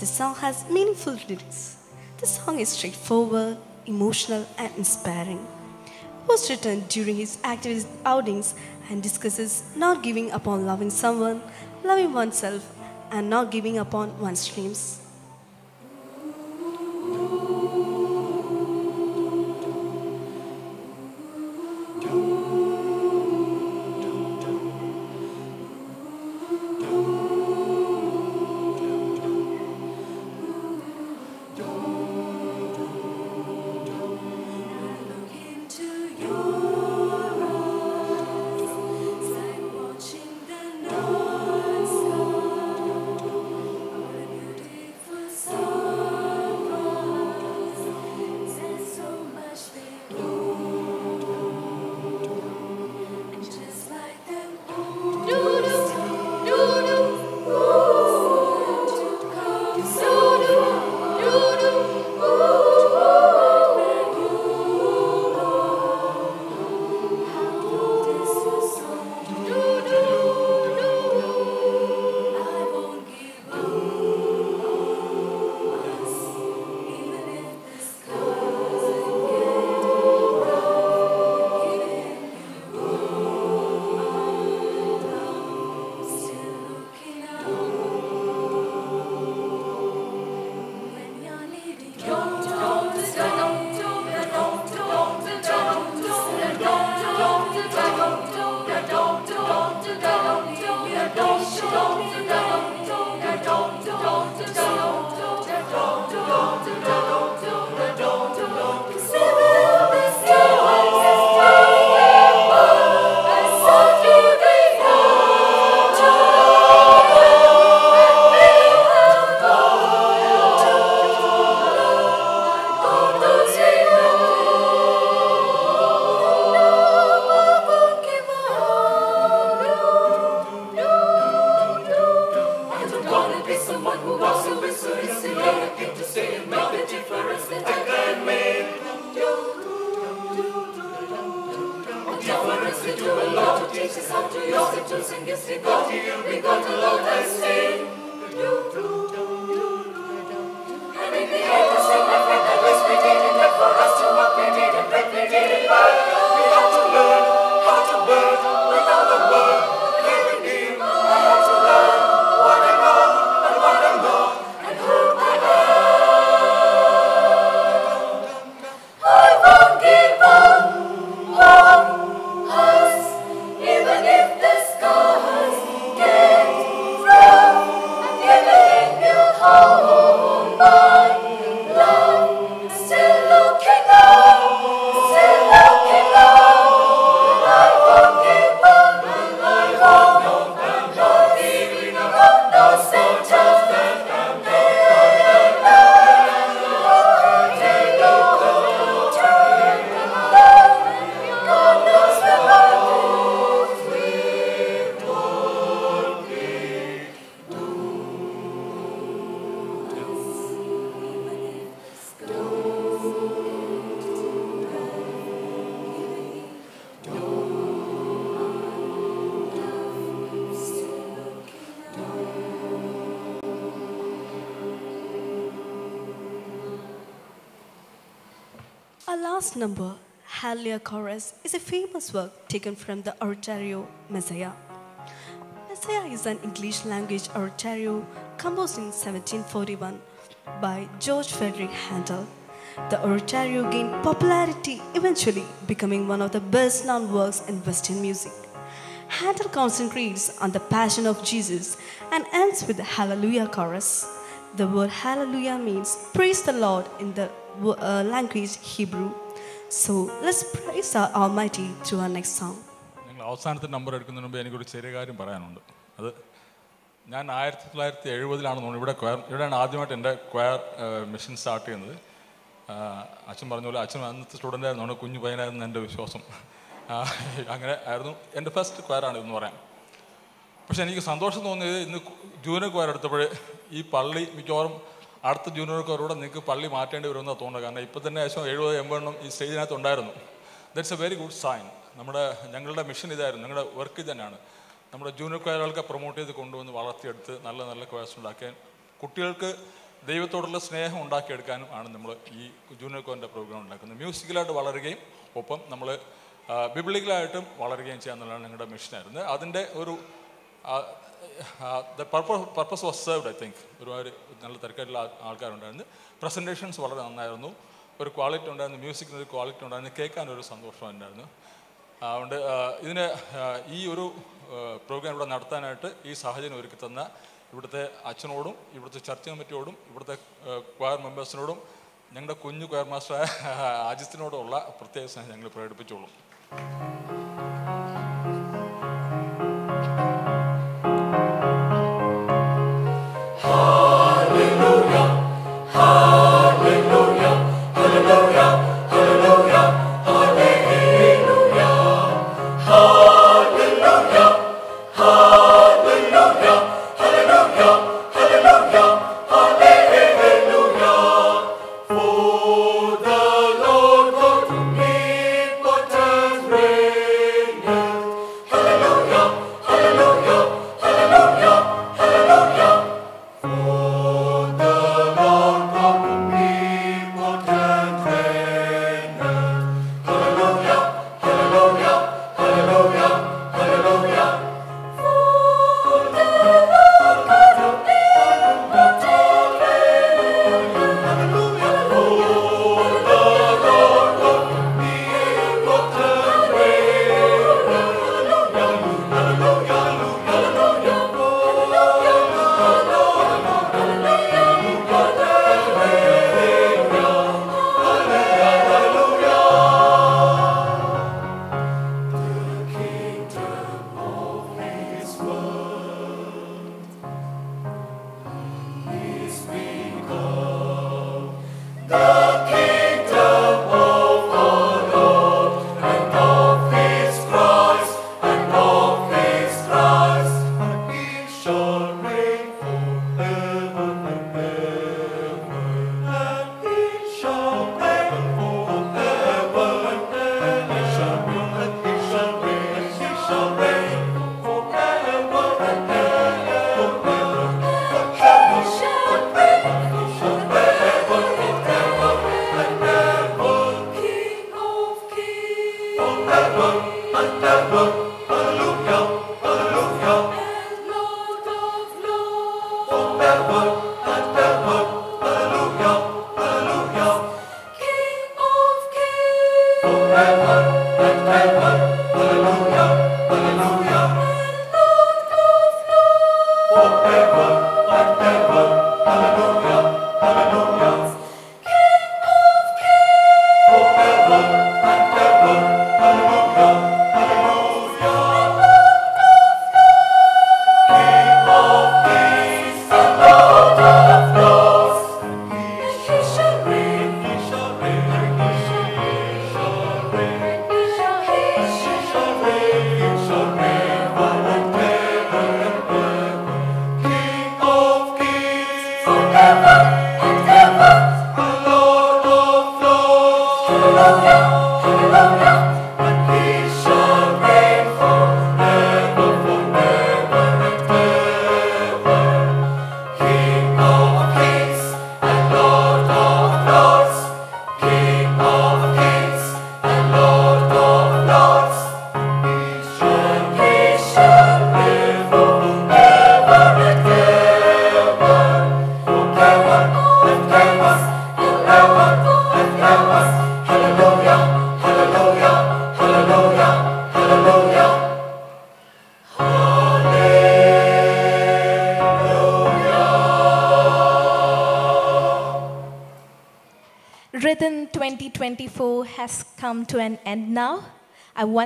The song has meaningful lyrics. The song is straightforward, emotional, and inspiring. It was written during his activist outings and discusses not giving up on loving someone, loving oneself, and not giving up on one's dreams. Chorus, is a famous work taken from the oratorio Messiah. Messiah is an English language oratorio composed in 1741 by George Frederick Handel. The oratorio gained popularity, eventually becoming one of the best known works in Western music. Handel concentrates on the passion of Jesus and ends with the Hallelujah chorus. The word Hallelujah means praise the Lord in the uh, language Hebrew. So let's praise Almighty through our next song. നിങ്ങൾ അവസാനത്തെ number എടുക്കുന്നതിന് മുമ്പ് എനിക്കൊരു ചെറിയ കാര്യം പറയാനുണ്ട്. അത് ഞാൻ ആയിരത്തി തൊള്ളായിരത്തി എഴുപതിലാണ് തോന്നുന്നു. ഇവിടെ ക്വയർ ഇവിടെയാണ് ആദ്യമായിട്ട് എന്റെ ക്വയർ മിഷൻ സ്റ്റാർട്ട് ചെയ്യുന്നത്. അച്ഛൻ പറഞ്ഞ പോലെ അച്ഛൻ അന്നത്തെ സ്റ്റുഡന്റ് ആയിരുന്നു. അവിടെ കുഞ്ഞു പയ്യനായിരുന്നു എന്റെ വിശ്വാസം. അങ്ങനെ ആയിരുന്നു. എന്റെ ഫസ്റ്റ് ക്വയർ ആണ് ഇതെന്ന് പറയാം. പക്ഷേ എനിക്ക് സന്തോഷം തോന്നിയത് ഇന്ന് ജൂനിയർ ക്വയർ എടുത്തപ്പോൾ ഈ പള്ളി മിക്കവാറും അടുത്ത ജൂനിയർ ക്വയറൂടെ നിങ്ങൾക്ക് പള്ളി മാറ്റേണ്ടി വരുമെന്നാണ് തോന്നുന്നത്. കാരണം ഇപ്പം തന്നെ ഏകദേശം എഴുപത് എൺപതെണ്ണം ഈ സ്റ്റേജിനകത്ത് ഉണ്ടായിരുന്നു. That's a very good sign നമ്മുടെ ഞങ്ങളുടെ മിഷൻ ഇതായിരുന്നു. ഞങ്ങളുടെ വർക്ക് ഇതന്നെയാണ്. തന്നെയാണ് നമ്മുടെ ജൂനിയർ കോയറുകൾക്ക് പ്രൊമോട്ട് ചെയ്ത് കൊണ്ടുവന്ന് വളർത്തിയെടുത്ത് നല്ല നല്ല ക്വയർസ് ഉണ്ടാക്കാൻ കുട്ടികൾക്ക് ദൈവത്തോടുള്ള സ്നേഹം ഉണ്ടാക്കിയെടുക്കാനും ആണ് നമ്മൾ ഈ ജൂനിയർ കോയറിന്റെ പ്രോഗ്രാം ഉണ്ടാക്കുന്നത്. മ്യൂസിക്കലായിട്ട് വളരുകയും ഒപ്പം നമ്മൾ ബിബ്ലിക്കലായിട്ടും വളരുകയും ചെയ്യാന്നുള്ളതാണ് ഞങ്ങളുടെ മിഷനായിരുന്നു അതിന്റെ ഒരു the purpose purpose was served I think ഒരുപാട് നല്ല തിരക്കായിട്ടുള്ള ആൾ- ആൾക്കാരുണ്ടായിരുന്നു. പ്രസന്റേഷൻസ് വളരെ നന്നായിരുന്നു. ഒരു ക്വാളിറ്റി ഉണ്ടായിരുന്നു മ്യൂസിക്കിന് ഒരു ക്വാളിറ്റി ഉണ്ടായിരുന്നു കേൾക്കാൻ ഒരു സന്തോഷം ഉണ്ടായിരുന്നു. അതുകൊണ്ട് ഇതിന് ഈ ഒരു പ്രോഗ്രാം ഇവിടെ നടത്താനായിട്ട് ഈ സാഹചര്യം ഒരുക്കി തന്ന ഇവിടുത്തെ അച്ഛനോടും ഇവിടുത്തെ ചർച്ച കമ്മിറ്റിയോടും ഇവിടുത്തെ ക്വയർ മെമ്പേഴ്സിനോടും ഞങ്ങളുടെ കുഞ്ഞു ക്വയർ മാസ്റ്റർ അജിത്തിനോടുള്ള പ്രത്യേക സ്നേഹം ഞങ്ങൾ പ്രകടിപ്പിച്ചോളും.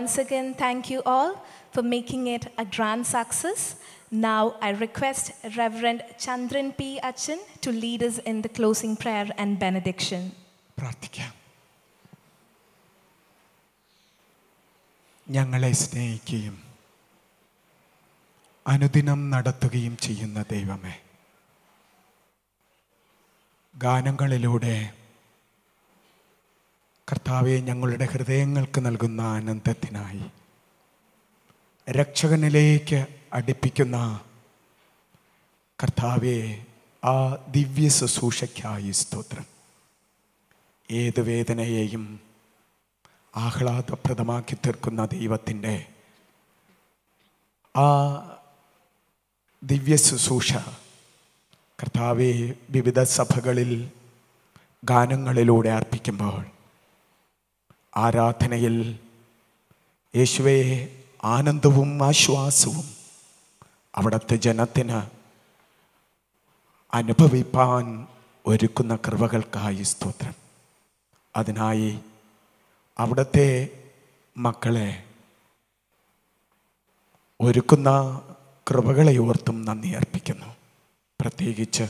once again thank you all for making it a grand success. Now I request Reverend Chandran P. Achan to lead us in the closing prayer and benediction. പ്രാർത്ഥിക്കാം ഞങ്ങളെ സ്നേഹിക്കുകയും അനുദിനം നടത്തുകയും ചെയ്യുന്ന ദൈവമേ ഗാനങ്ങളിലൂടെ കർത്താവെ ഞങ്ങളുടെ ഹൃദയങ്ങൾക്ക് നൽകുന്ന ആനന്ദത്തിനായി. രക്ഷകനിലേക്ക് അടുപ്പിക്കുന്ന കർത്താവെ ആ ദിവ്യ ശുശ്രൂഷയ്ക്കായി സ്തോത്രം. ഏത് വേദനയെയും ആഹ്ലാദപ്രദമാക്കി തീർക്കുന്ന ദൈവത്തിന്റെ ആ ദിവ്യ ശുശ്രൂഷ കർത്താവെ വിവിധ സഭകളിൽ ഗാനങ്ങളിലൂടെ അർപ്പിക്കുമ്പോൾ ആരാധനയിൽ യേശുവെ ആനന്ദവും ആശ്വാസവും അവിടുത്തെ ജനത്തിന് അനുഭവിപ്പാൻ ഒരുക്കുന്ന കൃപകൾക്കായി സ്തോത്രം. അതിനായി അവിടുത്തെ മക്കളെ ഒരുക്കുന്ന കൃപകളെ ഓർത്തും നന്ദി അർപ്പിക്കുന്നു. പ്രത്യേകിച്ച്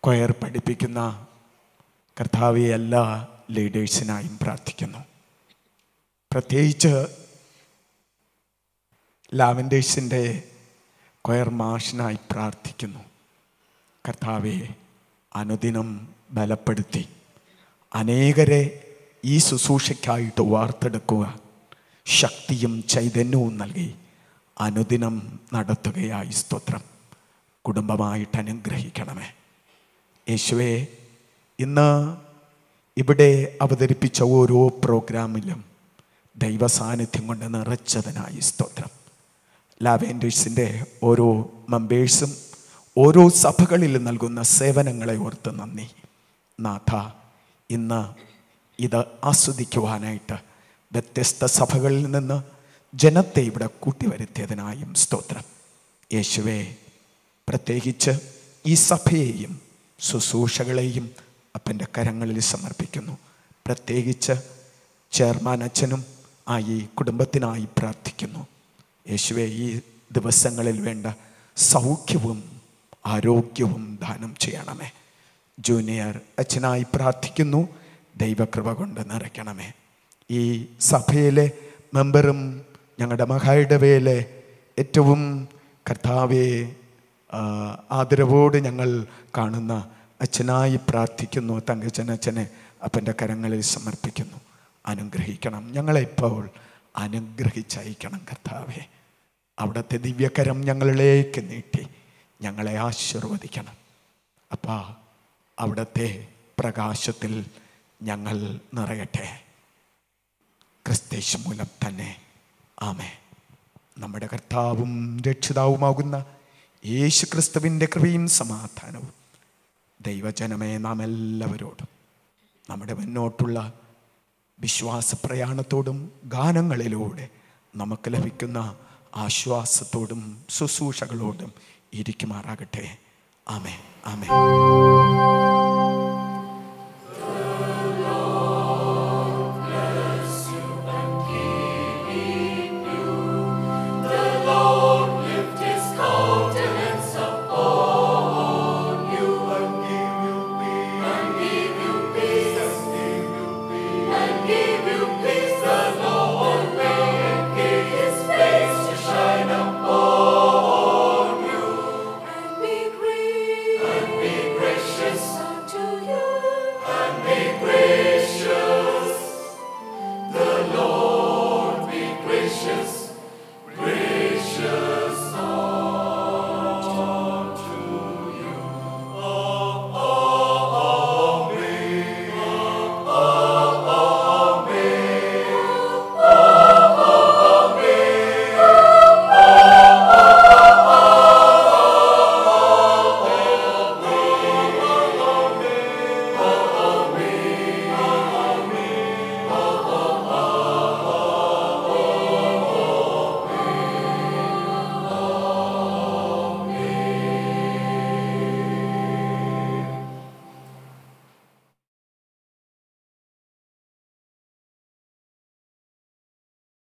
കൊയർ പഠിപ്പിക്കുന്ന കർത്താവിയല്ല ലീഡേഴ്സിനായും പ്രാർത്ഥിക്കുന്നു. പ്രത്യേകിച്ച് ലാവൻഡേഴ്സിന്റെ കൊയർ മാഷിനായി പ്രാർത്ഥിക്കുന്നു. കർത്താവെ അനുദിനം ബലപ്പെടുത്തി. അനേകരെ ഈ ശുശ്രൂഷയ്ക്കായിട്ട് വാർത്തെടുക്കുക. ശക്തിയും ചൈതന്യവും നൽകി അനുദിനം നടത്തുകയായി സ്തോത്രം. കുടുംബമായിട്ട് അനുഗ്രഹിക്കണമേ. യേശുവെ ഇന്ന് ഇവിടെ അവതരിപ്പിച്ച ഓരോ പ്രോഗ്രാമിലും ദൈവസാന്നിധ്യം കൊണ്ട് നിറച്ചതിനായി സ്തോത്രം. ലാവേൻഡേഴ്സിന്റെ ഓരോ മെമ്പേഴ്സും ഓരോ സഭകളിൽ നൽകുന്ന സേവനങ്ങളെ ഓർത്ത് നന്ദി. നാഥ ഇന്ന് ഇത് ആസ്വദിക്കുവാനായിട്ട് വ്യത്യസ്ത സഭകളിൽ നിന്ന് ജനത്തെ ഇവിടെ കൂട്ടിവരുത്തിയതിനായും സ്തോത്രം. യേശുവെ പ്രത്യേകിച്ച് ഈ സഭയെയും ശുശ്രൂഷകളെയും അപ്പന്റെ കരങ്ങളിൽ സമർപ്പിക്കുന്നു. പ്രത്യേകിച്ച് ചെയർമാൻ അച്ഛനും ആ ഈ കുടുംബത്തിനായി പ്രാർത്ഥിക്കുന്നു. യേശുവെ ഈ ദിവസങ്ങളിൽ വേണ്ട സൗഖ്യവും ആരോഗ്യവും ദാനം ചെയ്യണമേ. ജൂനിയർ അച്ഛനായി പ്രാർത്ഥിക്കുന്നു. ദൈവകൃപ കൊണ്ട് നിറയ്ക്കണമേ. ഈ സഭയിലെ മെമ്പറും ഞങ്ങളുടെ മഹായിടവയിലെ ഏറ്റവും കർത്താവെ ആദരവോട് ഞങ്ങൾ കാണുന്ന അച്ഛനായി പ്രാർത്ഥിക്കുന്നു തങ്കച്ചൻ അച്ഛനെ അപ്പന്റെ കരങ്ങളിൽ സമർപ്പിക്കുന്നു. അനുഗ്രഹിക്കണം. ഞങ്ങളെ ഇപ്പോൾ അനുഗ്രഹിച്ചയക്കണം കർത്താവെ. അവിടുത്തെ ദിവ്യകരം ഞങ്ങളിലേക്ക് നീട്ടി ഞങ്ങളെ ആശീർവദിക്കണം. അപ്പാ അവിടുത്തെ പ്രകാശത്തിൽ ഞങ്ങൾ നിറയട്ടെ. ക്രിസ്തേശ് മൂലം തന്നെ. ആമേ നമ്മുടെ കർത്താവും രക്ഷിതാവുമാകുന്ന യേശു ക്രിസ്തുവിന്റെ കൃപയും സമാധാനവും ദൈവജനമേ നാം എല്ലാവരോടും നമ്മുടെ മുന്നോട്ടുള്ള വിശ്വാസ പ്രയാണത്തോടും ഗാനങ്ങളിലൂടെ നമുക്ക് ലഭിക്കുന്ന ആശ്വാസത്തോടും ശുശ്രൂഷകളോടും ഇരിക്കുമാറാകട്ടെ. ആമേ ആമേ